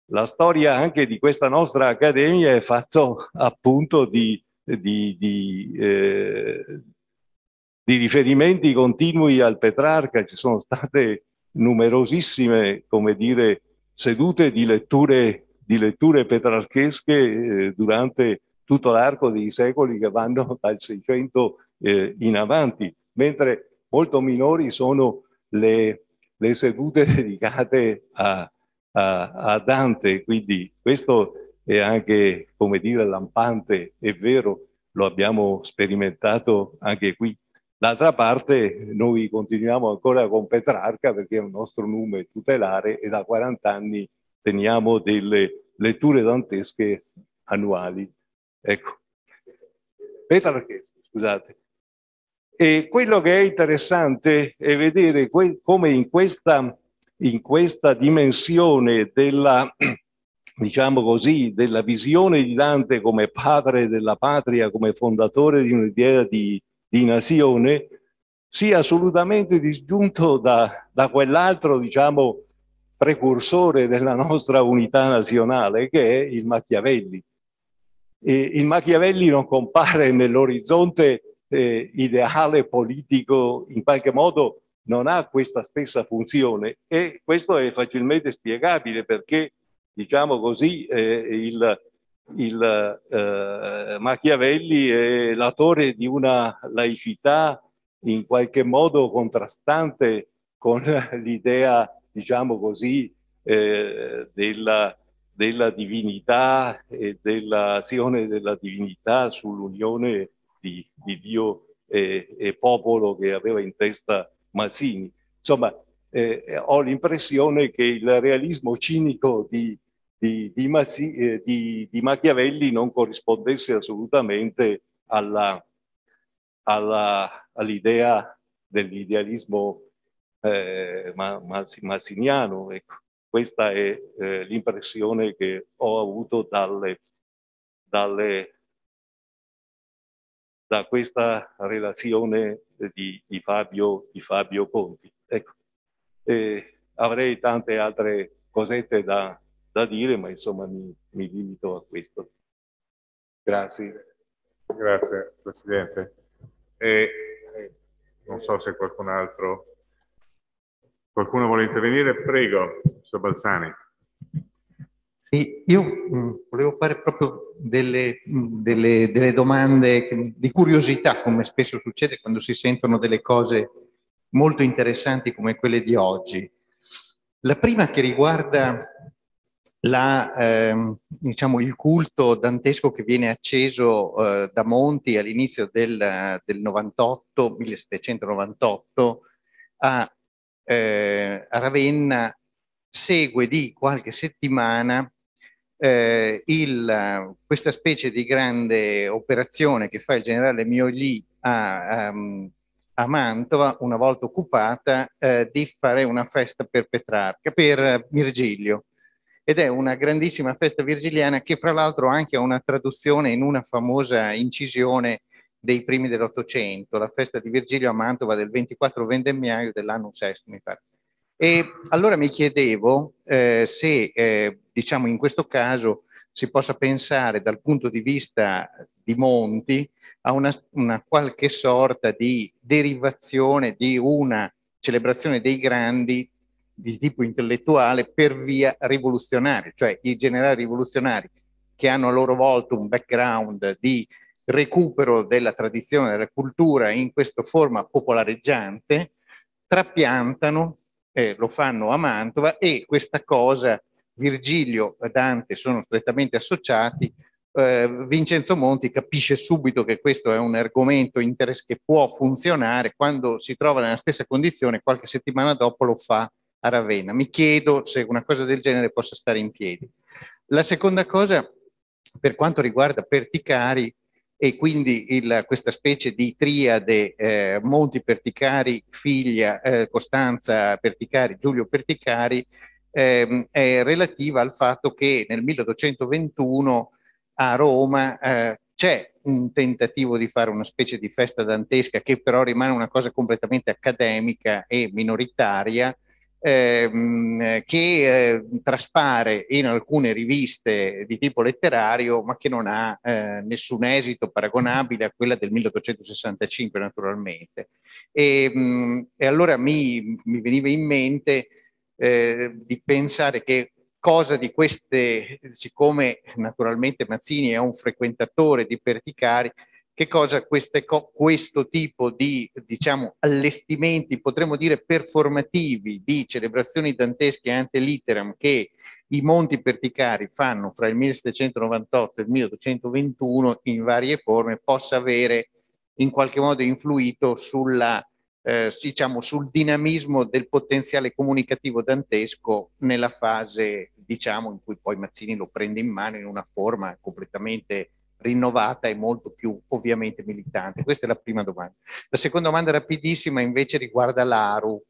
la, storia anche di questa nostra accademia è fatta appunto di, di, di riferimenti continui al Petrarca, ci sono state numerosissime, come dire, sedute di letture, di letture petrarchesche eh, durante tutto l'arco dei secoli che vanno dal 600 eh, in avanti, mentre molto minori sono le, le sedute dedicate a, a, a, Dante, quindi questo è anche, come dire, lampante, è vero, lo abbiamo sperimentato anche qui D'altra parte noi continuiamo ancora con Petrarca perché è un nostro nome tutelare e da 40 anni teniamo delle letture dantesche annuali. Ecco, Petrarchesche, scusate. E quello che è interessante è vedere come in questa, in questa dimensione della, diciamo così, della visione di Dante come padre della patria, come fondatore di un'idea di di nazione sia assolutamente disgiunto da, da quell'altro, diciamo, precursore della nostra unità nazionale, che è il Machiavelli. E il Machiavelli non compare nell'orizzonte eh, ideale politico, in qualche modo non ha questa stessa funzione e questo è facilmente spiegabile perché, diciamo così, eh, il, il eh, Machiavelli è l'autore di una laicità in qualche modo contrastante con l'idea, diciamo così, eh, della, della, divinità e dell'azione della divinità sull'unione di, di Dio e, e, popolo che aveva in testa Mazzini. Insomma, eh, ho l'impressione che il realismo cinico di di, di, Massi, eh, di, di Machiavelli non corrispondesse assolutamente alla, alla, all'idea dell'idealismo eh, mazziniano. Ecco, questa è eh, l'impressione che ho avuto dalle, dalle, da questa relazione di, di, Fabio, di Fabio Conti. Ecco, eh, avrei tante altre cosette da, da dire, ma insomma mi, mi limito a questo. Grazie. Grazie Presidente. E, non so se qualcun altro, qualcuno vuole intervenire, prego, Sir Balzani. Sì, io mh, mm, volevo fare proprio delle, mh, delle, delle domande che, di curiosità, come spesso succede quando si sentono delle cose molto interessanti come quelle di oggi. La prima che riguarda la, ehm, diciamo, il culto dantesco che viene acceso eh, da Monti all'inizio del, del 98, 1798 a eh, a Ravenna segue di qualche settimana eh, il, questa specie di grande operazione che fa il generale Mioli a, a, a Mantova, una volta occupata, eh, di fare una festa per Petrarca, per Virgilio. Ed è una grandissima festa virgiliana che fra l'altro anche ha una traduzione in una famosa incisione dei primi dell'Ottocento, la festa di Virgilio a Mantova del 24 vendemmiaio dell'anno sesto, mi pare. E allora mi chiedevo eh, se, eh, diciamo, in questo caso si possa pensare dal punto di vista di Monti a una, una qualche sorta di derivazione di una celebrazione dei grandi di tipo intellettuale per via rivoluzionaria, cioè i generali rivoluzionari che hanno a loro volta un background di recupero della tradizione, della cultura in questa forma popolareggiante, trapiantano eh, lo fanno a Mantova e questa cosa Virgilio e Dante sono strettamente associati. Eh, Vincenzo Monti capisce subito che questo è un argomento che può funzionare quando si trova nella stessa condizione, qualche settimana dopo lo fa a Ravenna. Mi chiedo se una cosa del genere possa stare in piedi. La seconda cosa, per quanto riguarda Perticari, e quindi il, questa specie di triade eh, Monti Perticari, figlia eh, Costanza Perticari, Giulio Perticari, eh, è relativa al fatto che nel 1821 a Roma eh, c'è un tentativo di fare una specie di festa dantesca che però rimane una cosa completamente accademica e minoritaria, ehm, che eh, traspare in alcune riviste di tipo letterario, ma che non ha eh, nessun esito paragonabile a quella del 1865, naturalmente. E, mh, mm, e allora mi, mi, veniva in mente eh, di pensare che cosa di queste, siccome naturalmente Mazzini è un frequentatore di Perticari, che cosa queste, questo tipo di diciamo, allestimenti, potremmo dire performativi, di celebrazioni dantesche ante litteram che i Monti Perticari fanno fra il 1798 e il 1821 in varie forme, possa avere in qualche modo influito sulla, eh, diciamo, sul dinamismo del potenziale comunicativo dantesco nella fase diciamo, in cui poi Mazzini lo prende in mano in una forma completamente rinnovata e molto più ovviamente militante? Questa è la prima domanda. La seconda domanda rapidissima invece riguarda l'ARU,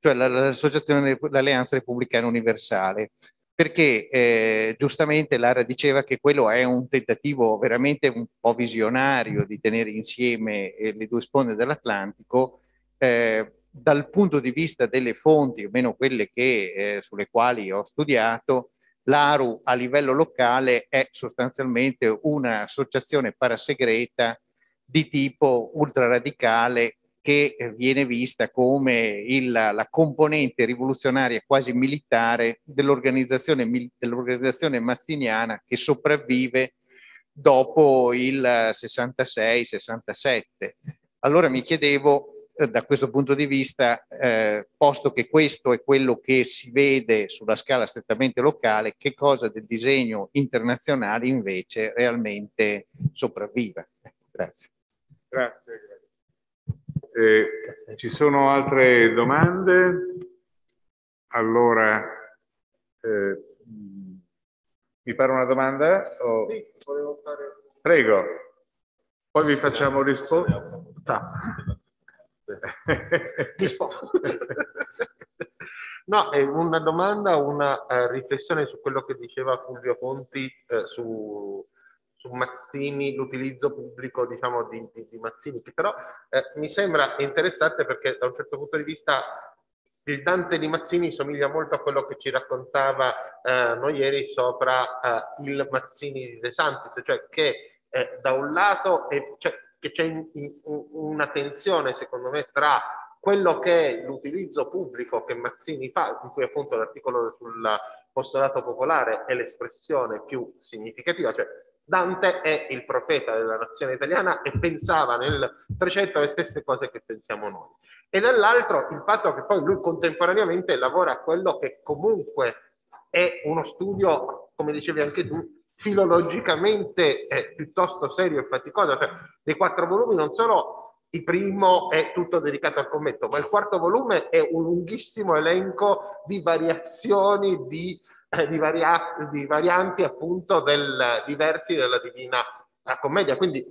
cioè l'Associazione, l'Alleanza Repubblicana Universale, perché eh, giustamente Lara diceva che quello è un tentativo veramente un po' visionario di tenere insieme eh, le due sponde dell'Atlantico. Eh, dal punto di vista delle fonti, almeno quelle che, eh, sulle quali ho studiato, L'ARU a livello locale è sostanzialmente un'associazione parasegreta di tipo ultraradicale che viene vista come il, la componente rivoluzionaria quasi militare dell'organizzazione, dell'organizzazione mazziniana che sopravvive dopo il 66-67. Allora mi chiedevo da questo punto di vista, eh, posto che questo è quello che si vede sulla scala strettamente locale, che cosa del disegno internazionale invece realmente sopravvive? Grazie. Grazie. Eh, ci sono altre domande? Allora, eh, mi pare una domanda? O... Sì, volevo fare... Prego, poi vi facciamo rispondere. no, è una domanda, una uh, riflessione su quello che diceva Fulvio Ponti uh, su, su, Mazzini, l'utilizzo pubblico diciamo, di, di, di Mazzini, che però uh, mi sembra interessante perché da un certo punto di vista il Dante di Mazzini somiglia molto a quello che ci raccontava noi ieri sopra il Mazzini di De Santis, cioè che da un lato è, cioè, che c'è una tensione, secondo me, tra quello che è l'utilizzo pubblico che Mazzini fa, di cui appunto l'articolo sul postulato popolare è l'espressione più significativa, cioè Dante è il profeta della nazione italiana e pensava nel 300 le stesse cose che pensiamo noi. E dall'altro il fatto che poi lui contemporaneamente lavora a quello che comunque è uno studio, come dicevi anche tu, filologicamente è piuttosto serio e faticoso. Cioè, nei quattro volumi non solo il primo è tutto dedicato al commento, ma il quarto volume è un lunghissimo elenco di variazioni, di, eh, di, varia di varianti appunto del, diversi della Divina Commedia. Quindi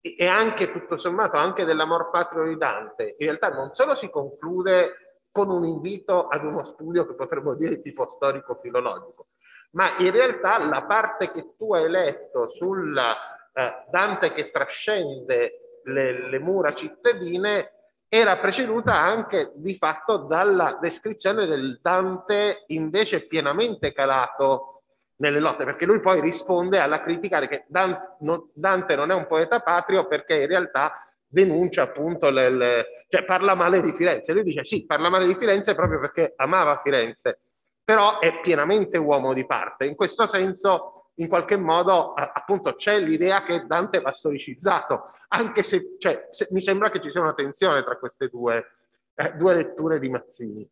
è anche tutto sommato anche dell'amor patrio di Dante. In realtà non solo si conclude con un invito ad uno studio che potremmo dire tipo storico-filologico, ma in realtà la parte che tu hai letto sul eh, Dante che trascende le, le mura cittadine era preceduta anche di fatto dalla descrizione del Dante invece pienamente calato nelle lotte, perché lui poi risponde alla critica che Dante non è un poeta patrio perché in realtà denuncia appunto, le, le, cioè parla male di Firenze. Lui dice sì, parla male di Firenze proprio perché amava Firenze, però è pienamente uomo di parte. In questo senso in qualche modo appunto c'è l'idea che Dante va storicizzato, anche se, cioè, se, mi sembra che ci sia una tensione tra queste due, eh, due letture di Mazzini.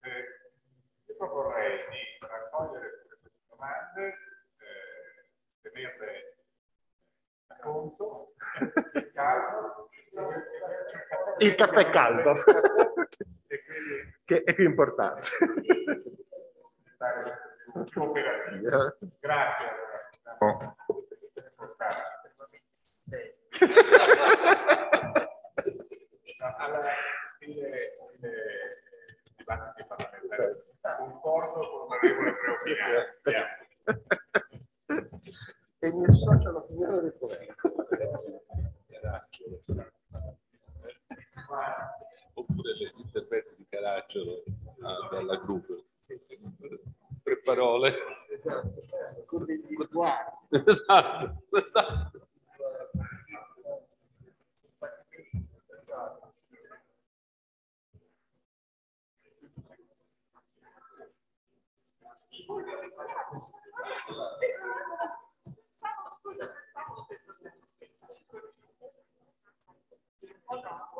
Eh, io proporrei di raccogliere queste domande, eh, tenerle a conto, il caldo, il caffè caldo, che è più importante. Grazie. Oh. Alla stile, stile dibattiti parlamentari, concorso con l'onorevole Preopiniano. E mi associo all'opinione del governo. Oppure l'intervento di Caracciolo ah, dalla gruppo. Tre parole. Esatto. Esatto. esatto. or not.